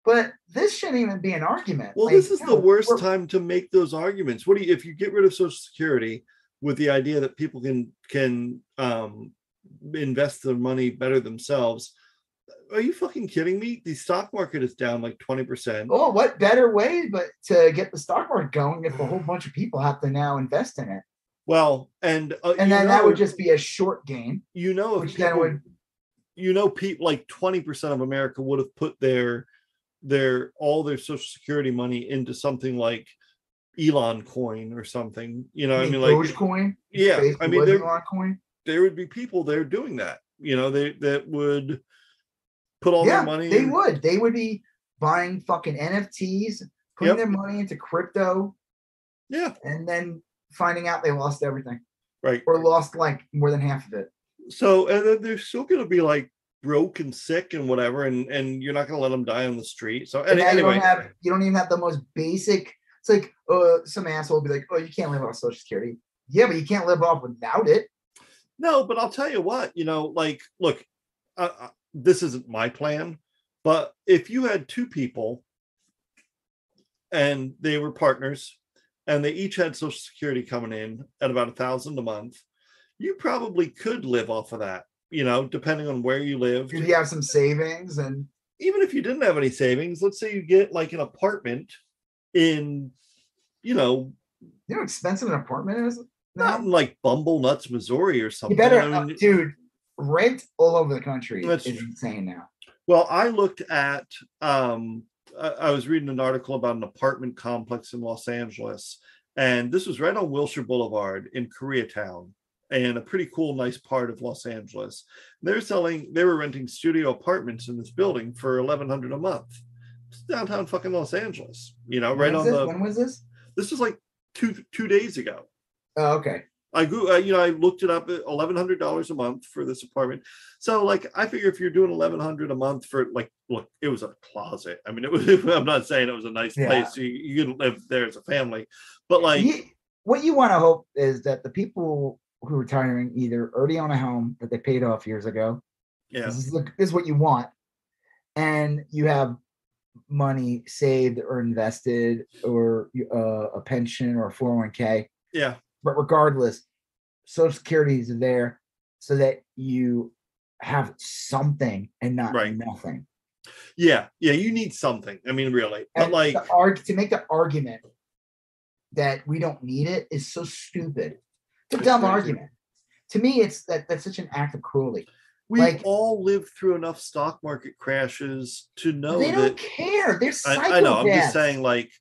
Speaker 1: but this shouldn't even be an argument.
Speaker 2: Well,
Speaker 1: Like,
Speaker 2: this is
Speaker 1: no,
Speaker 2: the worst
Speaker 1: we're-
Speaker 2: time to make those arguments. What do you if you get rid of Social Security with the idea that people can can um, invest their money better themselves? Are you fucking kidding me? The stock market is down like twenty percent.
Speaker 1: Oh, what better way but to get the stock market going if a whole bunch of people have to now invest in it?
Speaker 2: Well, and uh,
Speaker 1: And
Speaker 2: you
Speaker 1: then that would just be a short game,
Speaker 2: you know if
Speaker 1: which then would
Speaker 2: you know people like 20% of america would have put their their all their social security money into something like elon coin or something you know i mean like
Speaker 1: Dogecoin.
Speaker 2: yeah, I mean, there-
Speaker 1: Elon coin.
Speaker 2: there would be people there doing that you know they that would put all
Speaker 1: Yeah,
Speaker 2: their money
Speaker 1: they
Speaker 2: in-
Speaker 1: would. They would be buying fucking NFTs, putting
Speaker 2: Yep.
Speaker 1: their money into crypto,
Speaker 2: yeah
Speaker 1: and then finding out they lost everything
Speaker 2: right
Speaker 1: or lost like more than half of it.
Speaker 2: so and then they're still going to be like broke and sick and whatever and and you're not going to let them die on the street so
Speaker 1: And
Speaker 2: any,
Speaker 1: now you
Speaker 2: anyway
Speaker 1: don't have you don't even have the most basic. It's like uh, some asshole will be like, "Oh, you can't live off Social Security." Yeah, but you can't live off without it.
Speaker 2: No, but I'll tell you what, you know, like, look, uh, this isn't my plan, but if you had two people and they were partners and they each had Social Security coming in at about a thousand a month, you probably could live off of that, you know, depending on where you live.
Speaker 1: If you have some savings and
Speaker 2: Even if you didn't have any savings, let's say you get like an apartment in, you know,
Speaker 1: you know expensive an apartment is.
Speaker 2: not in like Bumble Nuts, Missouri or something.
Speaker 1: You better,
Speaker 2: I
Speaker 1: uh, dude. Rent all over the country
Speaker 2: That's
Speaker 1: is insane now.
Speaker 2: Well, I looked at um I, was reading an article about an apartment complex in Los Angeles and this was right on Wilshire Boulevard in Koreatown, and a pretty cool, nice part of Los Angeles. They're selling, they were renting studio apartments in this building for eleven hundred a month. It's downtown fucking Los Angeles, you know, right on
Speaker 1: this?
Speaker 2: the.
Speaker 1: When was this?
Speaker 2: This was like two two days ago.
Speaker 1: Oh, okay.
Speaker 2: I grew, uh, you know, I looked it up at eleven hundred dollars a month for this apartment. So, like, I figure if you're doing eleven hundred a month for like, look, it was a closet. I mean, it was. I'm not saying it was a nice
Speaker 1: Yeah.
Speaker 2: place. You you can live there as a family, but like,
Speaker 1: You- what you want to hope is that the people who are retiring either already own a home that they paid off years ago.
Speaker 2: yeah,
Speaker 1: This is, the, this is what you want, and you have money saved or invested or uh, a pension or a 401k.
Speaker 2: yeah,
Speaker 1: But regardless, Social Security is there so that you have something and not
Speaker 2: Right.
Speaker 1: nothing.
Speaker 2: yeah, yeah. You need something. I mean, really, but
Speaker 1: And
Speaker 2: like,
Speaker 1: the arg- to make the argument that we don't need it is so stupid. It's a dumb
Speaker 2: crazy.
Speaker 1: argument. To me, it's that that's such an act of cruelty.
Speaker 2: we
Speaker 1: like-
Speaker 2: all lived through enough stock market crashes to know
Speaker 1: they
Speaker 2: that.
Speaker 1: don't care. They're psychopaths.
Speaker 2: I, I know. I'm just saying, like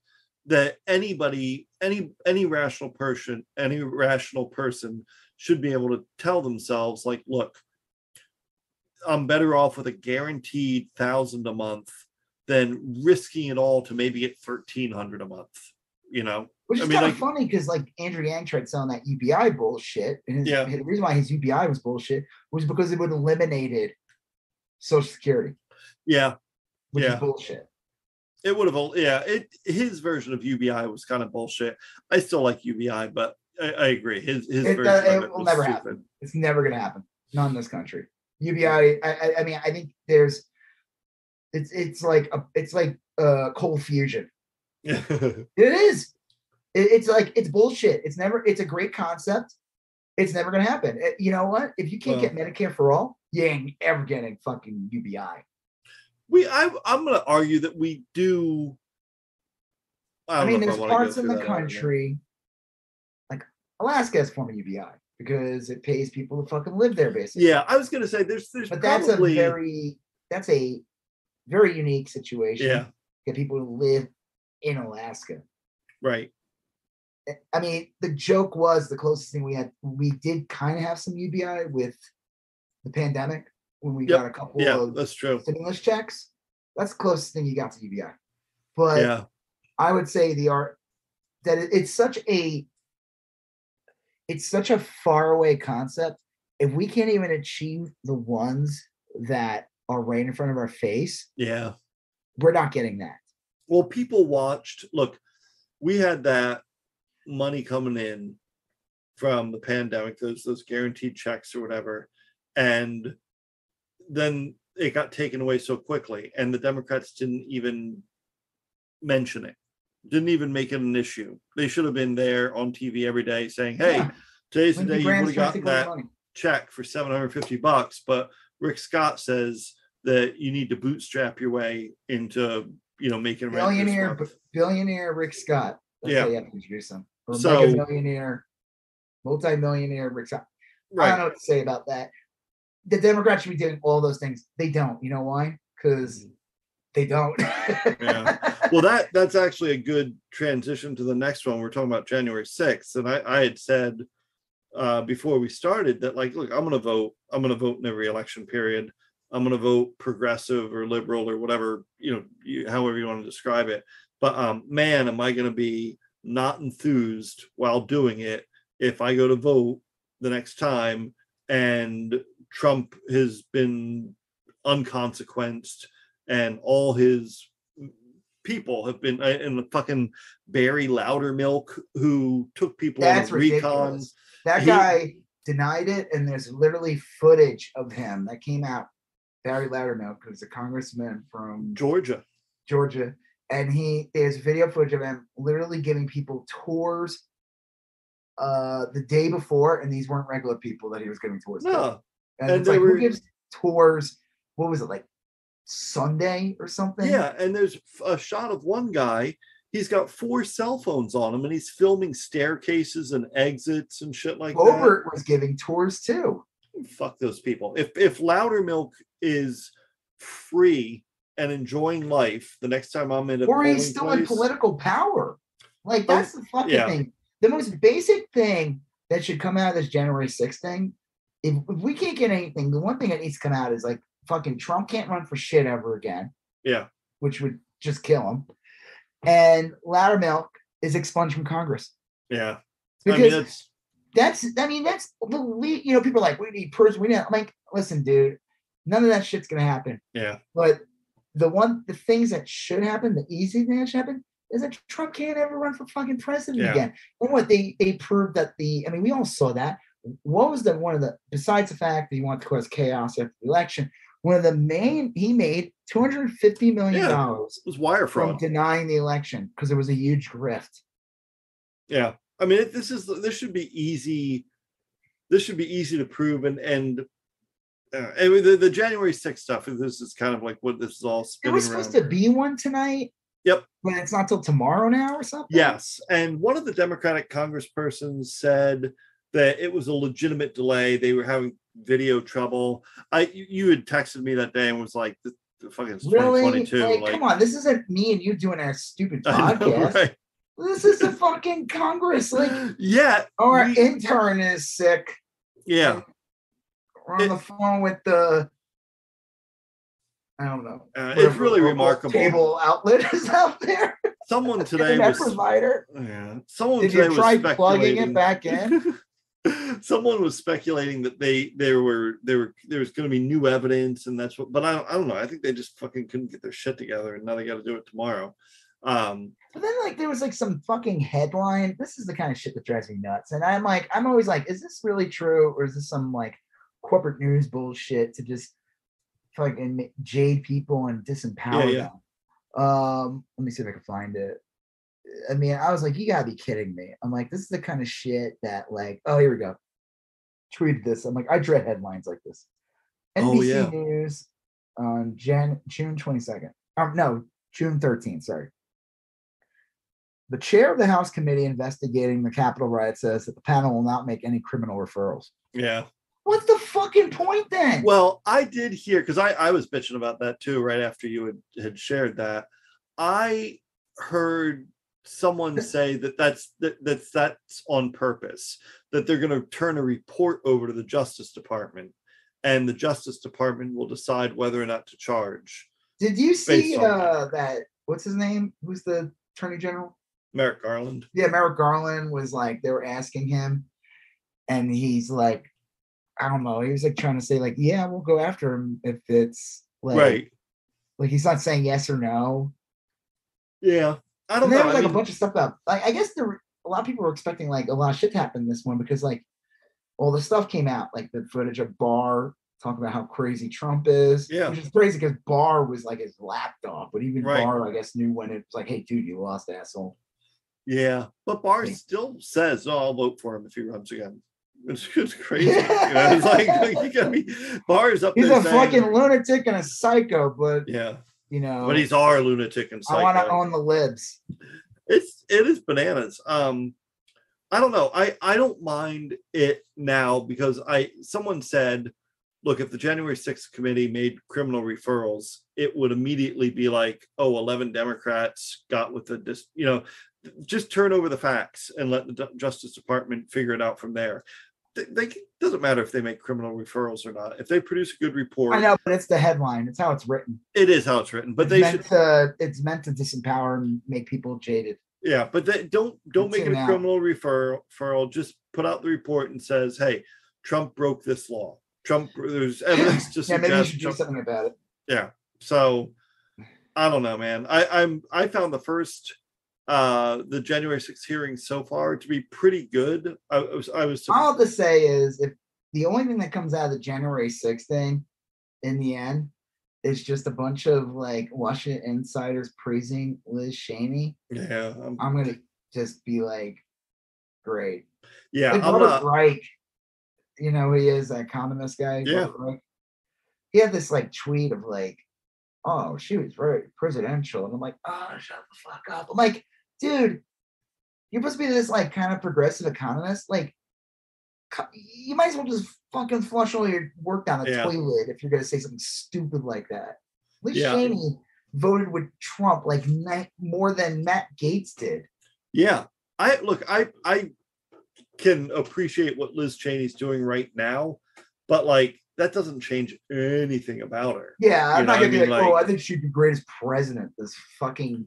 Speaker 2: that. Anybody, any any rational person, any rational person should be able to tell themselves, like, look, I'm better off with a guaranteed thousand a month than risking it all to maybe get thirteen hundred a month. You know?
Speaker 1: Which is
Speaker 2: I mean,
Speaker 1: kind of
Speaker 2: like-
Speaker 1: funny because like Andrew Yang tried selling that UBI bullshit, and his,
Speaker 2: Yeah.
Speaker 1: the reason why his UBI was bullshit was because it would eliminated Social Security,
Speaker 2: Yeah,
Speaker 1: which
Speaker 2: Yeah.
Speaker 1: is bullshit.
Speaker 2: It would have. Yeah, it his version of UBI was kind of bullshit. I still like UBI, but I, I agree. His his
Speaker 1: It,
Speaker 2: version
Speaker 1: uh,
Speaker 2: of
Speaker 1: it
Speaker 2: it
Speaker 1: will never
Speaker 2: stupid.
Speaker 1: happen. It's never gonna happen. Not in this country. UBI. I, I, I mean, I think there's. It's it's like a it's like uh cold fusion. It is. It- it's like it's bullshit. It's never. It's a great concept. It's never gonna happen. Uh, You know what? If you can't get Medicare for all, you ain't ever getting fucking UBI.
Speaker 2: We I I'm gonna argue that we do. I,
Speaker 1: I, mean, there's
Speaker 2: wanna
Speaker 1: parts in the country, like Alaska has form of UBI because it pays people to fucking live there, basically.
Speaker 2: Yeah, I was gonna say there's there's
Speaker 1: but that's a very that's a very unique situation.
Speaker 2: yeah
Speaker 1: Get people to live in Alaska.
Speaker 2: right eh,
Speaker 1: I mean, the joke was the closest thing we had. We did kind of have some UBI with the pandemic when we
Speaker 2: Yep.
Speaker 1: got a couple
Speaker 2: yeah
Speaker 1: of
Speaker 2: that's true
Speaker 1: stimulus checks. That's the closest thing you got to UBI. But
Speaker 2: yeah
Speaker 1: I would say the art that it- it's such a it's such a faraway concept. If we can't even achieve the ones that are right in front of our face,
Speaker 2: yeah
Speaker 1: we're not getting that.
Speaker 2: well people watched look we had that money coming in from the pandemic those those guaranteed checks or whatever and then it got taken away so quickly and the democrats didn't even mention it didn't even make it an issue they should have been there on tv every day saying hey
Speaker 1: Yeah.
Speaker 2: today's the day you would have gotten
Speaker 1: take all the
Speaker 2: that
Speaker 1: money.
Speaker 2: check for 750 bucks but rick scott says that you need to bootstrap your way into you know making
Speaker 1: Billionaire, b- billionaire Rick Scott. That's
Speaker 2: Yeah.
Speaker 1: how you have to introduce him. Or
Speaker 2: So-
Speaker 1: millionaire, multi-millionaire Rick Scott. I don't know what to say about that. The Democrats should be doing all those things. They don't. You know why? Because they don't.
Speaker 2: Yeah. well that that's actually a good transition to the next one we're talking about january 6th and i i had said uh before we started that like look i'm gonna vote i'm gonna vote in every election period i'm gonna vote progressive or liberal or whatever you know you, however you want to describe it but um man am i gonna be not enthused while doing it if i go to vote the next time and trump has been unconsequenced and all his people have been uh, in the fucking Barry Loudermilk who took people
Speaker 1: That's
Speaker 2: on recon.
Speaker 1: ridiculous. That
Speaker 2: He-
Speaker 1: guy denied it, and there's literally footage of him that came out. Barry Loudermilk, who's a congressman from
Speaker 2: Georgia.
Speaker 1: Georgia, and he there's video footage of him literally giving people tours uh the day before, and these weren't regular people that he was giving tours. to. And,
Speaker 2: and
Speaker 1: it's
Speaker 2: they
Speaker 1: like
Speaker 2: were-
Speaker 1: who gives tours? What was it like Sunday or something?
Speaker 2: yeah, and there's a shot of one guy. He's got four cell phones on him, and he's filming staircases and exits and shit like
Speaker 1: Boebert was giving tours too.
Speaker 2: Fuck those people. If if Loudermilk is free and enjoying life, the next time I'm in a
Speaker 1: Or he's still in political power. Like
Speaker 2: Oh,
Speaker 1: that's the fucking
Speaker 2: yeah.
Speaker 1: thing. the most basic thing that should come out of this January 6th thing, if, if we can't get anything, the one thing that needs to come out is like fucking Trump can't run for shit ever again,
Speaker 2: Yeah.
Speaker 1: which would just kill him. And Loudermilk is expunged from Congress.
Speaker 2: Yeah.
Speaker 1: Because
Speaker 2: I mean, it's
Speaker 1: that's I mean, that's the lead, you know, people are like, we need person, we need I'm like, listen, dude, none of that shit's gonna happen.
Speaker 2: yeah.
Speaker 1: But the one the things that should happen, the easy thing that should happen is that Trump can't ever run for fucking president
Speaker 2: Yeah.
Speaker 1: again. And what they they proved that the I mean, we all saw that. What was the one of the besides the fact that he wanted to cause chaos after the election, one of the main he made two hundred fifty million dollars
Speaker 2: It was wire
Speaker 1: from
Speaker 2: fraud.
Speaker 1: denying the election because it was a huge grift.
Speaker 2: Yeah. I mean, this is this should be easy. This should be easy to prove, and and uh, I mean, the, the January 6th stuff. This is kind of like what this is all spinning
Speaker 1: was
Speaker 2: around.
Speaker 1: supposed to be one tonight.
Speaker 2: Yep.
Speaker 1: But it's not till tomorrow now or something.
Speaker 2: Yes, and one of the Democratic congresspersons said that it was a legitimate delay. They were having video trouble. I you, had texted me that day and was like, "The, the fucking
Speaker 1: Really?
Speaker 2: 2022."
Speaker 1: Like,
Speaker 2: Like,
Speaker 1: come on, this isn't me and you doing a stupid
Speaker 2: I know,
Speaker 1: podcast.
Speaker 2: right?
Speaker 1: This is a fucking Congress. Like,
Speaker 2: Yeah,
Speaker 1: our
Speaker 2: we-
Speaker 1: intern is sick.
Speaker 2: yeah.
Speaker 1: We're on
Speaker 2: It-
Speaker 1: the phone with the. I don't know.
Speaker 2: Uh, it's really remarkable.
Speaker 1: Cable outlet is out there.
Speaker 2: Someone today was
Speaker 1: provider.
Speaker 2: yeah. Someone
Speaker 1: Did
Speaker 2: today
Speaker 1: you try
Speaker 2: was
Speaker 1: plugging it back in?
Speaker 2: Someone was speculating that they there were there were there was going to be new evidence and that's what. But I don't, I don't know. I think they just fucking couldn't get their shit together and now they got to do it tomorrow. Um,
Speaker 1: But then, like, there was like some fucking headline. This is the kind of shit that drives me nuts. And I'm like, I'm always like, is this really true, or is this some like corporate news bullshit to just fucking jade people and disempower
Speaker 2: yeah.
Speaker 1: them? Um, let me see if I can find it. I mean, I was like, you gotta be kidding me. I'm like, this is the kind of shit that, like, oh, here we go. Tweeted this. I'm like, I dread headlines like this.
Speaker 2: Oh,
Speaker 1: NBC
Speaker 2: yeah.
Speaker 1: News on Jan June 22nd. Um, no, June 13th. Sorry. The chair of the House committee investigating the Capitol riot says that the panel will not make any criminal referrals.
Speaker 2: yeah.
Speaker 1: What's the fucking point then?
Speaker 2: Well, I did hear because I, I was bitching about that too right after you had, had shared that. I heard someone say that that's that, that's that's on purpose that they're going to turn a report over to the Justice Department, and the Justice Department will decide whether or not to charge
Speaker 1: Did you see uh, that? What's his name? Who's the attorney general?
Speaker 2: Merrick Garland.
Speaker 1: Yeah, Merrick Garland was like, they were asking him, and he's like, I don't know. He was like trying to say, like, yeah, we'll go after him if it's like,
Speaker 2: Right.
Speaker 1: like he's not saying yes or no.
Speaker 2: Yeah. I don't
Speaker 1: And there
Speaker 2: know.
Speaker 1: was
Speaker 2: I
Speaker 1: like a bunch of stuff about like I guess there were a lot of people were expecting like a lot of shit to happen in this one because like all the stuff came out, like the footage of Barr talking about how crazy Trump is.
Speaker 2: Yeah.
Speaker 1: Which is crazy because Barr was like his lapdog, but even
Speaker 2: Right.
Speaker 1: Barr, I guess, knew when it was like, hey dude, you lost asshole.
Speaker 2: yeah. But Barr
Speaker 1: Yeah.
Speaker 2: still says, "Oh, I'll vote for him if he runs again." It's, it's crazy. you know, it's like you got me. Barr's up
Speaker 1: He's
Speaker 2: there
Speaker 1: a
Speaker 2: saying-
Speaker 1: fucking lunatic and a psycho, but
Speaker 2: Yeah.
Speaker 1: You know
Speaker 2: but he's our lunatic and
Speaker 1: I want to own the libs.
Speaker 2: It's it is bananas. Um, I don't know. I I don't mind it now because I someone said, look, if the January 6th committee made criminal referrals, it would immediately be like, oh, 11 Democrats got with the dis, you know, just turn over the facts and let the Ju- Justice Department figure it out from there. They, they doesn't matter if they make criminal referrals or not. If they produce a good report,
Speaker 1: I know, but it's the headline. It's how it's written.
Speaker 2: it is how it's written. But
Speaker 1: it's
Speaker 2: they
Speaker 1: meant
Speaker 2: should
Speaker 1: to it's meant to disempower and make people jaded.
Speaker 2: Yeah, but they don't don't
Speaker 1: Let's
Speaker 2: make it a
Speaker 1: now.
Speaker 2: criminal referral. referral. Just put out the report and says, "Hey, Trump broke this law. Trump, there's evidence to
Speaker 1: yeah, maybe you
Speaker 2: suggest."
Speaker 1: should do something about it.
Speaker 2: yeah. So, I don't know, man. I I'm I found the first uh the January 6th hearing so far to be pretty good. I, I was I was
Speaker 1: All to say is if the only thing that comes out of the January 6th thing in the end is just a bunch of like Washington insiders praising Liz Cheney,
Speaker 2: yeah I'm,
Speaker 1: I'm gonna just be like, great.
Speaker 2: yeah
Speaker 1: like
Speaker 2: I'm
Speaker 1: Robert
Speaker 2: not
Speaker 1: Reich, you know he is, that economist guy.
Speaker 2: Yeah.
Speaker 1: He had this like tweet of like, oh, she was very presidential. And I'm like, oh, shut the fuck up. I'm like, dude, you're supposed to be this like kind of progressive economist. Like, you might as well just fucking flush all your work down the
Speaker 2: Yeah.
Speaker 1: toilet if you're gonna say something stupid like that. Liz
Speaker 2: Yeah.
Speaker 1: Cheney voted with Trump like ni- more than Matt Gaetz did.
Speaker 2: yeah I look, I I can appreciate what Liz Cheney's doing right now, but like that doesn't change anything about her.
Speaker 1: Yeah, I'm
Speaker 2: You
Speaker 1: not
Speaker 2: know, I
Speaker 1: gonna be
Speaker 2: mean,
Speaker 1: like, oh, I think she'd be great as president. This fucking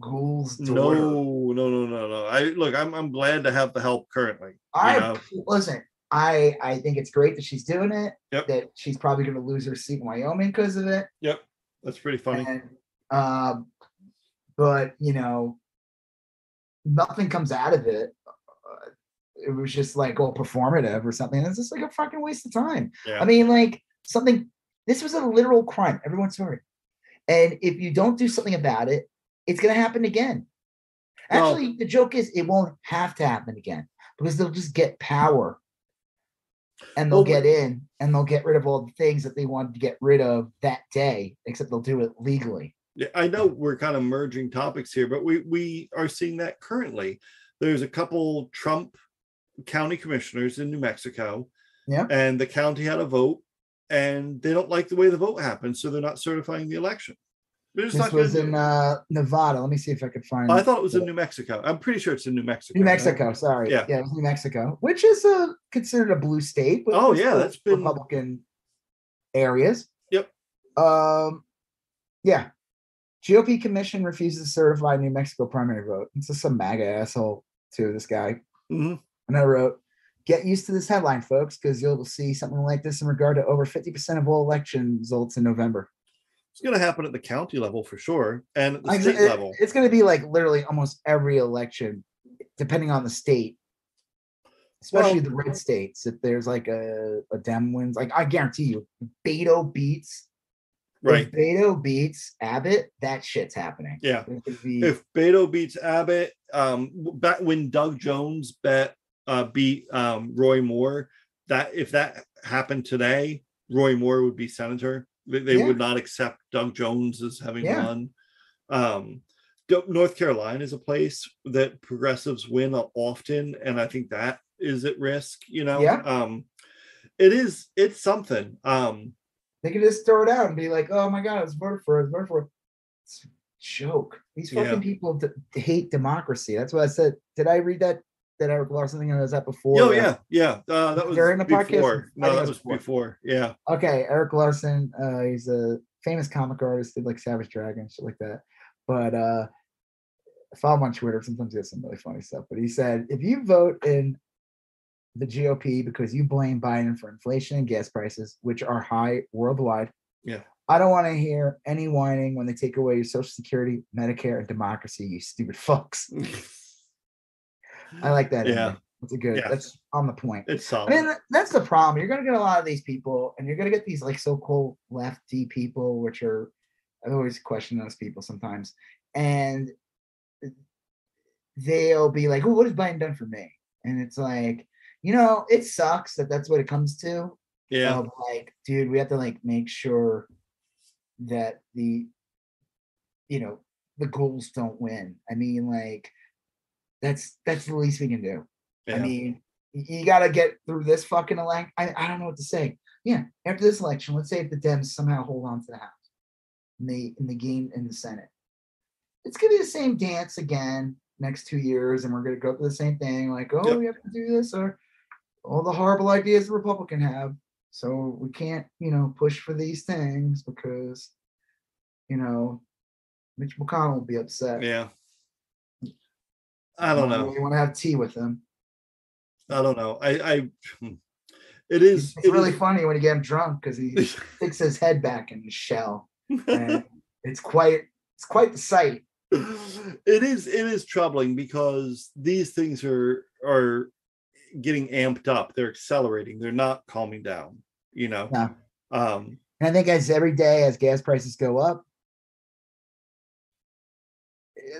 Speaker 1: ghouls.
Speaker 2: No, no, no, no, no. I look, I'm I'm glad to have the help currently.
Speaker 1: I
Speaker 2: know?
Speaker 1: listen. I I think it's great that she's doing it.
Speaker 2: Yep.
Speaker 1: That she's probably going to lose her seat in Wyoming because of it. Yep.
Speaker 2: That's pretty funny.
Speaker 1: And, um, but you know, nothing comes out of it. Uh, it was just like all performative or something. It's just like a fucking waste of time.
Speaker 2: Yeah.
Speaker 1: I mean, like something. This was a literal crime. Everyone saw it. And if you don't do something about it, it's going to happen again.
Speaker 2: Well-
Speaker 1: Actually, the joke is it won't have to happen again because they'll just get power and they'll
Speaker 2: Well,
Speaker 1: get in and they'll get rid of all the things that they wanted to get rid of that day, except they'll do it legally.
Speaker 2: Yeah, I know we're kind of merging topics here, but we we are seeing that currently. There's a couple Trump county commissioners in New Mexico.
Speaker 1: Yeah.
Speaker 2: And the county had a vote and they don't like the way the vote happened, so they're not certifying the election.
Speaker 1: This was in uh, Nevada. Let me see if I could find.
Speaker 2: I thought it was in New Mexico. I'm pretty sure it's in New Mexico.
Speaker 1: New? Mexico. Sorry.
Speaker 2: Yeah.
Speaker 1: yeah, New Mexico, which is uh, considered a blue state. but
Speaker 2: Oh, yeah, that's been-
Speaker 1: Republican areas.
Speaker 2: Yep.
Speaker 1: Um, yeah. GOP commission refuses to certify New Mexico primary vote. It's just some MAGA asshole too. This guy.
Speaker 2: Mhm.
Speaker 1: And I wrote, "Get used to this headline, folks, because you'll see something like this in regard to over fifty percent of all election results in November."
Speaker 2: It's going to happen at the county level for sure, and at the state
Speaker 1: it-
Speaker 2: level.
Speaker 1: It's going to be like literally almost every election, depending on the state, especially
Speaker 2: Well-
Speaker 1: the red states. If there's like a, a Dem wins, like I guarantee you, Beto beats
Speaker 2: Right.
Speaker 1: If Beto beats Abbott, that shit's happening.
Speaker 2: Yeah.
Speaker 1: Be-
Speaker 2: if Beto beats Abbott, um, back when Doug Jones bet uh, beat um, Roy Moore, that if that happened today, Roy Moore would be senator. They, they
Speaker 1: Yeah.
Speaker 2: would not accept Doug Jones as having
Speaker 1: Yeah.
Speaker 2: won. Um, North Carolina is a place that progressives win often, and I think that is at risk. You know,
Speaker 1: Yeah.
Speaker 2: um, it is. It's something. Um,
Speaker 1: they can just throw it out and be like, "Oh my god, it's voted for. it, I was voted for." It's a joke. These fucking
Speaker 2: Yeah.
Speaker 1: people d- hate democracy. That's what I said. Did I read that? Did Erik Larsen thing? Was that before?
Speaker 2: oh yeah, yeah. Uh, that was
Speaker 1: During the podcast?
Speaker 2: before. No, that
Speaker 1: was
Speaker 2: was
Speaker 1: before.
Speaker 2: before. Yeah.
Speaker 1: Okay, Erik Larsen. Uh, he's a famous comic artist. Did like Savage Dragon shit like that. But uh, I follow him on Twitter. Sometimes he has some really funny stuff. But he said, if you vote in the GOP because you blame Biden for inflation and gas prices, which are high worldwide,
Speaker 2: Yeah.
Speaker 1: I don't want to hear any whining when they take away your Social Security, Medicare, and democracy. You stupid fucks. I like that.
Speaker 2: Yeah.
Speaker 1: ending. That's a good.
Speaker 2: Yeah.
Speaker 1: That's on the point.
Speaker 2: It's
Speaker 1: I mean, that's the problem. You're gonna get a lot of these people, and you're gonna get these like so-called lefty people, which are I always question those people sometimes, and they'll be like, "Oh, what has Biden done for me?" And it's like, you know, it sucks that that's what it comes to.
Speaker 2: yeah.
Speaker 1: Like, dude, we have to like make sure that the, you know, the goals don't win. I mean, like, that's that's the least we can do. I mean, you got to get through this fucking election. I, I don't know what to say. Yeah, after this election, let's say if the Dems somehow hold on to the House and they in the game in the Senate, it's gonna be the same dance again next two years, and we're gonna go through the same thing. Like, oh,
Speaker 2: Yep.
Speaker 1: we have to do this, or all the horrible ideas the Republican have. So we can't, you know, push for these things because, you know, Mitch McConnell will be upset.
Speaker 2: yeah. I don't know.
Speaker 1: You want to have tea with him.
Speaker 2: I don't know. I, I hmm. it is
Speaker 1: It's
Speaker 2: it
Speaker 1: really
Speaker 2: is-
Speaker 1: funny when you get him drunk because he sticks his head back in his shell. And it's quite it's quite the sight.
Speaker 2: it is it is troubling because these things are are getting amped up. They're accelerating. They're not calming down, you know.
Speaker 1: No.
Speaker 2: Um
Speaker 1: And I think as every day as gas prices go up,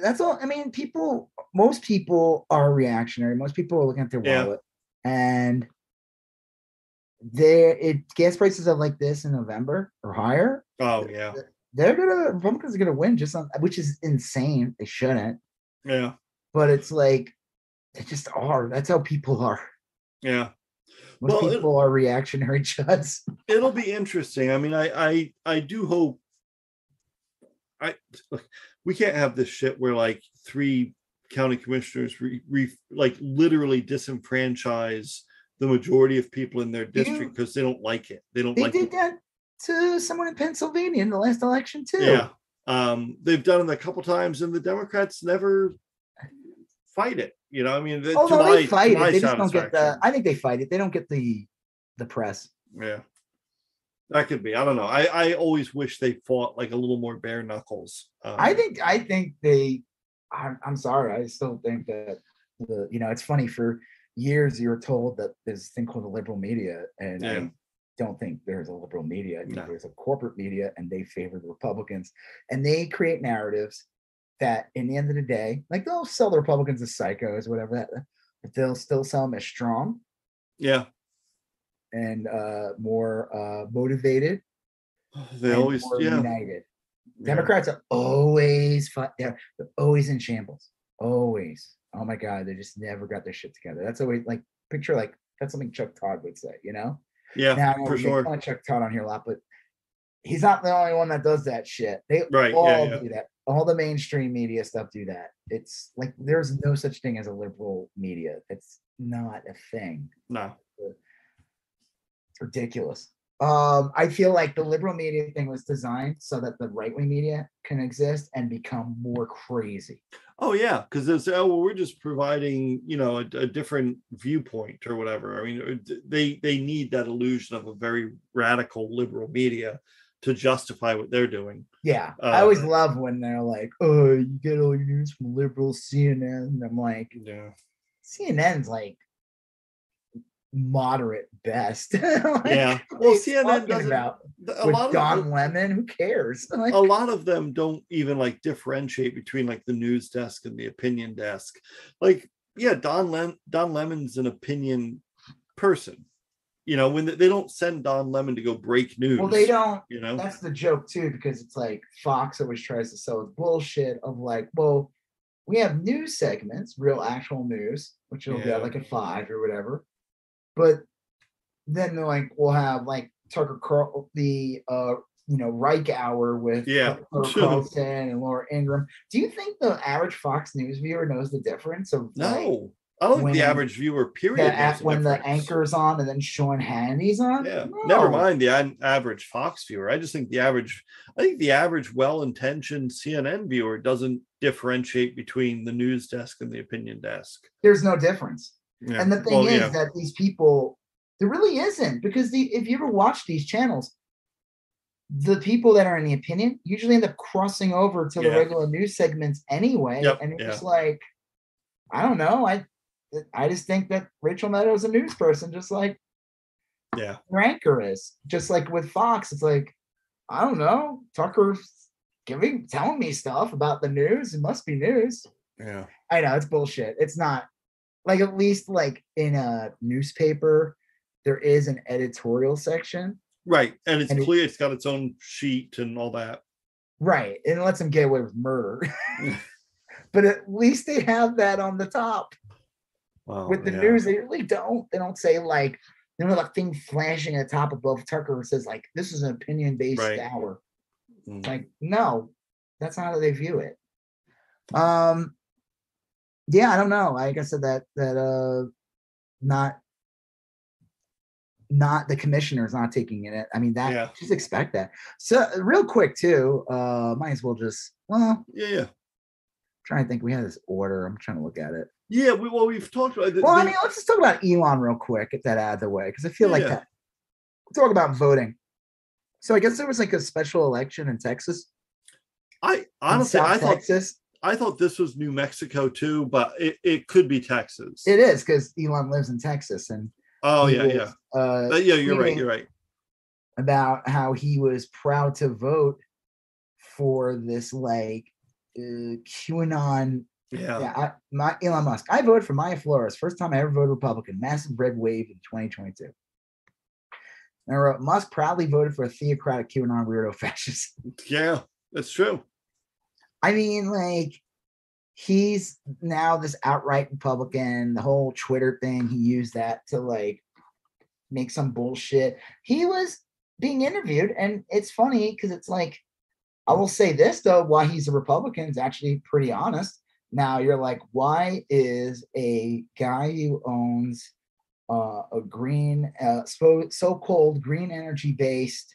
Speaker 1: that's all. I mean, people, most people are reactionary. Most people are looking at their
Speaker 2: Yeah.
Speaker 1: wallet, and there, it gas prices are like this in November or higher.
Speaker 2: oh yeah.
Speaker 1: They're gonna Republicans are gonna win just on, which is insane. They shouldn't,
Speaker 2: Yeah.
Speaker 1: but it's like they just are. That's how people are.
Speaker 2: Yeah.
Speaker 1: Most
Speaker 2: Well, it-
Speaker 1: people are reactionary juds.
Speaker 2: It'll be interesting. I mean, I I I do hope I we can't have this shit where like three county commissioners re, re, like literally disenfranchise the majority of people in their district because they don't like it. They don't
Speaker 1: They
Speaker 2: like
Speaker 1: did
Speaker 2: it.
Speaker 1: that to someone in Pennsylvania in the last election too.
Speaker 2: Yeah. Um, they've done it a couple times, and the Democrats never fight it. You know, I mean, to
Speaker 1: Although
Speaker 2: my-
Speaker 1: they fight it, they just don't get the. I think they fight it. They don't get the the press.
Speaker 2: Yeah. That could be. I don't know. I, I always wish they fought like a little more bare knuckles. Um,
Speaker 1: I think I think they. I'm, I'm sorry. I still think that the you know it's funny for years you were told that there's this thing called the liberal media, and
Speaker 2: Yeah.
Speaker 1: I don't think there's a liberal media. I think
Speaker 2: No.
Speaker 1: there's a corporate media, and they favor the Republicans, and they create narratives that, in the end of the day, like they'll sell the Republicans as psychos, whatever that, but they'll still sell them as strong
Speaker 2: yeah.
Speaker 1: And uh, more uh, motivated.
Speaker 2: They always yeah.
Speaker 1: united.
Speaker 2: yeah.
Speaker 1: Democrats are always they're, they're always in shambles. Always. Oh my God, they just never got their shit together. That's always like picture like that's something Chuck Todd would say, you know?
Speaker 2: Yeah,
Speaker 1: now
Speaker 2: for sure.
Speaker 1: of Chuck Todd on here a lot, but he's not the only one that does that shit. They
Speaker 2: Right, yeah,
Speaker 1: all
Speaker 2: yeah.
Speaker 1: do that. All the mainstream media stuff do that. It's like there's no such thing as a liberal media. It's not a thing.
Speaker 2: No.
Speaker 1: Ridiculous. Um, I feel like the liberal media thing was designed so that the right wing media can exist and become more crazy.
Speaker 2: Oh yeah, because it's oh well, we're just providing you know a, a different viewpoint or whatever. I mean, they they need that illusion of a very radical liberal media to justify what they're doing.
Speaker 1: Yeah, I always
Speaker 2: Uh,
Speaker 1: love when they're like, "Oh, you get all your news from liberal CNN." And I'm like,
Speaker 2: Yeah.
Speaker 1: CNN's like moderate best. Like,
Speaker 2: Yeah. Well, CNN doesn't.
Speaker 1: about
Speaker 2: A
Speaker 1: with
Speaker 2: lot of
Speaker 1: Don
Speaker 2: them-
Speaker 1: Lemon. Who cares? Like,
Speaker 2: a lot of them don't even like differentiate between like the news desk and the opinion desk. Like, yeah, Don Lem- Don Lemon's an opinion person. You know, when they, don't send Don Lemon to go break news.
Speaker 1: well, they don't.
Speaker 2: You know,
Speaker 1: That's the joke too, because it's like Fox always tries to sell bullshit of like, well, we have news segments, real actual news, which will be
Speaker 2: Yeah.
Speaker 1: at like a five or whatever. But then like, we'll have like Tucker Carl, the uh, you know, Reich Hour with
Speaker 2: Yeah.
Speaker 1: Carlson and Laura Ingraham. Do you think the average Fox News viewer knows the difference of like,
Speaker 2: no, I don't think the average viewer
Speaker 1: the,
Speaker 2: period. knows the
Speaker 1: when the
Speaker 2: difference.
Speaker 1: anchor's on and then Sean Hannity's on?
Speaker 2: Yeah, never mind the an- average Fox viewer. I just think the average, I think the average well-intentioned CNN viewer doesn't differentiate between the news desk and the opinion desk.
Speaker 1: There's no difference.
Speaker 2: Yeah.
Speaker 1: And the thing
Speaker 2: well,
Speaker 1: is
Speaker 2: yeah.
Speaker 1: that these people, there really isn't because the if you ever watch these channels, the people that are in the opinion usually end up crossing over to the regular news segments anyway.
Speaker 2: Yep,
Speaker 1: and it's
Speaker 2: yeah.
Speaker 1: like, I don't know. I I just think that Rachel Maddow is a news person, just like
Speaker 2: yeah,
Speaker 1: anchor is. Just like with Fox, it's like, I don't know, Tucker's giving telling me stuff about the news. It must be news.
Speaker 2: yeah,
Speaker 1: I know it's bullshit. It's not like at least like in a newspaper, there is an editorial section,
Speaker 2: right. And it's
Speaker 1: And
Speaker 2: clear it's got its own sheet and all that.
Speaker 1: right? And it lets them get away with murder. but at least they have that on the top.
Speaker 2: Wow,
Speaker 1: With the
Speaker 2: yeah.
Speaker 1: news, they really don't. They don't say like you know that thing flashing at the top above Tucker says like this is an opinion based
Speaker 2: Right.
Speaker 1: hour.
Speaker 2: Mm.
Speaker 1: Like no, that's not how they view it. Um, yeah, I don't know. Like I said, that that uh, not not the commissioner's not taking it. I mean, that
Speaker 2: Yeah.
Speaker 1: just expect that. So real quick too, uh, might as well just well
Speaker 2: Yeah, yeah,
Speaker 1: trying to think. We had this order. I'm trying to look at it.
Speaker 2: yeah. We, well, we've talked about. the-
Speaker 1: Well, I mean, let's just talk about Elon real quick. Get that out of the way because I feel
Speaker 2: Yeah,
Speaker 1: like that. We'll talk about voting. So I guess there was like a special election in Texas.
Speaker 2: I honestly, I thought
Speaker 1: Texas.
Speaker 2: I thought this was New Mexico too, but it, it could be Texas.
Speaker 1: It is because Elon lives in Texas and
Speaker 2: oh yeah,
Speaker 1: was,
Speaker 2: yeah,
Speaker 1: Uh,
Speaker 2: yeah. You're right. You're right.
Speaker 1: about how he was proud to vote for this like uh, QAnon.
Speaker 2: Yeah.
Speaker 1: Yeah, I, my Elon Musk. I voted for Mayra Flores. First time I ever voted Republican. Massive red wave in 2022. And I wrote, Musk proudly voted for a theocratic QAnon weirdo fascist.
Speaker 2: Yeah, that's true.
Speaker 1: I mean, like, he's now this outright Republican. The whole Twitter thing, he used that to like make some bullshit. He was being interviewed, and it's funny because it's like, I will say this though, why he's a Republican is actually pretty honest. Now you're like, why is a guy who owns uh, a green, uh, so so-called green energy based,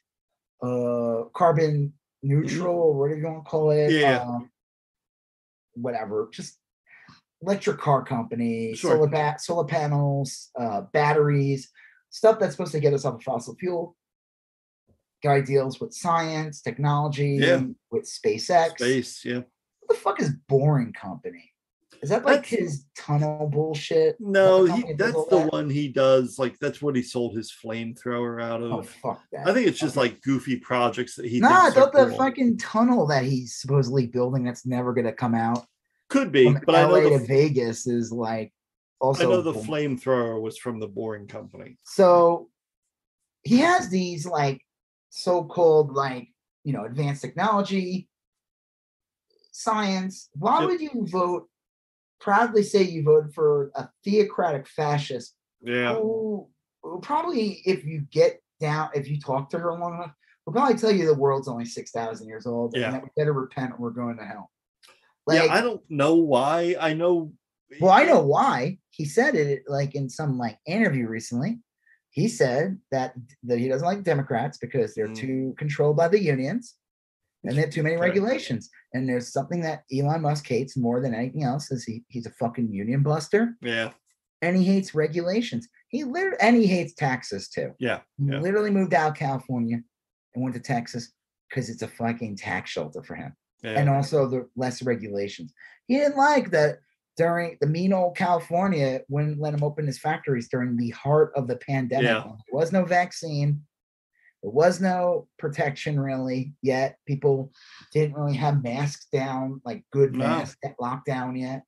Speaker 1: uh, carbon neutral, or whatever you want to call it,
Speaker 2: Yeah.
Speaker 1: um, whatever, just electric car company,
Speaker 2: Sure.
Speaker 1: solar ba- solar panels, uh, batteries, stuff that's supposed to get us off of fossil fuel. Guy deals with science, technology,
Speaker 2: Yeah.
Speaker 1: with SpaceX.
Speaker 2: Space, yeah.
Speaker 1: What the fuck is Boring Company? Is that like
Speaker 2: That's-
Speaker 1: his tunnel bullshit? That
Speaker 2: No, he,
Speaker 1: company that does
Speaker 2: that's the
Speaker 1: that?
Speaker 2: one he does. Like that's what he sold his flamethrower out
Speaker 1: oh,
Speaker 2: of.
Speaker 1: Oh fuck that!
Speaker 2: I think it's just like goofy projects that he.
Speaker 1: Nah, I thought the
Speaker 2: cool.
Speaker 1: fucking tunnel that he's supposedly building that's never gonna come out
Speaker 2: could be, but I
Speaker 1: LA
Speaker 2: know
Speaker 1: to Vegas is like also.
Speaker 2: I know the flamethrower was from the Boring Company.
Speaker 1: So he has these like so-called like you know advanced technology, science. Why
Speaker 2: Yep.
Speaker 1: would you vote? Proudly say you voted for a theocratic fascist
Speaker 2: Yeah,
Speaker 1: who probably, if you get down, if you talk to her long enough, will probably tell you the world's only six thousand years old,
Speaker 2: Yeah.
Speaker 1: and that we better repent or we're going to hell.
Speaker 2: yeah. I don't know why. I know.
Speaker 1: well, I know why he said it. Like in some like interview recently, he said that that he doesn't like Democrats because they're
Speaker 2: Mm.
Speaker 1: too controlled by the unions. And they have too many
Speaker 2: Okay.
Speaker 1: regulations. And there's something that Elon Musk hates more than anything else is he he's a fucking union buster.
Speaker 2: Yeah,
Speaker 1: and he hates regulations. He literally and he hates taxes too.
Speaker 2: yeah,
Speaker 1: He
Speaker 2: yeah.
Speaker 1: literally moved out of California and went to Texas because it's a fucking tax shelter for him.
Speaker 2: yeah.
Speaker 1: And also the less regulations. He didn't like that during the mean old California wouldn't let him open his factories during the heart of the pandemic.
Speaker 2: Yeah.
Speaker 1: There was no vaccine. There was no protection really yet. People didn't really have masks down, like good
Speaker 2: No.
Speaker 1: masks lockdown yet.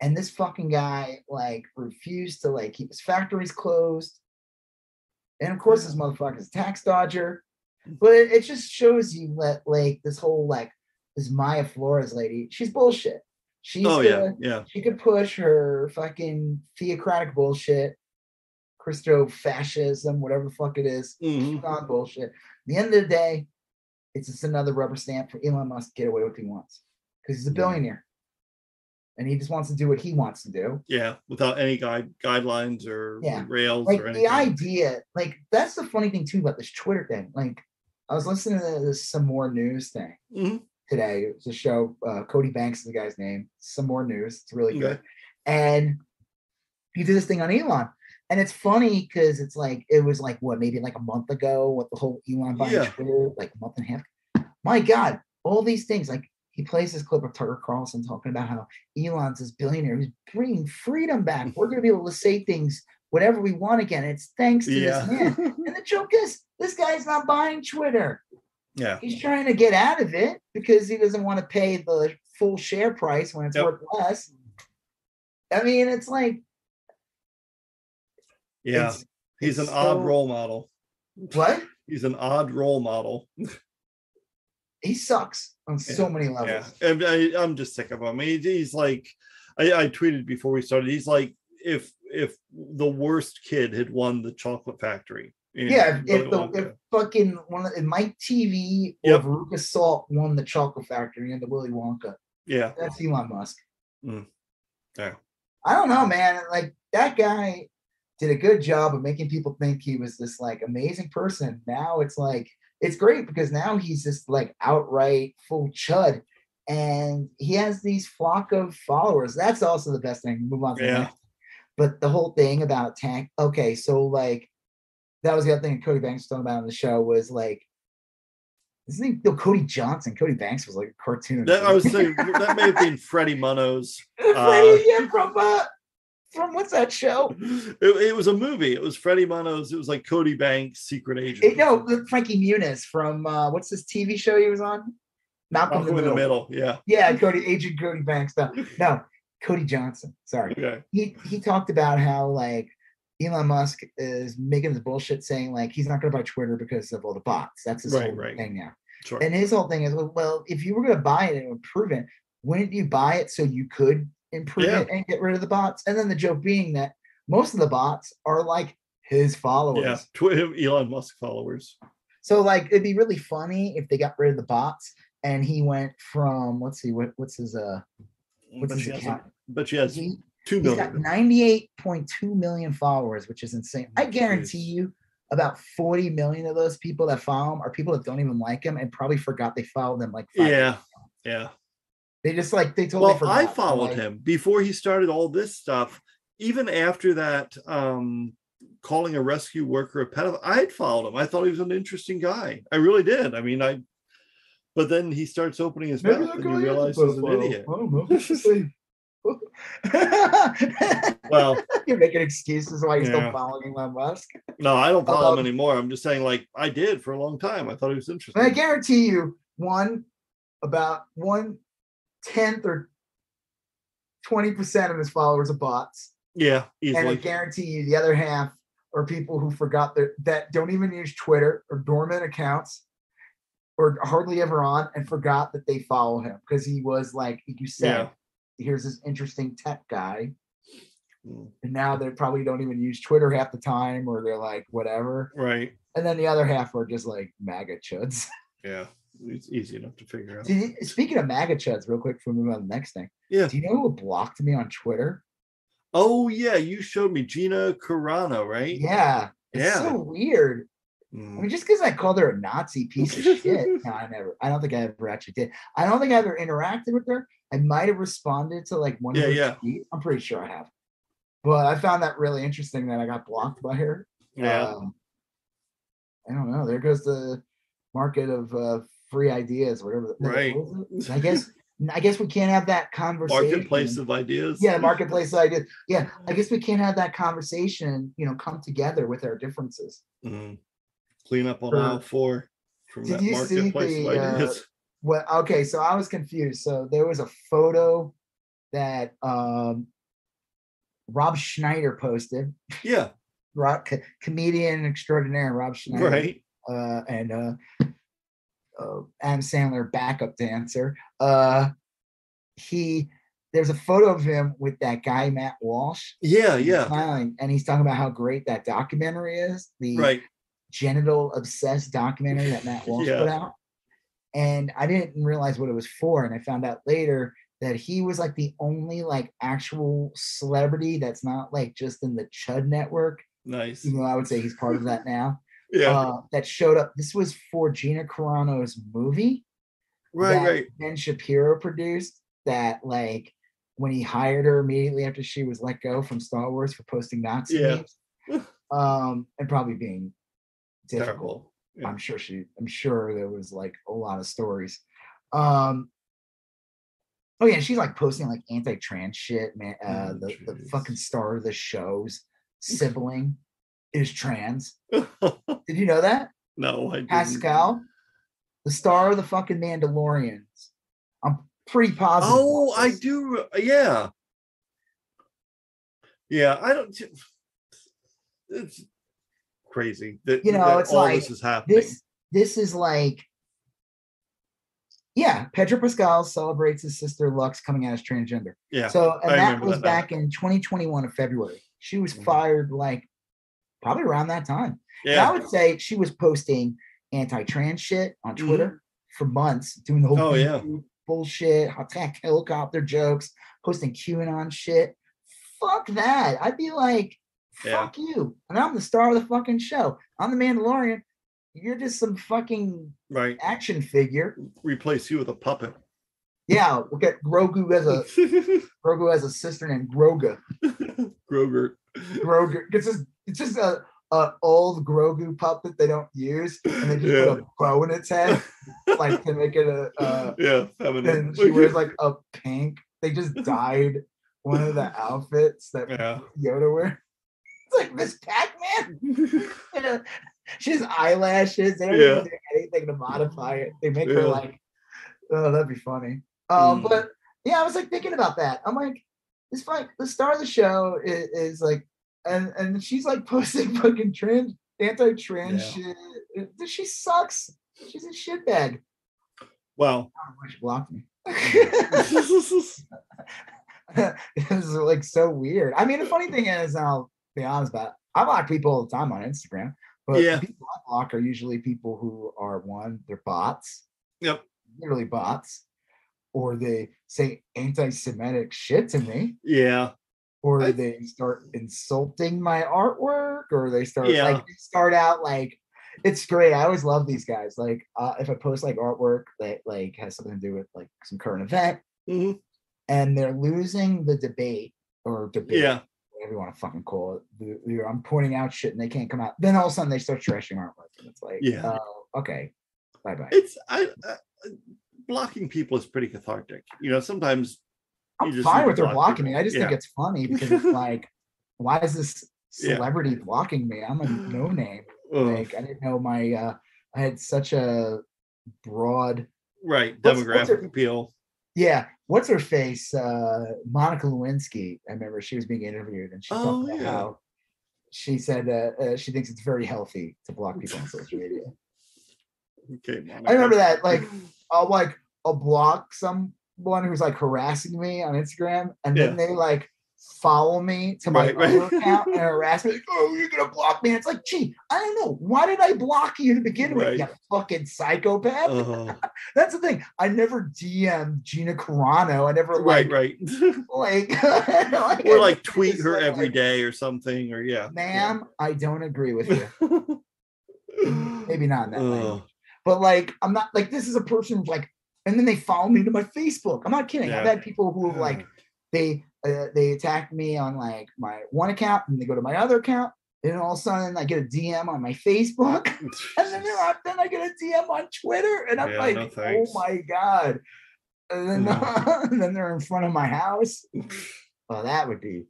Speaker 1: And this fucking guy like refused to like keep his factories closed. And of course, this motherfucker's a tax dodger. But it, it just shows you that like this whole like this Mayra Flores lady, she's bullshit. She's
Speaker 2: oh yeah,
Speaker 1: gonna-
Speaker 2: yeah.
Speaker 1: she could push her fucking theocratic bullshit, Christo fascism, whatever the fuck it is.
Speaker 2: Mhm.
Speaker 1: On bullshit. At the end of the day, it's just another rubber stamp for Elon Musk to get away with what he wants because he's a billionaire and he just wants to do what he wants to do.
Speaker 2: Yeah, without any guide guidelines or
Speaker 1: Yeah.
Speaker 2: rails
Speaker 1: Like
Speaker 2: or anything.
Speaker 1: the idea, like that's the funny thing too about this Twitter thing. Like I was listening to this some more news thing
Speaker 2: Mhm.
Speaker 1: today. It was a show. Uh, Cody Banks is the guy's name. Some more news. It's really good.
Speaker 2: Okay.
Speaker 1: And he did this thing on Elon. And it's funny because it's like it was like what maybe like a month ago what the whole Elon buying
Speaker 2: Yeah.
Speaker 1: Twitter like a month and a half. My God, all these things like he plays this clip of Tucker Carlson talking about how Elon's this billionaire who's bringing freedom back. We're going to be able to say things whatever we want again. It's thanks to
Speaker 2: Yeah.
Speaker 1: this man. And the joke is, this guy's not buying Twitter.
Speaker 2: yeah.
Speaker 1: He's trying to get out of it because he doesn't want to pay the full share price when it's
Speaker 2: Yep.
Speaker 1: worth less. I mean, it's like
Speaker 2: Yeah.
Speaker 1: it's-
Speaker 2: He's an
Speaker 1: it's
Speaker 2: odd
Speaker 1: so-
Speaker 2: role model.
Speaker 1: what?
Speaker 2: He's an odd role model.
Speaker 1: He sucks on so many levels.
Speaker 2: And I, I'm just sick of him. He, he's like, I, I tweeted before we started. He's like, if if the worst kid had won the chocolate factory.
Speaker 1: Yeah, if, if the if fucking one of if Mike Teavee or
Speaker 2: Yep.
Speaker 1: Veruca Salt won the Chocolate Factory and the Willy Wonka,
Speaker 2: yeah,
Speaker 1: that's Elon Musk.
Speaker 2: Mm. Yeah.
Speaker 1: I don't know, man. Like that guy did a good job of making people think he was this like amazing person. Now it's like it's great because now he's just like outright full chud, and he has these flock of followers. That's also the best thing. Move on to
Speaker 2: Yeah.
Speaker 1: But the whole thing about tank. Okay, so like that was the other thing Cody Banks was talking about on the show was like. His name, no, Cody Johnson. Cody Banks was like a cartoon.
Speaker 2: that, I was saying that may have been Freddie Munoz.
Speaker 1: Freddie, yeah, from uh, from what's that show?
Speaker 2: It, it was a movie. It was Freddie Munoz. It was like Cody Banks, secret agent.
Speaker 1: It, no, Frankie Muniz from uh, what's this TV show he was on? Malcolm,
Speaker 2: Malcolm in the middle. Yeah.
Speaker 1: Yeah, Cody Agent Cody Banks. No, no, Cody Johnson. Sorry.
Speaker 2: Okay.
Speaker 1: He he talked about how like Elon Musk is making this bullshit saying like he's not going to buy Twitter because of all the bots. That's his
Speaker 2: Right,
Speaker 1: whole
Speaker 2: right.
Speaker 1: thing now.
Speaker 2: Sure.
Speaker 1: And his whole thing is well, if you were going to buy it and improve it, wouldn't you buy it so you could improve
Speaker 2: Yeah.
Speaker 1: it and get rid of the bots? And then the joke being that most of the bots are like his followers.
Speaker 2: yeah. Tw- Elon Musk followers.
Speaker 1: So like it'd be really funny if they got rid of the bots and he went from let's see what what's his uh What's
Speaker 2: but
Speaker 1: his
Speaker 2: she has,
Speaker 1: account?
Speaker 2: but she has
Speaker 1: He,
Speaker 2: two
Speaker 1: he's got 98.2 million followers, which is insane. I guarantee you about 40 million of those people that follow him are people that don't even like him and probably forgot they followed him like five years
Speaker 2: Yeah,
Speaker 1: ago.
Speaker 2: yeah.
Speaker 1: They just like they totally
Speaker 2: Well,
Speaker 1: forgot.
Speaker 2: I followed
Speaker 1: like,
Speaker 2: him before he started all this stuff. Even after that, um, calling a rescue worker a pedophile, I had followed him. I thought he was an interesting guy. I really did. I mean, I. But then he starts opening his
Speaker 1: Maybe
Speaker 2: mouth, and you realize he's an idiot.
Speaker 1: I don't know. What's to say?
Speaker 2: Well,
Speaker 1: You're making excuses why you're
Speaker 2: Yeah.
Speaker 1: still following Elon Musk.
Speaker 2: no, I don't follow
Speaker 1: Um,
Speaker 2: him anymore. I'm just saying, like I did for a long time. I thought he was
Speaker 1: interesting. I guarantee you, one about one tenth or twenty percent of his followers are bots,
Speaker 2: Yeah, easily.
Speaker 1: and I guarantee you the other half are people who forgot their that don't even use Twitter or dormant accounts or hardly ever on and forgot that they follow him because he was like you said, here's this interesting tech guy.
Speaker 2: Mm,
Speaker 1: And now they probably don't even use Twitter half the time, or they're like whatever.
Speaker 2: Right.
Speaker 1: And then the other half are just like MAGA chuds.
Speaker 2: Yeah. It's easy enough to figure out.
Speaker 1: You- speaking of MAGA chuds, real quick before we move on to the next thing.
Speaker 2: Yeah.
Speaker 1: Do you know who blocked me on Twitter?
Speaker 2: Oh yeah, you showed me Gina Carano, right?
Speaker 1: Yeah. It's
Speaker 2: Yeah.
Speaker 1: so weird. I
Speaker 2: Mm.
Speaker 1: mean, just because I called her a Nazi piece of shit. No, I never. I don't think I ever actually did. I don't think I ever interacted with her. I might have responded to like one
Speaker 2: Yeah,
Speaker 1: of her
Speaker 2: yeah.
Speaker 1: tweets. I'm pretty sure I have. But I found that really interesting that I got blocked by her.
Speaker 2: Yeah.
Speaker 1: Um, I don't know. There goes the market of uh, free ideas, whatever.
Speaker 2: Right.
Speaker 1: what was it? I guess. I guess we can't have that conversation.
Speaker 2: Marketplace of ideas.
Speaker 1: Yeah, the marketplace ideas. Yeah, I guess we can't have that conversation. You know, come together with our differences.
Speaker 2: Mhm. Clean up on aisle four from
Speaker 1: Did
Speaker 2: that
Speaker 1: you see
Speaker 2: marketplace of
Speaker 1: the, uh. Well, okay, so I was confused. So there was a photo that um, Rob Schneider posted.
Speaker 2: yeah,
Speaker 1: Rob, co- comedian extraordinaire Rob Schneider.
Speaker 2: right.
Speaker 1: uh, and uh, uh, Adam Sandler backup dancer. Uh, he there's a photo of him with that guy Matt Walsh.
Speaker 2: Yeah, yeah.
Speaker 1: smiling, and he's talking about how great that documentary is. The
Speaker 2: Right.
Speaker 1: genital obsessed documentary that Matt Walsh
Speaker 2: Yeah.
Speaker 1: put out. And I didn't realize what it was for, and I found out later that he was like the only like actual celebrity that's not like just in the Chud network.
Speaker 2: Nice.
Speaker 1: Even though I would say he's part of that now
Speaker 2: Yeah.
Speaker 1: uh, that showed up. This was for Gina Carano's movie
Speaker 2: right, right.
Speaker 1: Ben Shapiro produced. That like when he hired her immediately after she was let go from Star Wars for posting Nazi
Speaker 2: Yeah.
Speaker 1: memes, um, and probably being difficult.
Speaker 2: Terrible. Yeah.
Speaker 1: I'm sure she. I'm sure there was like a lot of stories. Um. Oh yeah, she's like posting like anti-trans shit, man. Uh,
Speaker 2: Oh,
Speaker 1: the, the fucking star of the show's sibling is trans. Did you know that?
Speaker 2: no, I didn't.
Speaker 1: Pascal, the star of the fucking Mandalorians. I'm pretty positive.
Speaker 2: Oh, I do. Yeah. Yeah, I don't. It's crazy that
Speaker 1: You know,
Speaker 2: that
Speaker 1: it's
Speaker 2: all
Speaker 1: like
Speaker 2: this is happening.
Speaker 1: This this is like, yeah, Pedro Pascal celebrates his sister Lux coming out as transgender.
Speaker 2: yeah.
Speaker 1: So, and
Speaker 2: I
Speaker 1: that was
Speaker 2: that.
Speaker 1: back in 2021 of February. She was
Speaker 2: Mhm.
Speaker 1: fired like probably around that time. And I would say she was posting anti-trans shit on
Speaker 2: Mhm.
Speaker 1: Twitter for months, doing the whole
Speaker 2: Oh, yeah.
Speaker 1: Bullshit, attack helicopter jokes, posting QAnon shit. Fuck that. I'd be like,
Speaker 2: Yeah.
Speaker 1: fuck you. And I'm the star of the fucking show. I'm the Mandalorian. You're just some fucking
Speaker 2: Right.
Speaker 1: action figure.
Speaker 2: Replace you with a puppet.
Speaker 1: Yeah, look at Grogu as a Grogu has a sister named Groga.
Speaker 2: Groger.
Speaker 1: Groger. Gets just it's just a, a old Grogu puppet they don't use, and they just
Speaker 2: Yeah.
Speaker 1: put a bow in its head, like to make it a. Uh,
Speaker 2: yeah, feminine.
Speaker 1: and she wears like a pink. They just dyed one of the outfits that
Speaker 2: yeah.
Speaker 1: Yoda wear. It's like Miss Pac-Man. she has eyelashes. They don't
Speaker 2: Yeah.
Speaker 1: do anything to modify it. They make her like, oh, that'd be funny. Um,
Speaker 2: Mm.
Speaker 1: but yeah, I was like thinking about that. I'm like, it's fight, the star of the show is, is like, and and she's like posting fucking trans, anti-trans shit. She sucks. She's a shitbag.
Speaker 2: Well,
Speaker 1: I don't know why she blocked me. it was like so weird. I mean, the funny thing is, I'll be honest about it, I block people all the time on Instagram, but
Speaker 2: Yeah.
Speaker 1: people I block are usually people who are one, they're bots,
Speaker 2: yep.
Speaker 1: literally bots, or they say anti-Semitic shit to me,
Speaker 2: Yeah.
Speaker 1: Or
Speaker 2: I-
Speaker 1: they start insulting my artwork, or they start
Speaker 2: Yeah.
Speaker 1: like they start out like it's great. I always love these guys. Like uh, if I post like artwork that like has something to do with like some current event,
Speaker 2: Mhm.
Speaker 1: and they're losing the debate or debate,
Speaker 2: Yeah.
Speaker 1: whatever you want to fucking call it. I'm pointing out shit and they can't come out. Then all of a sudden they start trashing artwork, and it's like,
Speaker 2: Yeah.
Speaker 1: oh, okay, bye bye.
Speaker 2: It's I, I blocking people is pretty cathartic. You know, sometimes
Speaker 1: I'm fine with her
Speaker 2: block
Speaker 1: blocking me. I just think it's funny because it's like, why is this
Speaker 2: Yeah.
Speaker 1: celebrity blocking me? I'm a no name. Like I didn't know my uh I had such a broad
Speaker 2: right.
Speaker 1: what's- what's
Speaker 2: Demographic
Speaker 1: her-
Speaker 2: appeal.
Speaker 1: yeah, what's her face? Uh Monica Lewinsky. I remember she was being interviewed and she
Speaker 2: Oh,
Speaker 1: talked about
Speaker 2: yeah.
Speaker 1: how she said uh, uh, she thinks it's very healthy to block people on social media.
Speaker 2: Okay.
Speaker 1: I remember that like I'll like I'll block someone who's like harassing me on Instagram, and then they like follow me to my
Speaker 2: Right, right.
Speaker 1: account and harass me. Like, oh, you're gonna block me? It's like, gee, I don't know. Why did I block you to begin with? You fucking psychopath.
Speaker 2: Uh,
Speaker 1: That's the thing. I never DM'd Gina Carano. I never
Speaker 2: right,
Speaker 1: like
Speaker 2: right.
Speaker 1: like, like
Speaker 2: or like tweet her
Speaker 1: said,
Speaker 2: every
Speaker 1: like,
Speaker 2: day or something, or yeah.
Speaker 1: Ma'am, I don't agree with you. Maybe not in that language.
Speaker 2: Ugh,
Speaker 1: but like I'm not like this is a person who's like, and then they follow me to my Facebook. I'm not kidding. I've had people who like they uh, they attack me on like my one account and they go to my other account, and all of a sudden I get a DM on my Facebook, and then they're on, then I get a DM on Twitter, and I'm
Speaker 2: Yeah,
Speaker 1: like,
Speaker 2: no
Speaker 1: oh my god. And then, and then they're in front of my house. Oh, that would be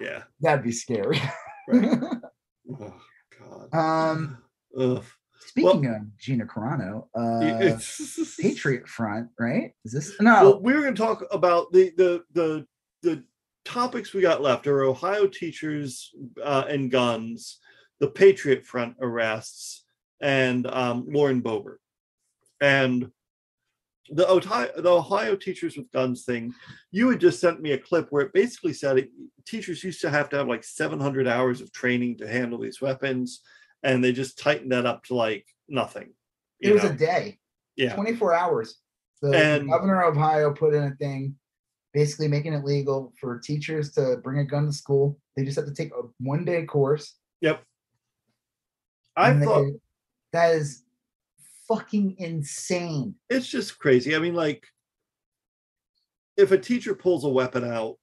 Speaker 2: yeah.
Speaker 1: that'd be scary.
Speaker 2: Right. Oh, God.
Speaker 1: um,
Speaker 2: Ugh.
Speaker 1: Speaking of Gina Carano, uh, Patriot Front, right? Is this no?
Speaker 2: Well, We're going to talk about the the the the topics we got left are Ohio teachers uh, and guns, the Patriot Front arrests, and um, Lauren Boebert. And the Ohio, the Ohio teachers with guns thing, you had just sent me a clip where it basically said it, teachers used to have to have like 700 hours of training to handle these weapons, and they just tightened that up to like nothing.
Speaker 1: it was
Speaker 2: know?
Speaker 1: a day.
Speaker 2: yeah,
Speaker 1: 24 hours. The,
Speaker 2: And-
Speaker 1: governor of Ohio put in a thing basically making it legal for teachers to bring a gun to school. They just have to take a one day course.
Speaker 2: yep. I
Speaker 1: and they-
Speaker 2: thought
Speaker 1: that is fucking insane.
Speaker 2: it's just crazy. I mean, like, if a teacher pulls a weapon out,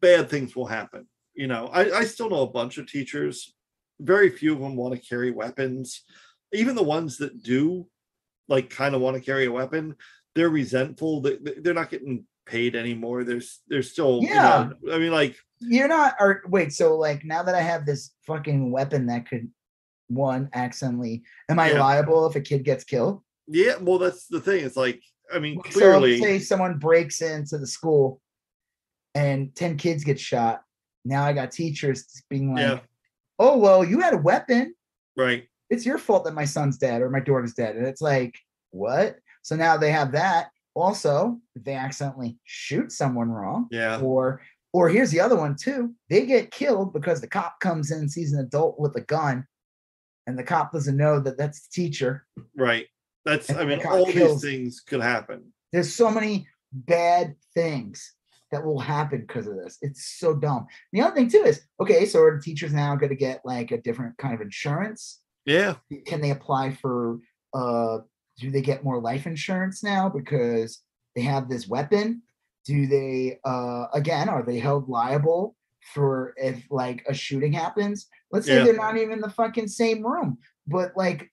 Speaker 2: bad things will happen. You know, I, I still know a bunch of teachers. Very few of them want to carry weapons. Even the ones that do, like, kind of want to carry a weapon, they're resentful. They, they- they're not getting paid anymore. There's, they're still,
Speaker 1: Yeah.
Speaker 2: You know, I mean, like,
Speaker 1: You're not, or wait, so like now that I have this fucking weapon that could one accidentally, am I
Speaker 2: Yeah.
Speaker 1: liable if a kid gets killed?
Speaker 2: yeah. Well, that's the thing. It's like, I mean,
Speaker 1: So
Speaker 2: clearly,
Speaker 1: say someone breaks into the school and 10 kids get shot. Now I got teachers being like,
Speaker 2: Yeah.
Speaker 1: oh, well, you had a weapon.
Speaker 2: right?
Speaker 1: It's your fault that my son's dead or my daughter's dead. And it's like, what? So now they have that. Also, if they accidentally shoot someone wrong,
Speaker 2: Yeah.
Speaker 1: or or here's the other one too. They get killed because the cop comes in and sees an adult with a gun, and the cop doesn't know that that's the teacher.
Speaker 2: Right. That's
Speaker 1: And
Speaker 2: I mean, all
Speaker 1: kills-
Speaker 2: these things could happen.
Speaker 1: There's so many bad things that will happen because of this. It's so dumb. The other thing too is okay, so are the teachers now going to get like a different kind of insurance?
Speaker 2: Yeah.
Speaker 1: Can they apply for uh do they get more life insurance now because they have this weapon? Do they uh again are they held liable for if like a shooting happens? Let's say
Speaker 2: Yeah.
Speaker 1: they're not even in the fucking same room, but like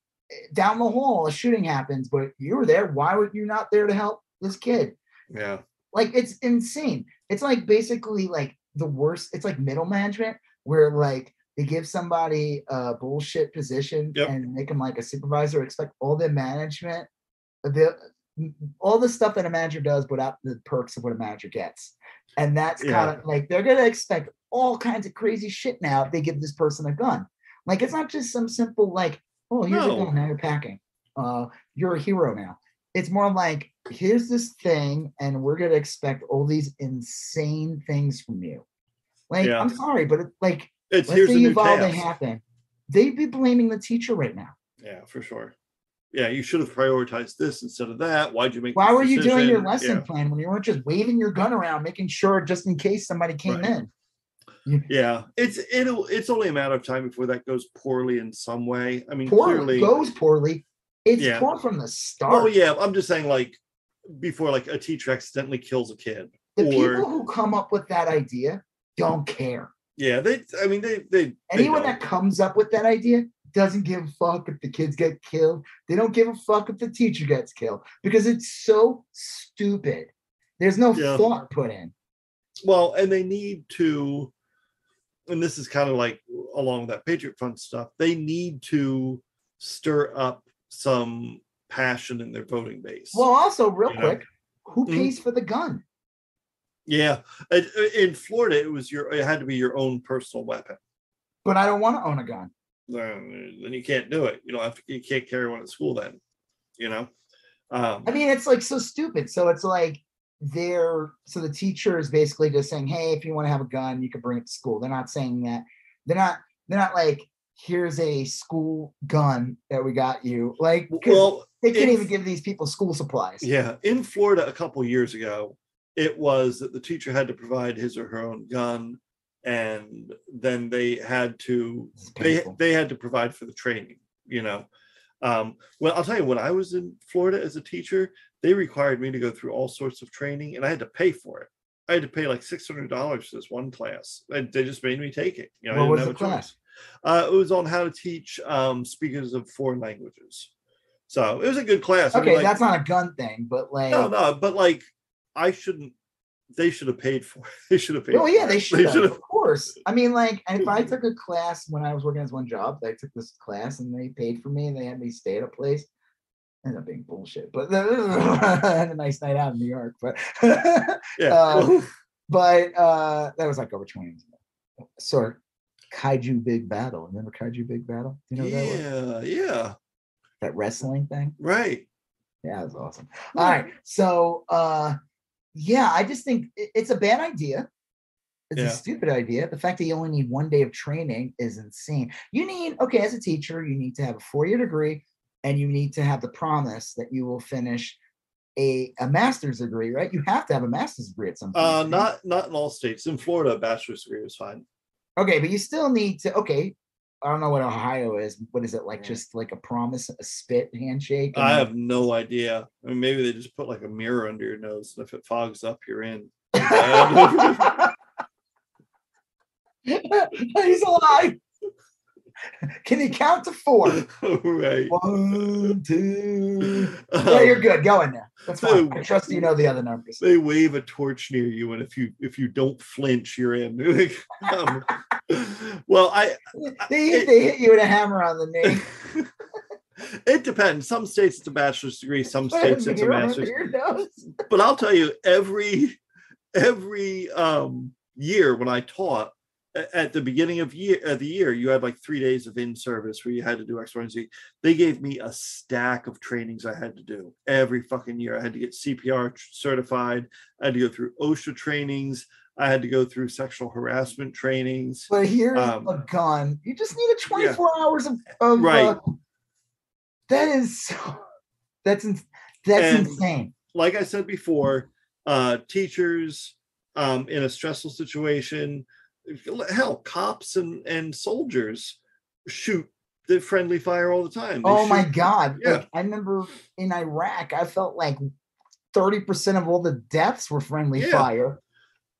Speaker 1: down the hall a shooting happens, but you were there. Why were you not there to help this kid?
Speaker 2: Yeah.
Speaker 1: Like it's insane it's like basically like the worst it's like middle management where like they give somebody a bullshit position
Speaker 2: Yep.
Speaker 1: and make them like a supervisor expect all the management the all the stuff that a manager does without the perks of what a manager gets and that's
Speaker 2: Yeah.
Speaker 1: kind of like they're gonna expect all kinds of crazy shit now if they give this person a gun like it's not just some simple like oh here's
Speaker 2: No.
Speaker 1: a gun now you're packing uh you're a hero now it's more like here's this thing and we're going to expect all these insane things from you like
Speaker 2: Yeah.
Speaker 1: i'm sorry but it, like
Speaker 2: It's
Speaker 1: let's
Speaker 2: here's
Speaker 1: say
Speaker 2: a new
Speaker 1: uvalde
Speaker 2: task.
Speaker 1: happened they'd be blaming the teacher right now
Speaker 2: Yeah, for sure. yeah, you should have prioritized this instead of that. Why'd you make?
Speaker 1: Why were you doing your lesson
Speaker 2: Yeah.
Speaker 1: plan when you weren't just waving your gun around, making sure just in case somebody came
Speaker 2: Right.
Speaker 1: in?
Speaker 2: Yeah, it's it'll it's only a matter of time before that goes poorly in some way. I mean,
Speaker 1: poorly
Speaker 2: clearly,
Speaker 1: goes poorly. It's
Speaker 2: Yeah.
Speaker 1: poor from the start.
Speaker 2: Oh yeah, I'm just saying like before like a teacher accidentally kills a kid.
Speaker 1: the
Speaker 2: or
Speaker 1: people who come up with that idea don't care.
Speaker 2: yeah, they I mean they they they
Speaker 1: Anyone
Speaker 2: don't.
Speaker 1: that comes up with that idea doesn't give a fuck if the kids get killed. They don't give a fuck if the teacher gets killed because it's so stupid. There's no
Speaker 2: Yeah.
Speaker 1: thought put in.
Speaker 2: well, and they need to, and this is kind of like along with that Patriot Front stuff, they need to stir up some passion in their voting base.
Speaker 1: Well, also, real
Speaker 2: You know?
Speaker 1: quick, who
Speaker 2: Mhm.
Speaker 1: pays for the gun?
Speaker 2: yeah, in, in Florida, it was your it had to be your own personal weapon.
Speaker 1: But I don't want to own a gun.
Speaker 2: Then then you can't do it. You don't have to. You can't carry one at school. Then, you know. Um,
Speaker 1: I mean, it's like so stupid. So it's like they're so the teacher is basically just saying, "Hey, if you want to have a gun, you can bring it to school." They're not saying that. They're not. They're not like, "Here's a school gun that we got you." Like,
Speaker 2: well,
Speaker 1: they can't even give these people school supplies.
Speaker 2: Yeah, in Florida a couple years ago, it was that the teacher had to provide his or her own gun, and then they had to they they had to provide for the training. You know, um, well, I'll tell you, when I was in Florida as a teacher, they required me to go through all sorts of training, and I had to pay for it. I had to pay like six hundred dollars for this one class. And they just made me take it. You know,
Speaker 1: What was the
Speaker 2: a choice. Uh, it was on how to teach um, speakers of foreign languages. So it was a good class. I mean,
Speaker 1: Okay,
Speaker 2: like-
Speaker 1: that's not a gun thing, but like,
Speaker 2: no, no, but like I shouldn't. They should have paid for. it. They should have paid.
Speaker 1: oh yeah,
Speaker 2: for
Speaker 1: they should have, of course. I mean, like, if I took a class when I was working as one job, I took this class and they paid for me and they had me stay at a place. Ended up being bullshit, but I had a nice night out in New York. But
Speaker 2: Yeah.
Speaker 1: uh, but uh that was like over 20 years ago. Sort Kaiju Big Battel. Remember Kaiju Big Battel? You know what that
Speaker 2: yeah. Yeah.
Speaker 1: That wrestling thing?
Speaker 2: Right.
Speaker 1: Yeah, it was awesome. All right. So uh yeah, I just think it's a bad idea. It's
Speaker 2: Yeah.
Speaker 1: a stupid idea. The fact that you only need one day of training is insane. You need, okay, as a teacher, you need to have a four-year degree and you need to have the promise that you will finish a, a master's degree, right? You have to have a master's degree at some point.
Speaker 2: Uh, not not in all states. In Florida, a bachelor's degree is fine.
Speaker 1: Okay, but you still need to, okay. I don't know what Ohio is. What is it like? Just like a promise, a spit handshake?
Speaker 2: I have no idea. I mean, maybe they just put like a mirror under your nose, and if it fogs up, you're in.
Speaker 1: He's alive. Can you count to four?
Speaker 2: right.
Speaker 1: One, two.
Speaker 2: Um,
Speaker 1: Yeah, you're good. Go in there. That's fine. I trust you know the other numbers.
Speaker 2: they wave a torch near you, and if you if you don't flinch, you're in. Um, well, I
Speaker 1: They,
Speaker 2: it-
Speaker 1: they hit you with a hammer on the knee.
Speaker 2: it depends. Some states it's a bachelor's degree, some states it's a master's. But I'll tell you, every every um, year when I taught at the beginning of year of the year, you had like three days of in service where you had to do X, Y, and Z. They gave me a stack of trainings I had to do every fucking year. I had to get CPR certified. I had to go through OSHA trainings. I had to go through sexual harassment trainings.
Speaker 1: But here's
Speaker 2: Um,
Speaker 1: a gun. You just need a 24 hours of, of
Speaker 2: Right.
Speaker 1: uh, that is that's ins- that's
Speaker 2: And-
Speaker 1: insane.
Speaker 2: like I said before, uh, teachers um, in a stressful situation, hell, cops and, and soldiers shoot the friendly fire all the time. They
Speaker 1: Oh my god.
Speaker 2: yeah.
Speaker 1: Like I remember in Iraq, I felt like 30% of all the deaths were friendly
Speaker 2: Yeah.
Speaker 1: fire.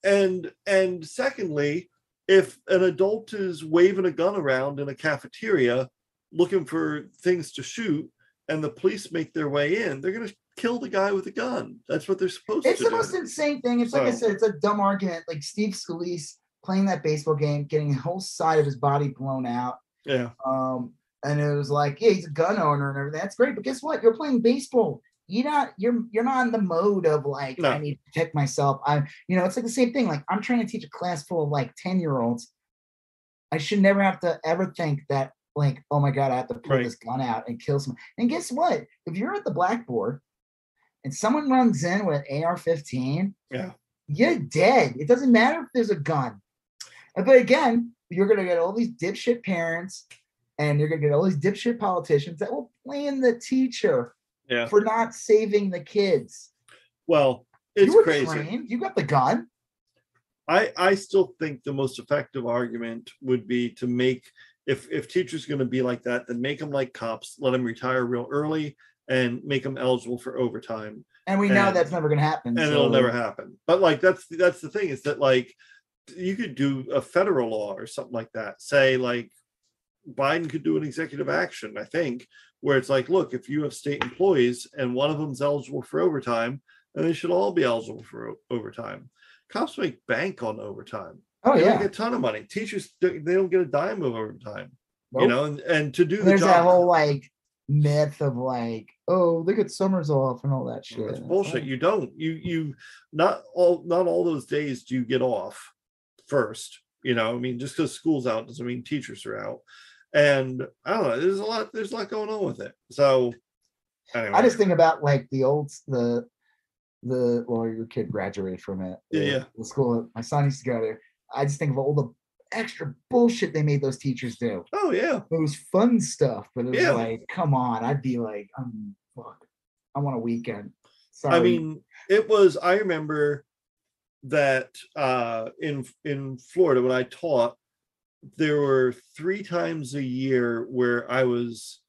Speaker 2: And and secondly, if an adult is waving a gun around in a cafeteria looking for things to shoot, and the police make their way in, they're gonna kill the guy with the gun. That's what they're supposed
Speaker 1: It's
Speaker 2: to It's
Speaker 1: the
Speaker 2: do.
Speaker 1: most insane thing. It's like I said, it's a dumb argument. Like Steve Scalise playing that baseball game, getting the whole side of his body blown out.
Speaker 2: yeah.
Speaker 1: Um, and it was like, yeah, he's a gun owner and everything. That's great, but guess what? You're playing baseball. You're not. You're you're not in the mode of like
Speaker 2: No.
Speaker 1: I need to protect myself. I, you know, it's like the same thing. Like I'm trying to teach a class full of like ten year olds. I should never have to ever think that like, oh my god, I have to pull
Speaker 2: Right.
Speaker 1: this gun out and kill someone. And guess what? If you're at the blackboard and someone runs in with AR-15,
Speaker 2: Yeah.
Speaker 1: you're dead. It doesn't matter if there's a gun. But again, you're gonna get all these dipshit parents and you're gonna get all these dipshit politicians that will blame the teacher
Speaker 2: Yeah.
Speaker 1: for not saving the kids.
Speaker 2: Well, it's
Speaker 1: you
Speaker 2: crazy.
Speaker 1: trained. You got the gun.
Speaker 2: I I still think the most effective argument would be to make if if teachers going to be like that, then make them like cops, let them retire real early, and make them eligible for overtime,
Speaker 1: And we know that's never gonna happen.
Speaker 2: and
Speaker 1: so-
Speaker 2: it'll never happen. But like that's that's the thing is that like you could do a federal law or something like that. Say like Biden could do an executive action, I think, where it's like, look, if you have state employees and one of them's eligible for overtime, then they should all be eligible for overtime. Cops make bank on overtime.
Speaker 1: Oh
Speaker 2: they
Speaker 1: yeah.
Speaker 2: make a ton of money. Teachers they don't get a dime of overtime. You know, and, and to do the
Speaker 1: There's
Speaker 2: job,
Speaker 1: that whole like myth of like, oh, look at summers off and all that shit.
Speaker 2: That's
Speaker 1: It's
Speaker 2: bullshit.
Speaker 1: like-
Speaker 2: You don't. You you not all not all those days do you get off first. You know, I mean, just because school's out doesn't mean teachers are out. And I don't know. There's a lot. There's a lot going on with it. So anyway,
Speaker 1: I just think about like the old the the well, your kid graduated from it.
Speaker 2: Yeah,
Speaker 1: the-
Speaker 2: yeah.
Speaker 1: The school my son used to go to. I just think of all the extra bullshit they made those teachers do.
Speaker 2: oh yeah,
Speaker 1: It was fun stuff, but it was
Speaker 2: Yeah.
Speaker 1: like, come on, I'd be like, um, I'm fuck. I want a weekend. Sorry.
Speaker 2: I mean, it was. I remember that uh, in in Florida when I taught, there were three times a year where I was.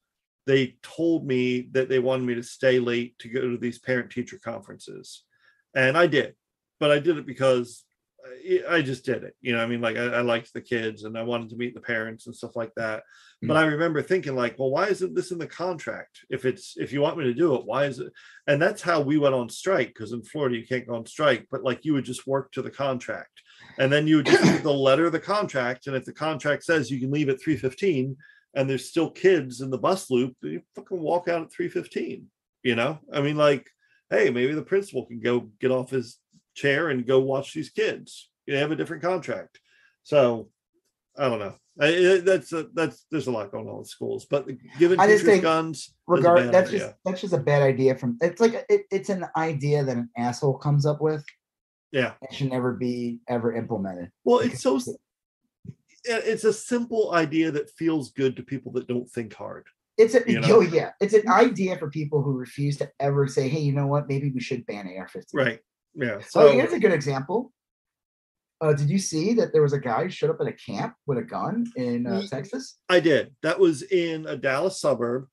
Speaker 2: They told me that they wanted me to stay late to go to these parent teacher conferences, and I did, but I did it because I- just did it. You know, I mean, like I, I liked the kids and I wanted to meet the parents and stuff like that. But I mm. remember thinking, like, well, why isn't this in the contract? If it's if you want me to do it, why is it? And that's how we went on strike because in Florida you can't go on strike, but like you would just work to the contract, and then you would just read the letter of the contract, and if the contract says you can leave at three fifteen, and there's still kids in the bus loop, you fucking walk out at three fifteen. You know, I mean, like, hey, maybe the principal can go get off his chair and go watch these kids. You have a different contract, so I don't know. I, that's a, that's there's a lot going on with schools, but given
Speaker 1: I just think
Speaker 2: guns
Speaker 1: regard that's
Speaker 2: idea.
Speaker 1: just that's just a bad idea from it's like it, it's an idea that an asshole comes up with
Speaker 2: yeah.
Speaker 1: and should never be ever implemented.
Speaker 2: Well, it's so it- it's a simple idea that feels good to people that don't think hard.
Speaker 1: It's a
Speaker 2: you
Speaker 1: oh yeah, it's an idea for people who refuse to ever say, hey, you know what? Maybe we should ban AR-15.
Speaker 2: Right. Yeah.
Speaker 1: So
Speaker 2: So
Speaker 1: here's a good example. Uh, did you see that there was a guy who showed up at a camp with a gun in uh, Texas?
Speaker 2: I did. That was in a Dallas suburb.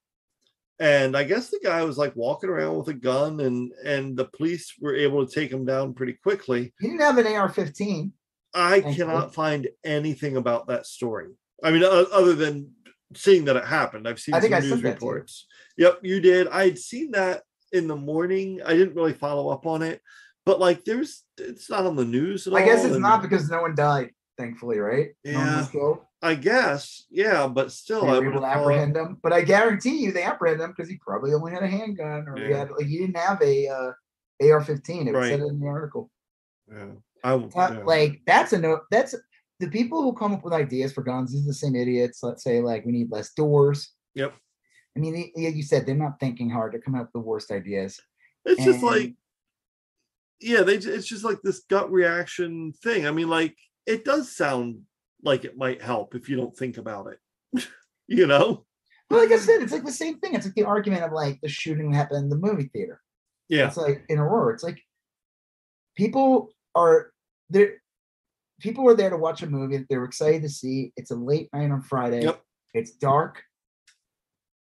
Speaker 2: And I guess the guy was like walking around with a gun and and the police were able to take him down pretty quickly.
Speaker 1: He didn't have an AR-15.
Speaker 2: I cannot find anything about that story. I mean, other than seeing that it happened, I've seen
Speaker 1: I think
Speaker 2: some
Speaker 1: I
Speaker 2: news
Speaker 1: sent that to you.
Speaker 2: reports. Yep, you did. I'd seen that in the morning. I didn't really follow up on it, but like, there's it's not on the news at
Speaker 1: I
Speaker 2: all.
Speaker 1: guess it's
Speaker 2: and
Speaker 1: not because no one died, thankfully, right? No one was
Speaker 2: Yeah. I guess, yeah, but still,
Speaker 1: They
Speaker 2: I would
Speaker 1: apprehend him, but I guarantee you they apprehended him because he probably only had a handgun or he had like he didn't have a uh, AR-15. It
Speaker 2: Right.
Speaker 1: said it in the article.
Speaker 2: Yeah, I.
Speaker 1: Uh,
Speaker 2: yeah.
Speaker 1: Like that's a no. That's the people who come up with ideas for guns. These are the same idiots. Let's say like we need less doors.
Speaker 2: Yep.
Speaker 1: I mean, yeah, you said they're not thinking hard. They're coming up with the worst ideas.
Speaker 2: It's just like, yeah, they. It's just like this gut reaction thing. I mean, like, it does sound like it might help if you don't think about it. you know?
Speaker 1: Well, like I said, it's like the same thing. It's like the argument of like the shooting happened in the movie theater.
Speaker 2: Yeah.
Speaker 1: It's like in Aurora. It's like people are there. People were there to watch a movie that they were excited to see. It's a late night on Friday.
Speaker 2: Yep.
Speaker 1: It's dark.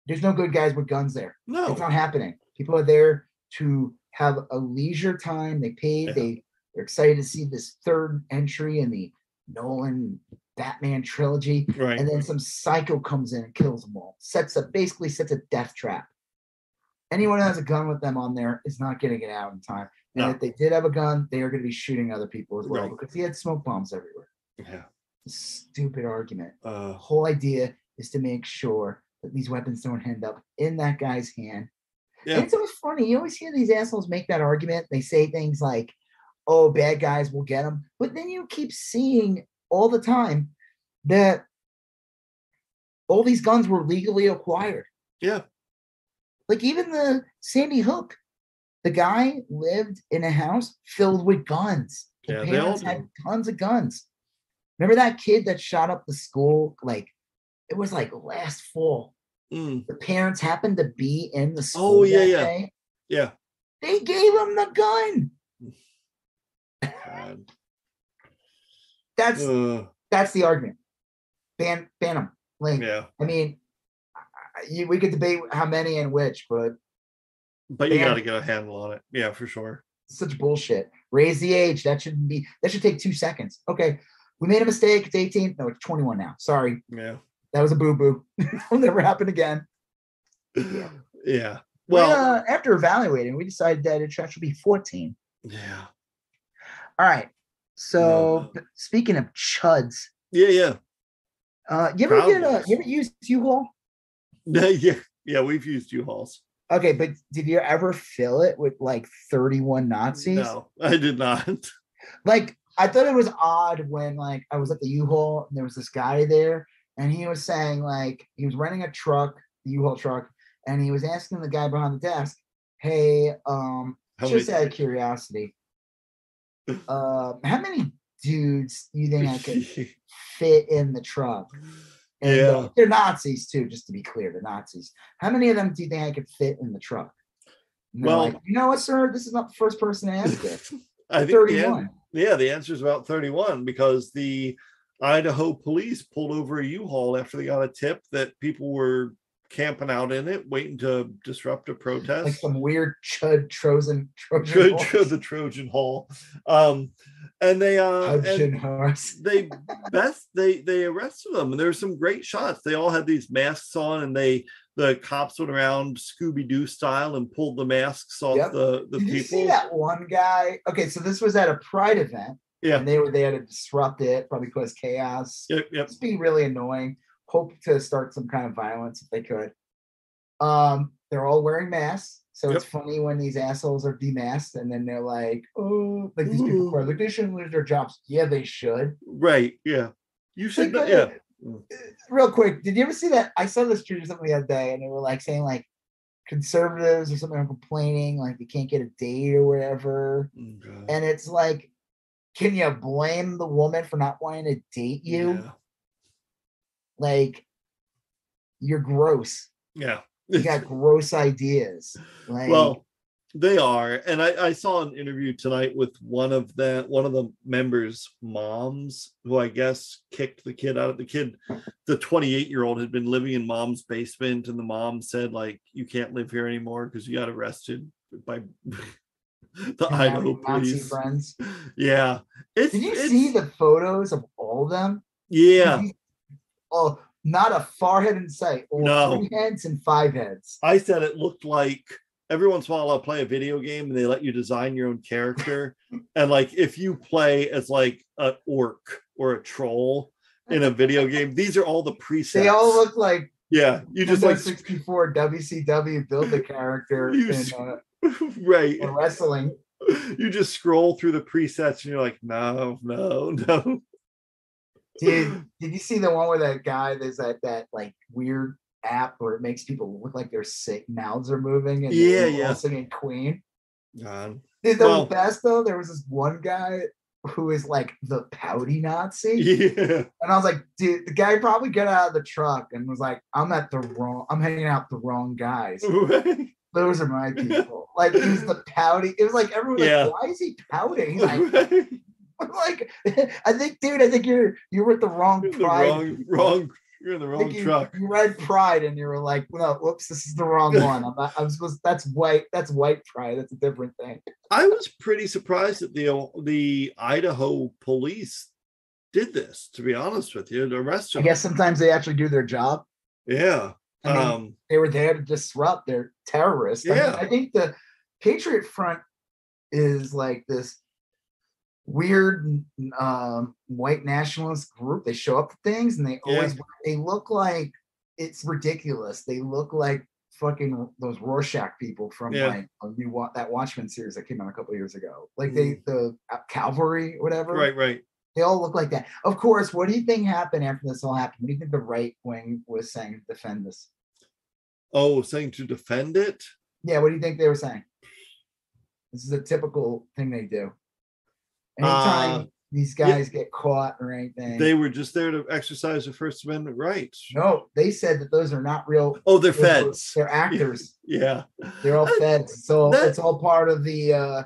Speaker 1: There's no good guys with guns there.
Speaker 2: No.
Speaker 1: It's not happening. People are there to have a leisure time. They paid.
Speaker 2: Yeah.
Speaker 1: They they're excited to see this third entry in the Nolan Batman trilogy.
Speaker 2: Right.
Speaker 1: And then some psycho comes in and kills them all. Sets up basically sets a death trap. Anyone who has a gun with them on there is not going to get out in time. And
Speaker 2: No.
Speaker 1: if they did have a gun, they are going to be shooting other people as well
Speaker 2: Right.
Speaker 1: because he had smoke bombs everywhere.
Speaker 2: yeah.
Speaker 1: Stupid argument. The
Speaker 2: Uh,
Speaker 1: whole idea is to make sure that these weapons don't end up in that guy's hand.
Speaker 2: Yeah.
Speaker 1: It's always funny. You always hear these assholes make that argument. They say things like, oh, bad guys will get them. But then you keep seeing all the time that all these guns were legally acquired.
Speaker 2: yeah.
Speaker 1: Like even the Sandy Hook, the guy lived in a house filled with guns. The
Speaker 2: Yeah, they all
Speaker 1: parents had tons of guns. Remember that kid that shot up the school? Like it was like last fall.
Speaker 2: Mm,
Speaker 1: The parents happened to be in the school.
Speaker 2: Oh, yeah, yeah.
Speaker 1: day,
Speaker 2: yeah.
Speaker 1: They gave him the gun. That's
Speaker 2: Uh,
Speaker 1: that's the argument. Ban ban them. Like
Speaker 2: yeah.
Speaker 1: I mean, you, we could debate how many and which, but
Speaker 2: But you got to get a handle on it. Yeah, for sure.
Speaker 1: such bullshit. Raise the age. That shouldn't be. That should take two seconds. Okay, we made a mistake. It's 18. No, it's 21 now. Sorry,
Speaker 2: Yeah.
Speaker 1: That was a boo boo. It'll never happen again.
Speaker 2: Yeah.
Speaker 1: Well,
Speaker 2: Well,
Speaker 1: uh, after evaluating, we decided that it should be 14.
Speaker 2: yeah.
Speaker 1: All right. So
Speaker 2: No.
Speaker 1: p- speaking of chuds,
Speaker 2: Yeah, yeah.
Speaker 1: uh, you ever get a you ever use U-Haul?
Speaker 2: yeah. Yeah, we've used U-Hauls.
Speaker 1: Okay, but did you ever fill it with like 31 Nazis?
Speaker 2: No, I did not.
Speaker 1: like I thought it was odd when like I was at the U-Haul and there was this guy there and he was saying like he was renting a truck, the U-Haul truck, and he was asking the guy behind the desk, "Hey, um,
Speaker 2: How
Speaker 1: just
Speaker 2: many-
Speaker 1: out of curiosity, um, how many dudes you think I could fit in the truck?" And uh,
Speaker 2: Yeah.
Speaker 1: they're Nazis too, just to be clear, they're Nazis. How many of them do you think I could fit in the truck?
Speaker 2: Well-
Speaker 1: like, you know what, sir? This is not the first person to ask this.
Speaker 2: I think the an-
Speaker 1: 31.
Speaker 2: yeah, the answer is about 31 because the Idaho police pulled over a U-Haul after they got a tip that people were camping out in it, waiting to disrupt a protest.
Speaker 1: like some weird chud Trojan Trojan
Speaker 2: Tro-
Speaker 1: horse.
Speaker 2: tro- the Trojan Haul. Um, and they uh and they best they they arrested them and there were some great shots. They all had these masks on and they the cops went around Scooby-Doo style and pulled the masks off
Speaker 1: Yep.
Speaker 2: the, the
Speaker 1: Did you see that one guy? Okay, so this was at a pride event,
Speaker 2: Yeah.
Speaker 1: and they were there to disrupt it, probably cause chaos.
Speaker 2: Yep, yep.
Speaker 1: Just be really annoying. Hope to start some kind of violence if they could. Um, they're all wearing masks, so it's funny when these assholes are demasked, and then they're like, "Oh, like these people are like they shouldn't lose their jobs." Yeah, they should.
Speaker 2: Right. Yeah. You should
Speaker 1: Like,
Speaker 2: know-
Speaker 1: uh,
Speaker 2: yeah.
Speaker 1: real quick, did you ever see that? I saw this tweet or something the other day, and they were like saying like conservatives or something are complaining like they can't get a date or whatever,
Speaker 2: Okay.
Speaker 1: and it's like, can you blame the woman for not wanting to date you?
Speaker 2: Yeah.
Speaker 1: Like, you're gross.
Speaker 2: Yeah.
Speaker 1: You got gross ideas. Like,
Speaker 2: well they are and I, I saw an interview tonight with one of the one of the members moms who i guess kicked the kid out of the kid the 28 year old had been living in mom's basement and the mom said like you can't live here anymore because you got arrested by the idaho police
Speaker 1: friends.
Speaker 2: yeah it's,
Speaker 1: Did you
Speaker 2: it's-
Speaker 1: see the photos of all of them?
Speaker 2: yeah
Speaker 1: Oh, not a forehead in sight. All
Speaker 2: No.
Speaker 1: three heads and five heads.
Speaker 2: I said it looked like every once in a while I'll play a video game and they let you design your own character. and like if you play as like an orc or a troll in a video game, these are all the presets.
Speaker 1: They all look like
Speaker 2: yeah, you just like
Speaker 1: 64 WCW build the character
Speaker 2: You
Speaker 1: in uh,
Speaker 2: right.
Speaker 1: in wrestling.
Speaker 2: You just scroll through the presets and you're like, no, no, no.
Speaker 1: Did did you see the one where that guy there's that that like weird app where it makes people look like their sick mouths are moving and
Speaker 2: Yeah, yeah.
Speaker 1: singing Queen?
Speaker 2: God.
Speaker 1: Dude, the
Speaker 2: Well-
Speaker 1: best though, there was this one guy who is like the pouty Nazi.
Speaker 2: Yeah.
Speaker 1: And I was like, dude, the guy probably got out of the truck and was like, I'm at the wrong, I'm hanging out with the wrong guys.
Speaker 2: Right.
Speaker 1: Those are my people. Like he was the pouty. It was like everyone was
Speaker 2: Yeah.
Speaker 1: like, why is he pouting? Like, like, I think, dude, I think you're you're with the wrong
Speaker 2: You're in the
Speaker 1: pride.
Speaker 2: wrong, wrong, you're in the wrong
Speaker 1: you,
Speaker 2: truck.
Speaker 1: you read pride and you were like, no, whoops, this is the wrong one. I'm not, I'm supposed that's white, that's white pride. That's a different thing.
Speaker 2: I was pretty surprised that the the Idaho police did this. To be honest with you, to arrest
Speaker 1: I guess sometimes they actually do their job.
Speaker 2: Yeah.
Speaker 1: I mean,
Speaker 2: um.
Speaker 1: they were there to disrupt. They're terrorists. I,
Speaker 2: Yeah.
Speaker 1: I think the Patriot Front is like this weird um, white nationalist group. They show up to things and they
Speaker 2: Yeah.
Speaker 1: always they look like it's ridiculous. They look like fucking those Rorschach people from
Speaker 2: Yeah.
Speaker 1: like a new that Watchmen series that came out a couple years ago. Like they the uh, Kavalry, whatever.
Speaker 2: Right. Right.
Speaker 1: They all look like that. Of course, what do you think happened after this all happened? What do you think the right wing was saying to defend this?
Speaker 2: Oh, saying to defend it.
Speaker 1: Yeah, what do you think they were saying? This is a typical thing they do. Anytime,
Speaker 2: Uh,
Speaker 1: these guys get caught or anything.
Speaker 2: They were just there to exercise their First Amendment rights.
Speaker 1: no, they said that those are not real.
Speaker 2: Oh, they're feds.
Speaker 1: They're actors.
Speaker 2: Yeah.
Speaker 1: They're all feds. So
Speaker 2: that-
Speaker 1: it's all part of the uh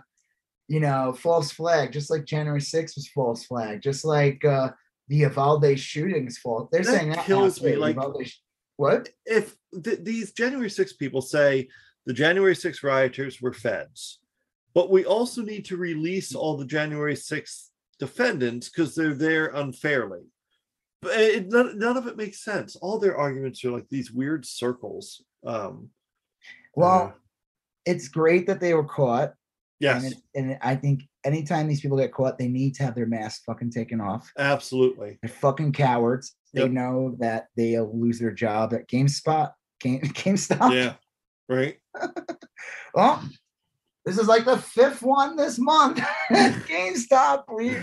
Speaker 1: you know false flag, just like January 6th was false flag, just like uh the Uvalde shootings fault. They're
Speaker 2: That
Speaker 1: saying that
Speaker 2: kills me, like-
Speaker 1: sh- what?
Speaker 2: If th- these January 6 people say the January 6 rioters were feds, but we also need to release all the January 6 defendants because they're there unfairly. But it, none, none of it makes sense. All their arguments are like these weird circles. Um,
Speaker 1: Well, it's great that they were caught.
Speaker 2: Yes,
Speaker 1: And, it, and I think anytime these people get caught, they need to have their mask fucking taken off.
Speaker 2: absolutely.
Speaker 1: They're fucking cowards. They
Speaker 2: Yep.
Speaker 1: know that they'll lose their job at GameSpot. Game GameStop.
Speaker 2: Yeah. Right.
Speaker 1: Well, this is like the fifth one this month. GameStop. We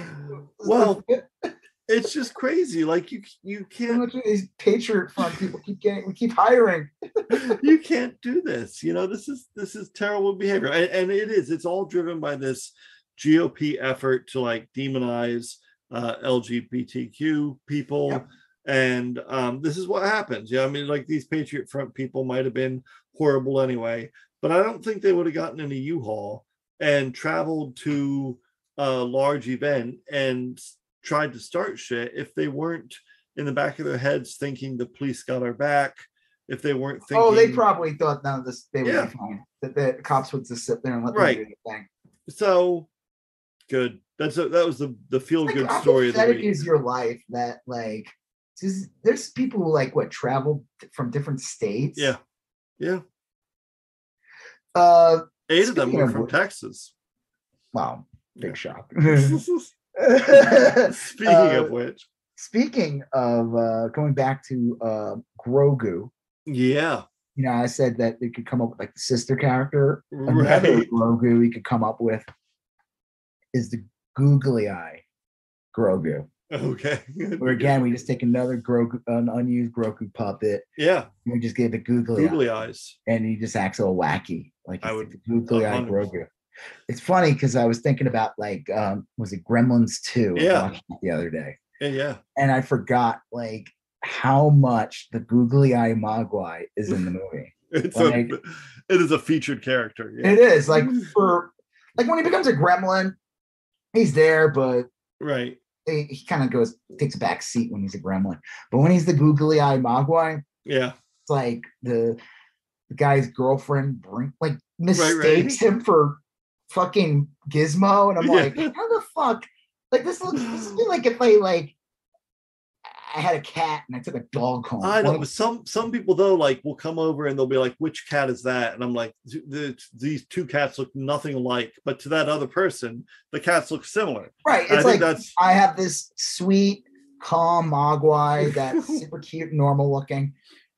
Speaker 2: Well, It's just crazy. Like you, you can't
Speaker 1: these Patriot Front people keep getting. We keep hiring.
Speaker 2: you can't do this you know this is this is terrible behavior and, and it is it's all driven by this gop effort to like demonize uh lgbtq people
Speaker 1: Yep.
Speaker 2: and um this is what happens yeah i mean like these patriot front people might have been horrible anyway but i don't think they would have gotten in a u-haul and traveled to a large event and tried to start shit if they weren't in the back of their heads thinking the police got our back if they weren't thinking
Speaker 1: Oh, they probably thought none of this. They would
Speaker 2: Yeah.
Speaker 1: be fine. That the cops would just sit there and let
Speaker 2: Right.
Speaker 1: them do the thing.
Speaker 2: so good that's a, that was the the feel good
Speaker 1: how
Speaker 2: story of the week
Speaker 1: is your life that like there's people who like what travel from different states.
Speaker 2: yeah yeah
Speaker 1: Uh,
Speaker 2: eight of them were from
Speaker 1: which-
Speaker 2: texas
Speaker 1: wow, big
Speaker 2: Yeah.
Speaker 1: shock.
Speaker 2: speaking
Speaker 1: Uh,
Speaker 2: of which
Speaker 1: Speaking of uh, going back to uh, Grogu,
Speaker 2: yeah
Speaker 1: you know, I said that they could come up with like the sister character. Another
Speaker 2: right
Speaker 1: Grogu we could come up with is the googly eye Grogu.
Speaker 2: okay
Speaker 1: Where again, we just take another Grogu, an unused Grogu puppet,
Speaker 2: yeah
Speaker 1: and we just give it googly,
Speaker 2: googly
Speaker 1: eye,
Speaker 2: eyes
Speaker 1: and he just acts all wacky, like
Speaker 2: I would-
Speaker 1: the googly eye
Speaker 2: 100%.
Speaker 1: Grogu. It's funny because I was thinking about like, um, was it Gremlins 2?
Speaker 2: Yeah.
Speaker 1: the other day.
Speaker 2: yeah yeah
Speaker 1: and I forgot like how much the googly eye Mogwai is in the movie.
Speaker 2: it's
Speaker 1: Like-
Speaker 2: a it is a featured character yeah
Speaker 1: It is like for like when he becomes a gremlin, he's there, but
Speaker 2: right
Speaker 1: he, he kind of goes takes a back seat when he's a gremlin. But when he's the googly eye Mogwai,
Speaker 2: yeah
Speaker 1: it's like the the guy's girlfriend bring like
Speaker 2: right.
Speaker 1: mistakes him for fucking Gizmo, and I'm
Speaker 2: Yeah.
Speaker 1: like, how the fuck? Like this looks this would like if I like I had a cat and I took a dog home.
Speaker 2: I know, but some some people though like will come over and they'll be like, "Which cat is that?" And I'm like, "Th- th- "These two cats look nothing alike," but to that other person, the cats look similar.
Speaker 1: Right.
Speaker 2: And I
Speaker 1: It's
Speaker 2: think
Speaker 1: like
Speaker 2: that's
Speaker 1: I have this sweet, calm Mogwai that's super cute, normal looking,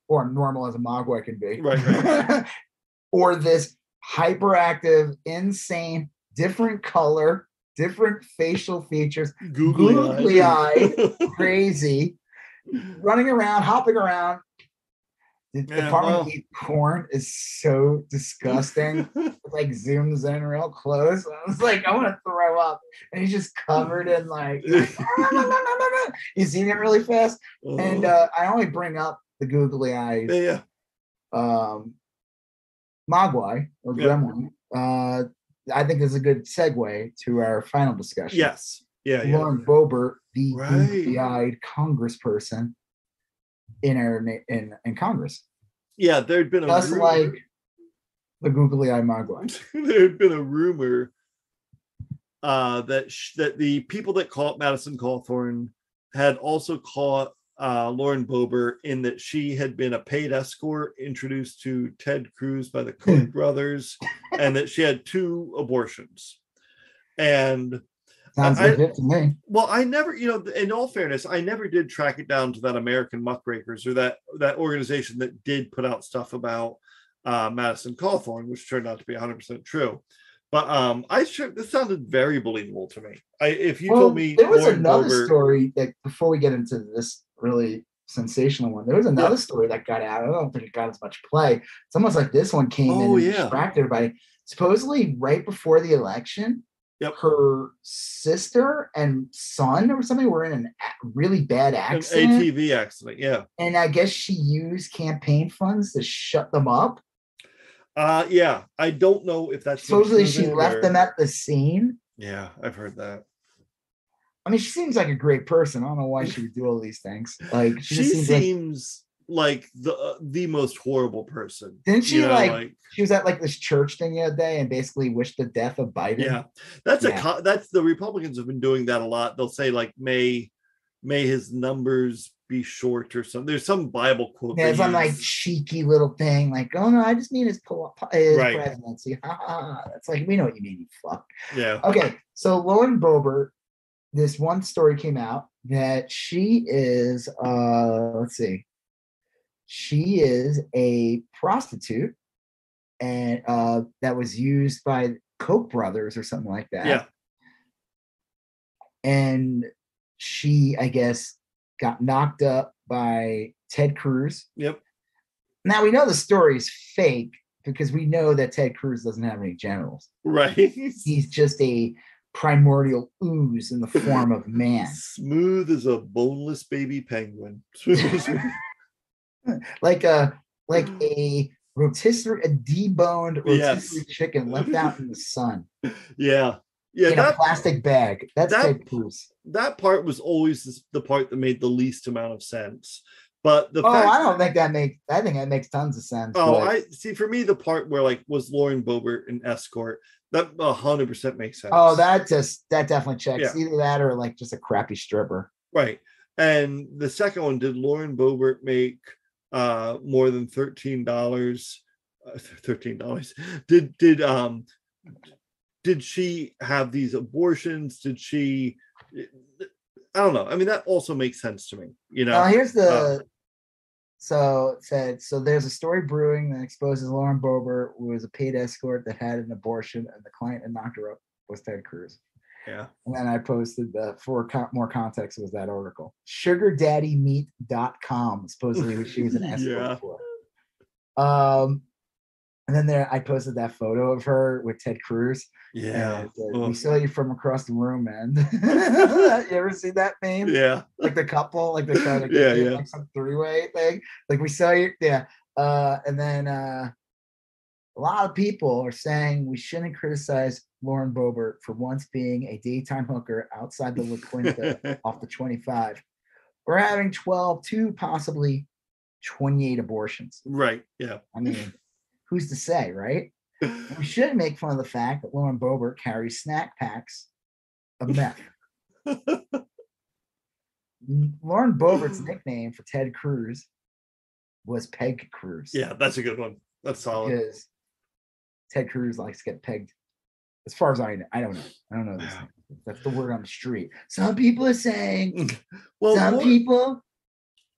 Speaker 1: or normal as a Mogwai can be.
Speaker 2: Right,
Speaker 1: or this hyperactive, insane, different color, different facial features,
Speaker 2: googly,
Speaker 1: Googly
Speaker 2: eyes.
Speaker 1: crazy, running around, hopping around. The
Speaker 2: Yeah,
Speaker 1: Department
Speaker 2: well.
Speaker 1: Eat Corn is so disgusting. Like zooms in real close. I was like, I want to throw up. And he's just covered in like he's seen it really fast. And uh, I only bring up the googly eyes
Speaker 2: yeah, yeah,
Speaker 1: um Mogwai or
Speaker 2: Yeah.
Speaker 1: Gremlin. Uh I think is a good segue to our final discussion.
Speaker 2: yes, yeah, yeah.
Speaker 1: Lauren Boebert, the
Speaker 2: Right.
Speaker 1: googly-eyed congressperson in our in in Congress,
Speaker 2: Yeah, there'd been a
Speaker 1: just
Speaker 2: rumor,
Speaker 1: like the googly-eyed Mogwai.
Speaker 2: there'd been a rumor uh, that sh- that the people that caught Madison Cawthorn had also caught uh, Lauren Boebert in that she had been a paid escort introduced to Ted Cruz by the Koch brothers, and that she had two abortions. And
Speaker 1: Sounds
Speaker 2: I-
Speaker 1: legit to me.
Speaker 2: well, I never, you know, in all fairness, I never did track it down to that American Muckrakers or that that organization that did put out stuff about uh, Madison Cawthorn, which turned out to be 100 percent true. But um, I sure this sounded very believable to me. I if you
Speaker 1: Well,
Speaker 2: told me
Speaker 1: there was
Speaker 2: Lauren
Speaker 1: another
Speaker 2: Boebert-
Speaker 1: story that before we get into this really sensational one, there was another story that got out. I don't think it got as much play. It's almost like this one came in
Speaker 2: Oh,
Speaker 1: and
Speaker 2: yeah.
Speaker 1: distracted everybody. Supposedly, right before the election,
Speaker 2: Yep.
Speaker 1: her sister and son or something were in an a- really bad
Speaker 2: An
Speaker 1: accident,
Speaker 2: ATV accident. Yeah.
Speaker 1: and I guess she used campaign funds to shut them up.
Speaker 2: Uh yeah. I don't know if that's
Speaker 1: Supposedly, she left
Speaker 2: or-
Speaker 1: them at the scene.
Speaker 2: Yeah, I've heard that.
Speaker 1: I mean, she seems like a great person. I don't know why she would do all these things. Like, she,
Speaker 2: She,
Speaker 1: just seems like
Speaker 2: like, the uh, the most horrible person.
Speaker 1: Didn't she,
Speaker 2: You know,
Speaker 1: like- she was at like this church thing the other day and basically wished the death of Biden.
Speaker 2: yeah that's a
Speaker 1: Yeah.
Speaker 2: co- that's the republicans have been doing that a lot they'll say like may may his numbers be short or something there's some bible quote
Speaker 1: Yeah, some like cheeky little thing, like, oh no, I just mean his, pol- his
Speaker 2: Right.
Speaker 1: presidency. Ha, ha, ha. That's like, we know what you mean, you fuck.
Speaker 2: yeah
Speaker 1: Okay, so Lauren Boebert, this one story came out that she is, uh, let's see, she is a prostitute, and uh, that was used by Koch brothers or something like that.
Speaker 2: yeah
Speaker 1: and she, I guess, got knocked up by Ted Cruz.
Speaker 2: yep
Speaker 1: Now we know the story is fake because we know that Ted Cruz doesn't have any genitals.
Speaker 2: right
Speaker 1: He's just a primordial ooze in the form of man,
Speaker 2: smooth as a boneless baby penguin
Speaker 1: like a like a rotisserie, a deboned rotisserie
Speaker 2: Yes.
Speaker 1: chicken left out in the sun
Speaker 2: yeah yeah
Speaker 1: in a plastic bag. That's
Speaker 2: that-
Speaker 1: Cruz.
Speaker 2: that part was always the- the part that made the least amount of sense but the
Speaker 1: Oh,
Speaker 2: fact
Speaker 1: I don't think that makes. I think that makes tons of sense.
Speaker 2: Oh,
Speaker 1: but-
Speaker 2: I see. For me, the part where like was Lauren Boebert an escort that hundred percent makes sense.
Speaker 1: Oh, that just that definitely checks.
Speaker 2: Yeah.
Speaker 1: Either that or like just a crappy stripper.
Speaker 2: right. And the second one, did Lauren Boebert make uh more than thirteen dollars? Uh, thirteen dollars. Did did um did she have these abortions? Did she? I don't know. I mean, that also makes sense to me. You know.
Speaker 1: Now here's the.
Speaker 2: uh,
Speaker 1: so it said so. There's a story brewing that exposes Lauren Boebert who was a paid escort that had an abortion, and the client that knocked her up was Ted Cruz.
Speaker 2: yeah.
Speaker 1: And then I posted the for co- more context was that article. Sugardaddymeat.com supposedly she was an escort
Speaker 2: Yeah.
Speaker 1: for. Um, and then there I posted that photo of her with Ted Cruz.
Speaker 2: Yeah.
Speaker 1: And, uh, we saw you from across the room, man. you ever see that meme?
Speaker 2: Yeah.
Speaker 1: Like the couple, like the kind of
Speaker 2: Yeah, yeah.
Speaker 1: like some three-way thing. Like we saw you, yeah. Uh, and then uh, a lot of people are saying we shouldn't criticize Lauren Boebert for once being a daytime hooker outside the La Quinta off the 25. We're having 12 to possibly 28 abortions.
Speaker 2: right. Yeah.
Speaker 1: I mean, who's to say, right? We should make fun of the fact that Lauren Boebert carries snack packs of meth. Lauren Boebert's nickname for Ted Cruz was Peg Cruz.
Speaker 2: Yeah, that's a good one. That's solid.
Speaker 1: Because Ted Cruz likes to get pegged. As far as I know, I don't know. I don't know this. That's the word on the street. Some people are saying,
Speaker 2: Well,
Speaker 1: some
Speaker 2: Lau-
Speaker 1: people.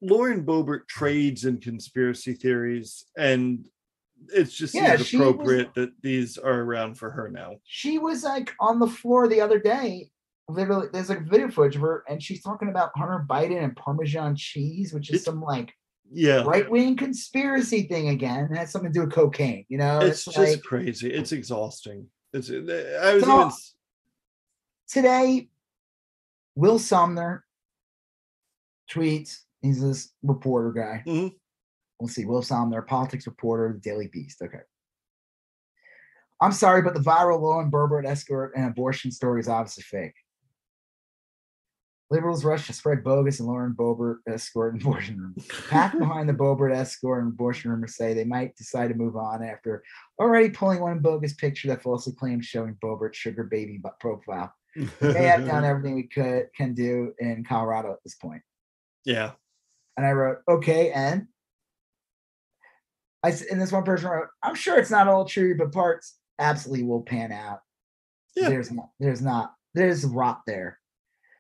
Speaker 2: Lauren Boebert trades in conspiracy theories, and it's just
Speaker 1: Yeah,
Speaker 2: seems
Speaker 1: was-
Speaker 2: appropriate that these are around for her now.
Speaker 1: She was like on the floor the other day. Literally, there's like video footage of her, and she's talking about Hunter Biden and Parmesan cheese, which is
Speaker 2: It's-
Speaker 1: some like
Speaker 2: Yeah,
Speaker 1: right wing conspiracy thing again. It has something to do with cocaine, you know?
Speaker 2: it's,
Speaker 1: It's,
Speaker 2: just
Speaker 1: like
Speaker 2: crazy. It's exhausting. It's I was
Speaker 1: So-
Speaker 2: even
Speaker 1: today, Will Sommer tweets. He's this reporter guy.
Speaker 2: Mhm.
Speaker 1: Let's see, Will Sommer, politics reporter, the Daily Beast. Okay. I'm sorry, but the viral Lauren Boebert escort and abortion story is obviously fake. Liberals rush to spread bogus and Lauren Boebert escort and abortion rumors. Packed behind the Boebert escort and abortion rumors say they might decide to move on after already pulling one bogus picture that falsely claims showing Boebert's sugar baby profile. They have done everything we could can do in Colorado at this point.
Speaker 2: yeah,
Speaker 1: And I wrote, okay, and I and this one person wrote, I'm sure it's not all true, but parts absolutely will pan out.
Speaker 2: Yeah.
Speaker 1: There's not, there's not, there's rot there.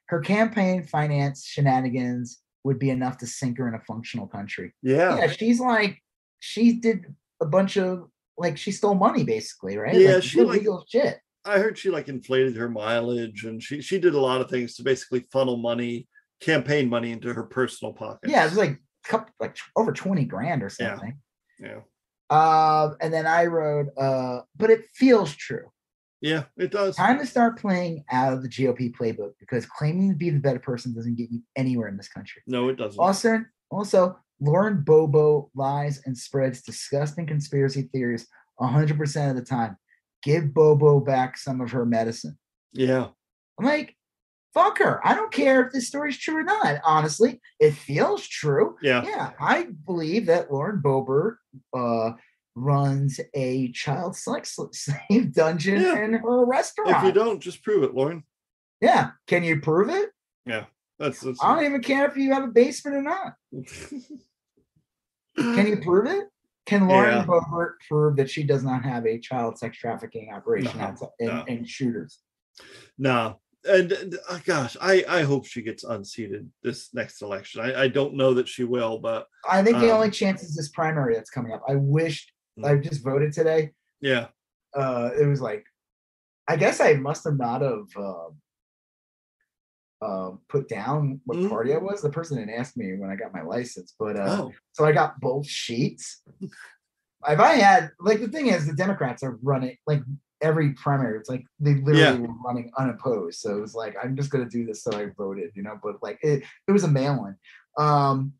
Speaker 1: Her campaign finance shenanigans would be enough to sink her in a functional country.
Speaker 2: yeah,
Speaker 1: Yeah, she's like, she did a bunch of like she stole money basically, right?
Speaker 2: Yeah,
Speaker 1: like,
Speaker 2: she, like-
Speaker 1: illegal shit.
Speaker 2: I heard she like inflated her mileage, and she she did a lot of things to basically funnel money, campaign money into her personal pocket.
Speaker 1: Yeah, it was like couple, like over 20 grand or
Speaker 2: Yeah.
Speaker 1: something.
Speaker 2: Yeah,
Speaker 1: Um, and then I wrote, uh, but it feels true.
Speaker 2: Yeah, it does.
Speaker 1: Time to start playing out of the GOP playbook because claiming to be the better person doesn't get you anywhere in this country.
Speaker 2: No, it doesn't.
Speaker 1: Also, also, Lauren Bobo lies and spreads disgusting conspiracy theories 100% of the time. Give Bobo back some of her medicine.
Speaker 2: Yeah.
Speaker 1: I'm like, fuck her. I don't care if this story's true or not. Honestly, it feels true.
Speaker 2: Yeah.
Speaker 1: Yeah, I believe that Lauren Boebert uh, runs a child sex slave dungeon
Speaker 2: Yeah.
Speaker 1: in her restaurant.
Speaker 2: If you don't, just prove it, Lauren.
Speaker 1: yeah, can you prove it?
Speaker 2: That's, that's
Speaker 1: I don't even care if you have a basement or not. Can you prove it? Can Lauren
Speaker 2: Yeah.
Speaker 1: Boebert prove that she does not have a child sex trafficking operation
Speaker 2: No,
Speaker 1: in,
Speaker 2: no.
Speaker 1: in shooters?
Speaker 2: No. And and, uh, gosh, I, I hope she gets unseated this next election. I, I don't know that she will, but
Speaker 1: I think the
Speaker 2: Um,
Speaker 1: only chance is this primary that's coming up. I wished
Speaker 2: Mm.
Speaker 1: I just voted today.
Speaker 2: yeah.
Speaker 1: uh it was like i guess i must have not have uh, uh, put down what
Speaker 2: Mhm.
Speaker 1: party i was the person didn't ask me when i got my license but uh
Speaker 2: Oh,
Speaker 1: so i got both sheets if i had like the thing is the democrats are running like every primary it's like they literally
Speaker 2: Yeah.
Speaker 1: were running unopposed so it was like i'm just gonna do this so i voted you know but like it, it was a mail-in um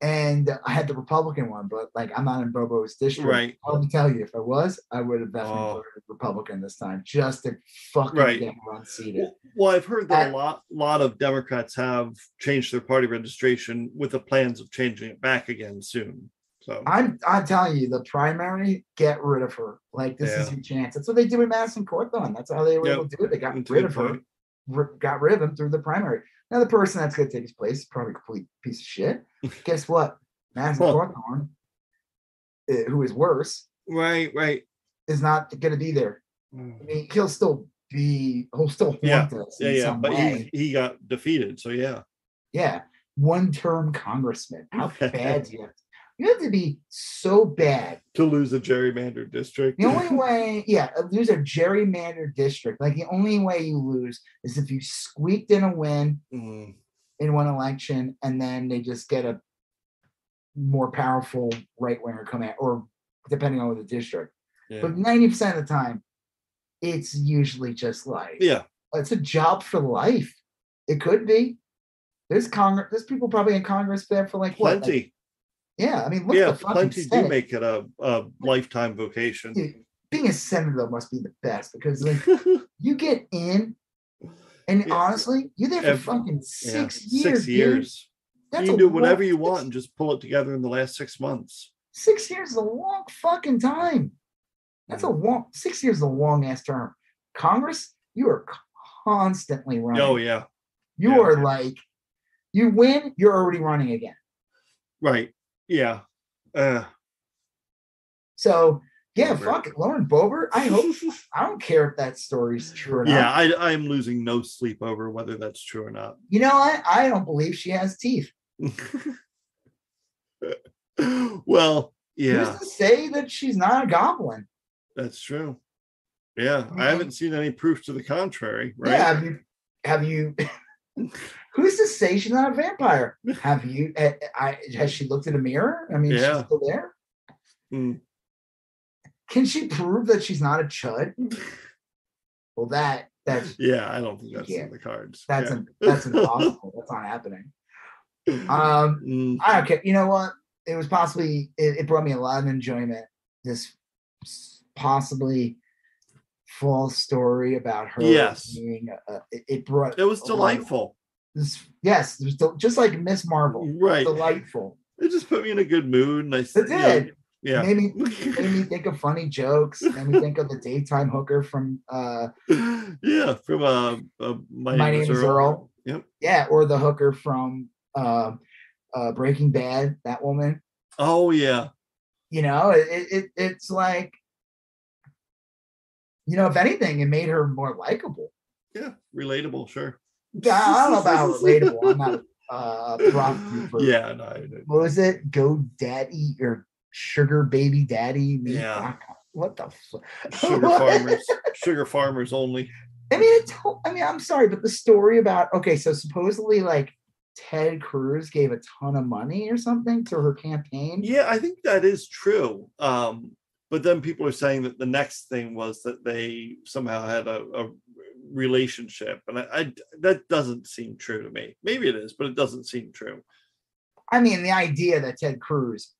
Speaker 1: and I had the Republican one, but like I'm not in Bobo's district.
Speaker 2: Right.
Speaker 1: I'll tell you, if I was, I would have definitely
Speaker 2: Oh.
Speaker 1: voted Republican this time, just to fucking
Speaker 2: Right.
Speaker 1: get unseated.
Speaker 2: well, well, I've heard that
Speaker 1: I-
Speaker 2: a lot lot of Democrats have changed their party registration with the plans of changing it back again soon. So
Speaker 1: I'm I'm telling you, the primary, get rid of her. Like this is your chance. That's what they did with Madison Cawthorn. That's how they were
Speaker 2: Yep.
Speaker 1: able to do it. They got
Speaker 2: That's
Speaker 1: rid of her,
Speaker 2: point.
Speaker 1: got rid of him through the primary. Now the person that's going to take his place is probably a complete piece of shit. Guess what? Madison
Speaker 2: Well-
Speaker 1: uh, who is worse,
Speaker 2: right, right.
Speaker 1: is not going to be there. I mean, he'll still be, he'll still haunt
Speaker 2: Yeah,
Speaker 1: us
Speaker 2: Yeah, yeah. But
Speaker 1: way.
Speaker 2: he, he got defeated. So yeah.
Speaker 1: Yeah, one-term congressman. How bad do you have to? You have to be so bad.
Speaker 2: To lose a gerrymandered district.
Speaker 1: The only way, yeah, uh, lose a gerrymandered district. Like the only way you lose is if you squeaked in a win
Speaker 2: Mm,
Speaker 1: in one election, and then they just get a more powerful right winger come out, or depending on the district.
Speaker 2: yeah.
Speaker 1: But ninety percent of the time, it's usually just like
Speaker 2: yeah.
Speaker 1: it's a job for life. It could be. There's Congress. There's people probably in Congress there for like what? like-
Speaker 2: Plenty.
Speaker 1: Yeah, I mean, look
Speaker 2: yeah, plenty do make it a, a lifetime vocation.
Speaker 1: Dude, Being a senator though must be the best because like you get in, and
Speaker 2: Yeah.
Speaker 1: honestly, you're there for
Speaker 2: Every-
Speaker 1: fucking
Speaker 2: Yeah,
Speaker 1: six years.
Speaker 2: Six years. You can do whatever
Speaker 1: long-
Speaker 2: you want and just pull it together in the last six months.
Speaker 1: Six years is a long fucking time. That's a mm. long. Six years is a long ass term. Congress, you are constantly running.
Speaker 2: Oh yeah,
Speaker 1: You
Speaker 2: yeah.
Speaker 1: are like, you win, you're already running again.
Speaker 2: right. Yeah. Uh,
Speaker 1: So yeah, fuck it, Lauren Boebert. I hope. I don't care if that story's true or not.
Speaker 2: yeah, I, I am losing no sleep over whether that's true or not.
Speaker 1: You know what? I don't believe she has teeth.
Speaker 2: well, yeah,
Speaker 1: Who's to say that she's not a goblin?
Speaker 2: that's true. Yeah, I haven't seen any proof to the contrary, right?
Speaker 1: Yeah. Have you? Have you? who's to say she's not a vampire? Have you? eh, I, has she looked in a mirror? I mean,
Speaker 2: Yeah.
Speaker 1: she's still there.
Speaker 2: Mm.
Speaker 1: Can she prove that she's not a chud? Well, that that's
Speaker 2: Yeah, I don't think that's
Speaker 1: Yeah.
Speaker 2: in the cards.
Speaker 1: that's
Speaker 2: yeah.
Speaker 1: an, that's impossible. that's not happening. Um,
Speaker 2: Mm,
Speaker 1: I don't care. You know what? It was possibly it, it brought me a lot of enjoyment. This possibly false story about her.
Speaker 2: Yes.
Speaker 1: being a, it, brought.
Speaker 2: it was delightful.
Speaker 1: This, yes, was del- just like Miss Marvel.
Speaker 2: Right.
Speaker 1: Delightful.
Speaker 2: It just put me in a good mood. And I
Speaker 1: It
Speaker 2: you know,
Speaker 1: did.
Speaker 2: yeah.
Speaker 1: Made me made me think of funny jokes. Made me think of the daytime hooker from uh
Speaker 2: yeah, from uh, uh my,
Speaker 1: My
Speaker 2: name,
Speaker 1: Name
Speaker 2: is Earl.
Speaker 1: Earl.
Speaker 2: Yep.
Speaker 1: yeah, or the hooker from uh, uh Breaking Bad, that woman.
Speaker 2: Oh yeah.
Speaker 1: you know it, it it's like you know if anything it made her more likable
Speaker 2: Yeah. Relatable, sure.
Speaker 1: I I don't know about relatable i'm not uh prostitute for
Speaker 2: Yeah, no, I did.
Speaker 1: what was it go daddy or sugar baby daddy Me-
Speaker 2: Yeah.
Speaker 1: what the fuck
Speaker 2: Sugar farmers, sugar farmers only.
Speaker 1: i mean it's i mean i'm sorry but the story about okay so supposedly like ted cruz gave a ton of money or something to her campaign
Speaker 2: Yeah, I think that is true. Um, but then people are saying that the next thing was that they somehow had a, a relationship, and I, I that doesn't seem true to me. Maybe it is, but it doesn't seem true.
Speaker 1: I mean, the idea that Ted Cruz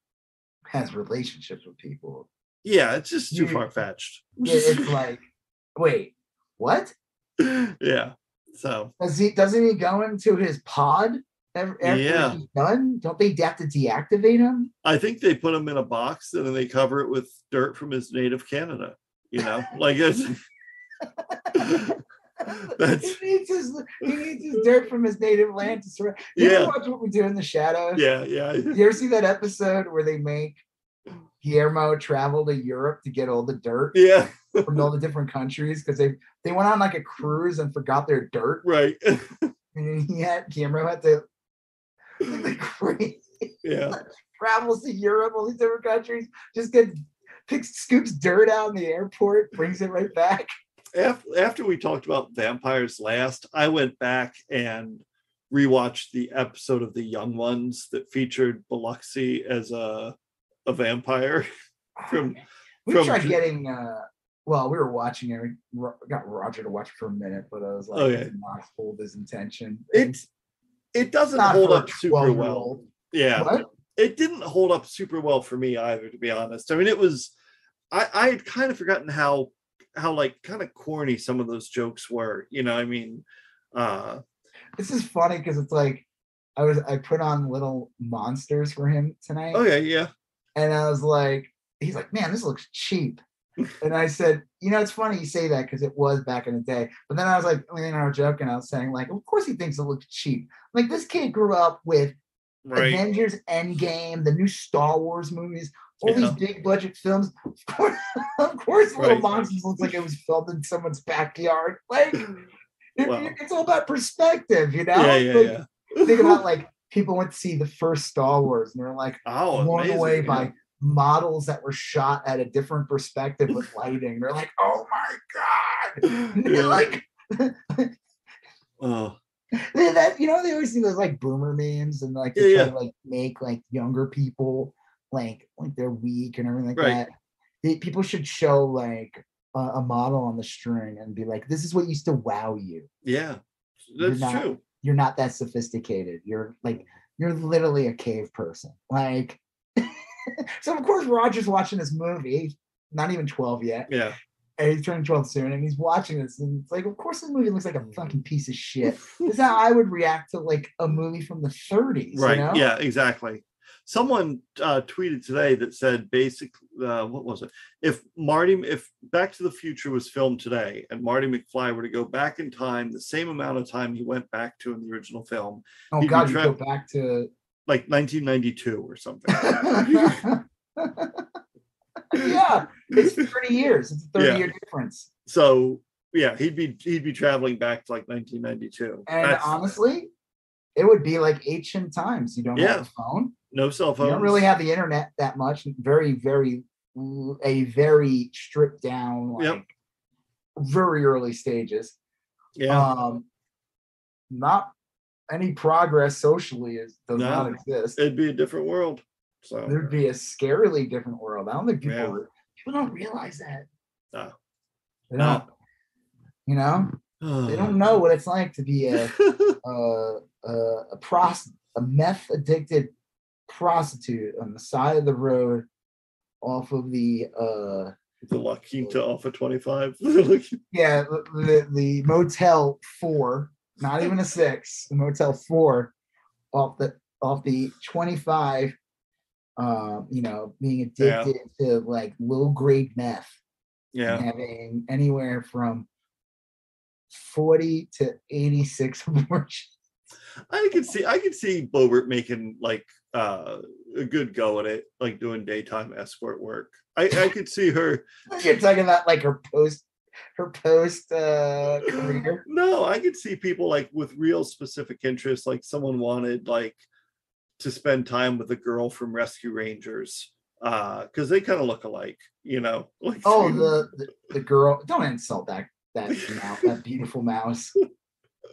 Speaker 1: has relationships with people,
Speaker 2: Yeah, it's just too far fetched.
Speaker 1: it's like, wait, what?
Speaker 2: yeah. So
Speaker 1: Does he doesn't he go into his pod after
Speaker 2: Yeah.
Speaker 1: he's done? Don't they have to deactivate him?
Speaker 2: I think they put him in a box and then they cover it with dirt from his native Canada. You know, like it's That's-
Speaker 1: he needs his he needs his dirt from his native land to survive. You
Speaker 2: Yeah.
Speaker 1: ever watch what we do in the shadows?
Speaker 2: yeah, yeah,
Speaker 1: You ever see that episode where they make Guillermo travel to Europe to get all the dirt
Speaker 2: yeah,
Speaker 1: from all the different countries because they they went on like a cruise and forgot their dirt,
Speaker 2: right.
Speaker 1: and he had Guillermo had to like crazy
Speaker 2: Yeah,
Speaker 1: travels to Europe, all these different countries, just get picks scoops dirt out in the airport, brings it right back.
Speaker 2: After, after we talked about vampires last, I went back and rewatched the episode of The Young Ones that featured Alexei as a a vampire. From-
Speaker 1: we
Speaker 2: from
Speaker 1: tried getting uh well, we were watching it. We got Roger to watch for a minute, but I was like,
Speaker 2: Oh,
Speaker 1: it
Speaker 2: yeah.
Speaker 1: did not hold his intention.
Speaker 2: It it doesn't hold up super well. Yeah,
Speaker 1: What?
Speaker 2: it didn't hold up super well for me either, to be honest. I mean, it was I I had kind of forgotten how how like kind of corny some of those jokes were. You know, I mean, uh
Speaker 1: This is funny because it's like I was I put on little monsters for him tonight.
Speaker 2: Oh okay, yeah, yeah.
Speaker 1: And I was like, he's like, man, this looks cheap. and I said, you know, it's funny you say that because it was back in the day. But then I was like, I was joking. I was saying, like, of course he thinks it looks cheap. Like this kid grew up with
Speaker 2: right.
Speaker 1: Avengers Endgame, the new Star Wars movies, all
Speaker 2: Yeah.
Speaker 1: these big budget films. Of course, of course Little
Speaker 2: Right.
Speaker 1: Monsters looks like it was filmed in someone's backyard. Like
Speaker 2: Wow.
Speaker 1: it's all about perspective, you know?
Speaker 2: Yeah, yeah,
Speaker 1: Like,
Speaker 2: yeah.
Speaker 1: Think about like people went to see the first Star Wars and they're like
Speaker 2: Oh,
Speaker 1: blown
Speaker 2: amazing,
Speaker 1: away
Speaker 2: yeah.
Speaker 1: by models that were shot at a different perspective with lighting. They're like, oh my god!
Speaker 2: Yeah.
Speaker 1: they're like
Speaker 2: Oh,
Speaker 1: they- that you know they always do those like boomer memes and like they
Speaker 2: Yeah,
Speaker 1: try
Speaker 2: yeah.
Speaker 1: to like make like younger people like like they're weak and everything like
Speaker 2: Right.
Speaker 1: that. They, people should show like a, a model on the string and be like, this is what used to wow you.
Speaker 2: yeah,
Speaker 1: You're
Speaker 2: that's
Speaker 1: not-
Speaker 2: true.
Speaker 1: You're not that sophisticated. You're like you're literally a cave person. Like so of course Roger's watching this movie. Not even 12 yet.
Speaker 2: Yeah,
Speaker 1: And he's turning 12 soon and he's watching this and it's like, of course this movie looks like a fucking piece of shit. This is how I would react to like a movie from the 30s. you know?
Speaker 2: Yeah, exactly. Someone uh, tweeted today that said basically, uh, what was it? If Marty, if Back to the Future was filmed today, and Marty McFly were to go back in time, the same amount of time he went back to in the original film,
Speaker 1: Oh God,
Speaker 2: tra-
Speaker 1: go back to
Speaker 2: like 1992 or something.
Speaker 1: yeah, it's 30 years. It's a 30
Speaker 2: Yeah.
Speaker 1: year difference.
Speaker 2: so yeah, he'd be he'd be traveling back to like 1992.
Speaker 1: And
Speaker 2: That's-
Speaker 1: honestly, it would be like ancient times. You don't
Speaker 2: Yeah.
Speaker 1: have a phone.
Speaker 2: no cell
Speaker 1: phone.
Speaker 2: You
Speaker 1: don't really have the internet that much. Very, very, a very stripped down, like
Speaker 2: Yep.
Speaker 1: very early stages.
Speaker 2: yeah,
Speaker 1: Um, not any progress socially is does
Speaker 2: No.
Speaker 1: not exist.
Speaker 2: it'd be a different world. So
Speaker 1: There'd be a scarily different world. I don't think people
Speaker 2: Yeah.
Speaker 1: Re- people don't realize that.
Speaker 2: No.
Speaker 1: They
Speaker 2: No.
Speaker 1: don't. You know, they don't know what it's like to be a a a, a pros a meth addicted prostitute on the side of the road off of the uh
Speaker 2: the La Quinta off of 25.
Speaker 1: yeah the, the, the motel four not even a six the motel four off the off the 25 um you know being
Speaker 2: Yeah.
Speaker 1: addicted to like low grade meth
Speaker 2: yeah.
Speaker 1: having anywhere from 40 to 86 abortions
Speaker 2: I could see I could see Bobert making like uh a good go at it, like doing daytime escort work. I, I could see her
Speaker 1: You're talking about like her post her post uh career.
Speaker 2: no, I could see people like with real specific interests, like someone wanted like to spend time with a girl from Rescue Rangers. Uh, because they kind of look alike, you know. Like
Speaker 1: Oh, the, the the girl. Don't insult that that mouse, that beautiful mouse.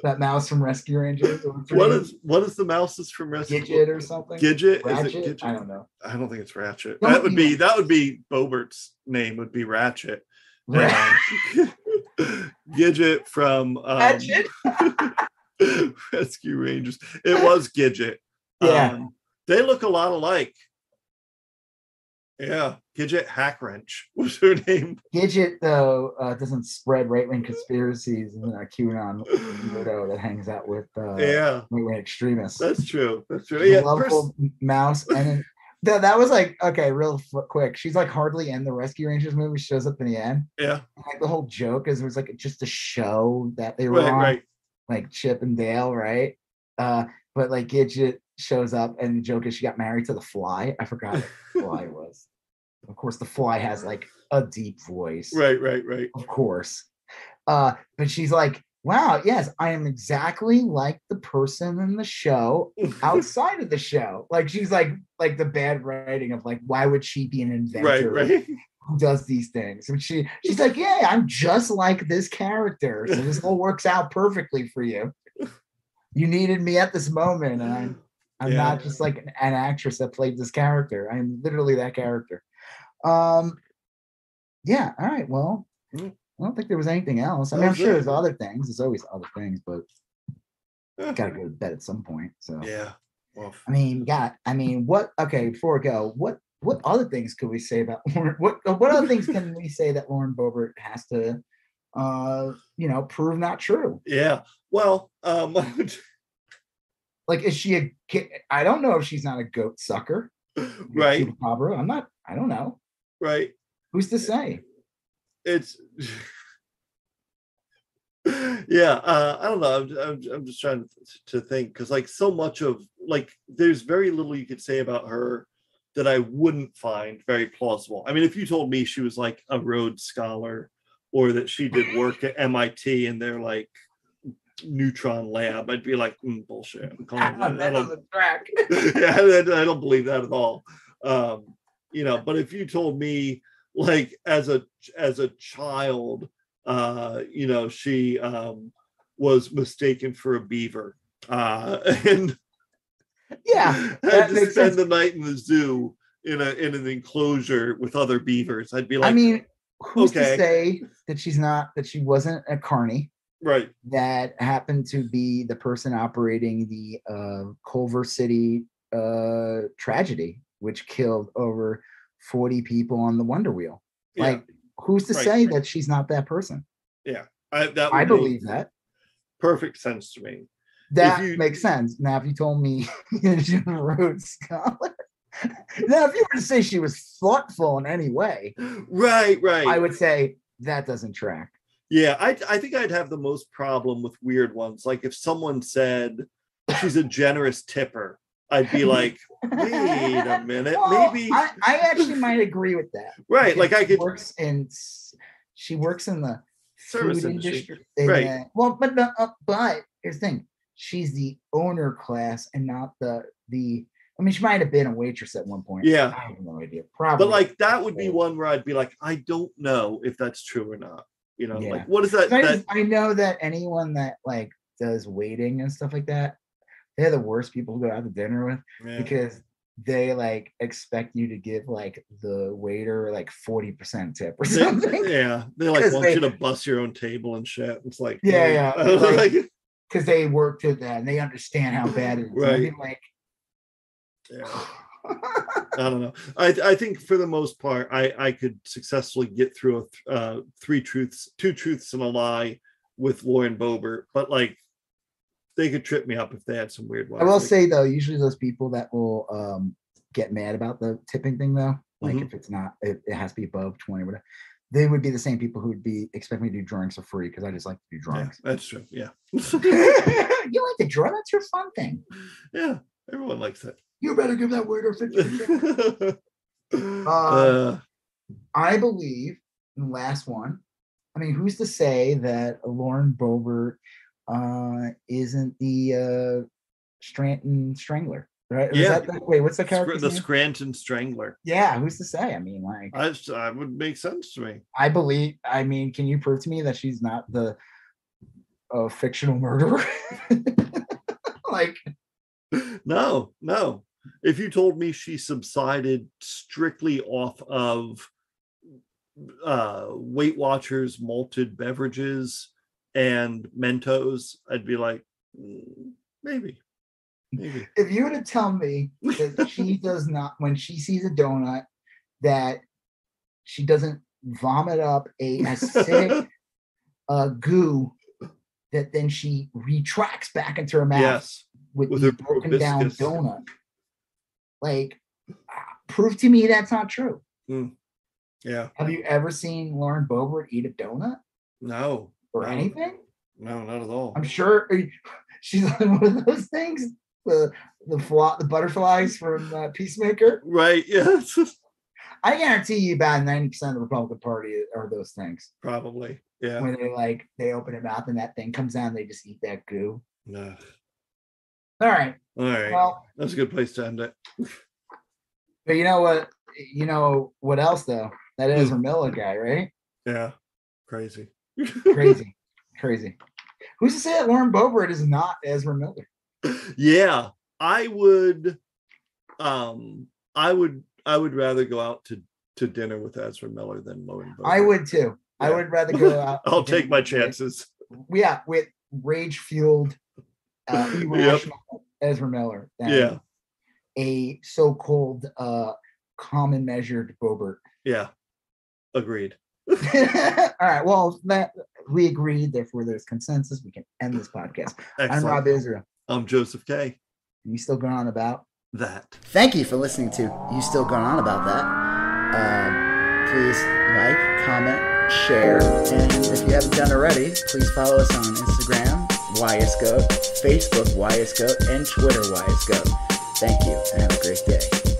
Speaker 1: that mouse from Rescue Rangers. what's her
Speaker 2: What
Speaker 1: name?
Speaker 2: is what is the mouses from Rescue?
Speaker 1: Gidget or something?
Speaker 2: Gidget? Is it Gidget?
Speaker 1: I don't know.
Speaker 2: I don't think it's Ratchet.
Speaker 1: Don't
Speaker 2: That would be
Speaker 1: you-
Speaker 2: that would be Bobert's name would be Ratchet.
Speaker 1: Ra-
Speaker 2: Um, Gidget from um,
Speaker 1: Ratchet?
Speaker 2: Rescue Rangers. It was Gidget.
Speaker 1: Yeah.
Speaker 2: Um, they look a lot alike. Yeah, Gidget Hackwrench was her name.
Speaker 1: Gidget though uh, doesn't spread right wing conspiracies and a QAnon weirdo that hangs out with uh,
Speaker 2: yeah,
Speaker 1: right wing extremists.
Speaker 2: that's true. That's true. Yeah,
Speaker 1: lovable
Speaker 2: pers-
Speaker 1: mouse, and then, that that was like okay, real quick. She's like hardly in the Rescue Rangers movie. She shows up in the end.
Speaker 2: yeah,
Speaker 1: Like the whole joke is it was like just a show that they were
Speaker 2: right,
Speaker 1: on,
Speaker 2: right.
Speaker 1: like Chip and Dale, right? Uh, but like Gidget shows up, and the joke is she got married to the Fly. I forgot what the Fly was. Of course, the Fly has like a deep voice,
Speaker 2: Right, right, right.
Speaker 1: of course. Uh, but she's like, wow, yes, I am exactly like the person in the show outside of the show. Like she's like like the bad writing of like, why would she be an
Speaker 2: Right,
Speaker 1: inventor
Speaker 2: right.
Speaker 1: who does these things? And she she's like, Yeah, I'm just like this character. So this all works out perfectly for you. You needed me at this moment, and I'm I'm
Speaker 2: Yeah.
Speaker 1: not just like an, an actress that played this character. I'm literally that character. Um yeah, all right. Well,
Speaker 2: Mm.
Speaker 1: I don't think there was anything else. I mean, I'm sure there's other things. There's always other things, but gotta go to bed at some point. So
Speaker 2: Yeah. Well,
Speaker 1: I mean, got I mean, what okay, before we go, what what other things could we say about Lauren? What what other things can we say that Lauren Boebert has to uh you know prove not true?
Speaker 2: yeah. Well, um,
Speaker 1: Like is she a I don't know if she's not a goat sucker.
Speaker 2: right,
Speaker 1: Chupacabra. I'm not I don't know.
Speaker 2: right.
Speaker 1: Who's to say?
Speaker 2: It's yeah. Uh, I don't know. I'm, I'm, I'm just trying to, to think because like so much of like there's very little you could say about her that I wouldn't find very plausible. I mean, if you told me she was like a Rhodes Scholar or that she did work at MIT and they're like neutron lab, I'd be like, "Mm, bullshit. I'm calling that-
Speaker 1: on the track.
Speaker 2: yeah, I, I don't believe that at all. Um, you know, but if you told me like as a as a child, uh, you know, she um was mistaken for a beaver uh and
Speaker 1: Yeah,
Speaker 2: had to spend
Speaker 1: sense.
Speaker 2: the night in the zoo in a in an enclosure with other beavers. I'd be like,
Speaker 1: I mean, who's
Speaker 2: okay.
Speaker 1: to say that she's not that she wasn't a carney?
Speaker 2: Right,
Speaker 1: that happened to be the person operating the uh, Culver City uh, tragedy, which killed over 40 people on the Wonder Wheel.
Speaker 2: yeah,
Speaker 1: Like, who's to
Speaker 2: Right.
Speaker 1: say that she's not that person?
Speaker 2: Yeah i, that
Speaker 1: I believe that.
Speaker 2: perfect sense to me.
Speaker 1: That
Speaker 2: you-
Speaker 1: makes sense. Now, if you told me she's a Rhodes Scholar, now if you were to say she was thoughtful in any way,
Speaker 2: Right, right.
Speaker 1: I would say that doesn't track.
Speaker 2: Yeah, I I think I'd have the most problem with weird ones. Like if someone said she's a generous tipper, I'd be like, wait a minute,
Speaker 1: Well,
Speaker 2: maybe
Speaker 1: I, I actually might agree with that.
Speaker 2: right. Like I could
Speaker 1: works in she works in the
Speaker 2: service
Speaker 1: food
Speaker 2: industry.
Speaker 1: industry. in
Speaker 2: Right.
Speaker 1: the- well, but no, uh, but here's the thing: she's the owner class and not the the. I mean, she might have been a waitress at one point.
Speaker 2: Yeah.
Speaker 1: I have no idea. Probably,
Speaker 2: But like that would be one where I'd be like, I don't know if that's true or not. You know,
Speaker 1: Yeah.
Speaker 2: like what is that?
Speaker 1: 'Cause I,
Speaker 2: that
Speaker 1: I know that anyone that like does waiting and stuff like that, they're the worst people to go out to dinner with
Speaker 2: yeah.
Speaker 1: because they like expect you to give like the waiter like forty percent tip or
Speaker 2: They-
Speaker 1: something.
Speaker 2: yeah, they like want
Speaker 1: they-
Speaker 2: you to bust your own table and shit. It's like,
Speaker 1: Yeah,
Speaker 2: mm.
Speaker 1: yeah,
Speaker 2: like,
Speaker 1: because they worked at that and they understand how bad it is. I'd like,
Speaker 2: yeah. I don't know. I I think for the most part, I I could successfully get through a th- uh, three truths, two truths and a lie with Lauren Boebert, but like they could trip me up if they had some weird ones.
Speaker 1: I will
Speaker 2: like-
Speaker 1: say though, usually those people that will um get mad about the tipping thing though, like
Speaker 2: Mhm.
Speaker 1: if it's not, it, it has to be above twenty, whatever. They would be the same people who would be expect me to do drawings for free because I just like to do
Speaker 2: yeah,
Speaker 1: drawings.
Speaker 2: that's true. Yeah,
Speaker 1: you like to draw? That's your fun thing.
Speaker 2: yeah, everyone likes that.
Speaker 1: You better give that waiter fifty.
Speaker 2: uh,
Speaker 1: I believe in the last one. I mean, who's to say that Lauren Boebert uh, isn't the uh, Scranton Strangler? Right? Is
Speaker 2: Yeah.
Speaker 1: that the- wait, what's the character?
Speaker 2: the Scranton Strangler.
Speaker 1: yeah, who's to say? I mean, like,
Speaker 2: I, I would make sense to me.
Speaker 1: I believe. I mean, can you prove to me that she's not the a fictional murderer. like
Speaker 2: No, no. If you told me she subsided strictly off of uh Weight Watchers malted beverages and Mentos, I'd be like, "Mm, maybe, maybe.
Speaker 1: if you were to tell me that she does not when she sees a donut that she doesn't vomit up a acidic uh, goo that then she retracts back into her mouth
Speaker 2: Yes,
Speaker 1: with,
Speaker 2: with her
Speaker 1: broken down donut. Like, prove to me that's not true.
Speaker 2: yeah.
Speaker 1: Have you ever seen Lauren Boebert eat a donut
Speaker 2: No,
Speaker 1: or
Speaker 2: No.
Speaker 1: anything?
Speaker 2: no, not at all.
Speaker 1: I'm sure she's like one of those things. The the fly, the butterflies from uh, Peacemaker.
Speaker 2: Right, yes.
Speaker 1: I guarantee you, about ninety percent of the Republican Party are those things.
Speaker 2: Probably. Yeah.
Speaker 1: When they like they open their mouth and that thing comes down, they just eat that goo.
Speaker 2: No.
Speaker 1: All right.
Speaker 2: All right.
Speaker 1: Well,
Speaker 2: That's a good place to end it.
Speaker 1: but you know what? You know what else though? That
Speaker 2: Hmm.
Speaker 1: Ezra Miller guy, right?
Speaker 2: Yeah. Crazy.
Speaker 1: Crazy, crazy. Who's to say that Lauren Boebert is not Ezra Miller?
Speaker 2: yeah. I would um I would I would rather go out to to dinner with Ezra Miller than Lauren
Speaker 1: I would too. I would rather go out.
Speaker 2: I'll take my chances.
Speaker 1: Yeah, with rage fueled, uh,
Speaker 2: Yep.
Speaker 1: irrational Ezra Miller than
Speaker 2: Yeah.
Speaker 1: a so called uh, common measured Bobert.
Speaker 2: Yeah. Agreed.
Speaker 1: All right. Well, that we agreed. Therefore, there's consensus. We can end this podcast. I'm Rob Israel.
Speaker 2: I'm Joseph K.
Speaker 1: You still going on about?
Speaker 2: That.
Speaker 3: Thank you for listening to You Still Going On About That. Um, please like, comment, share, and if you haven't done already, please follow us on Instagram, YSGoat, Facebook, YSGoat, and Twitter, YSGoat. Thank you, and have a great day.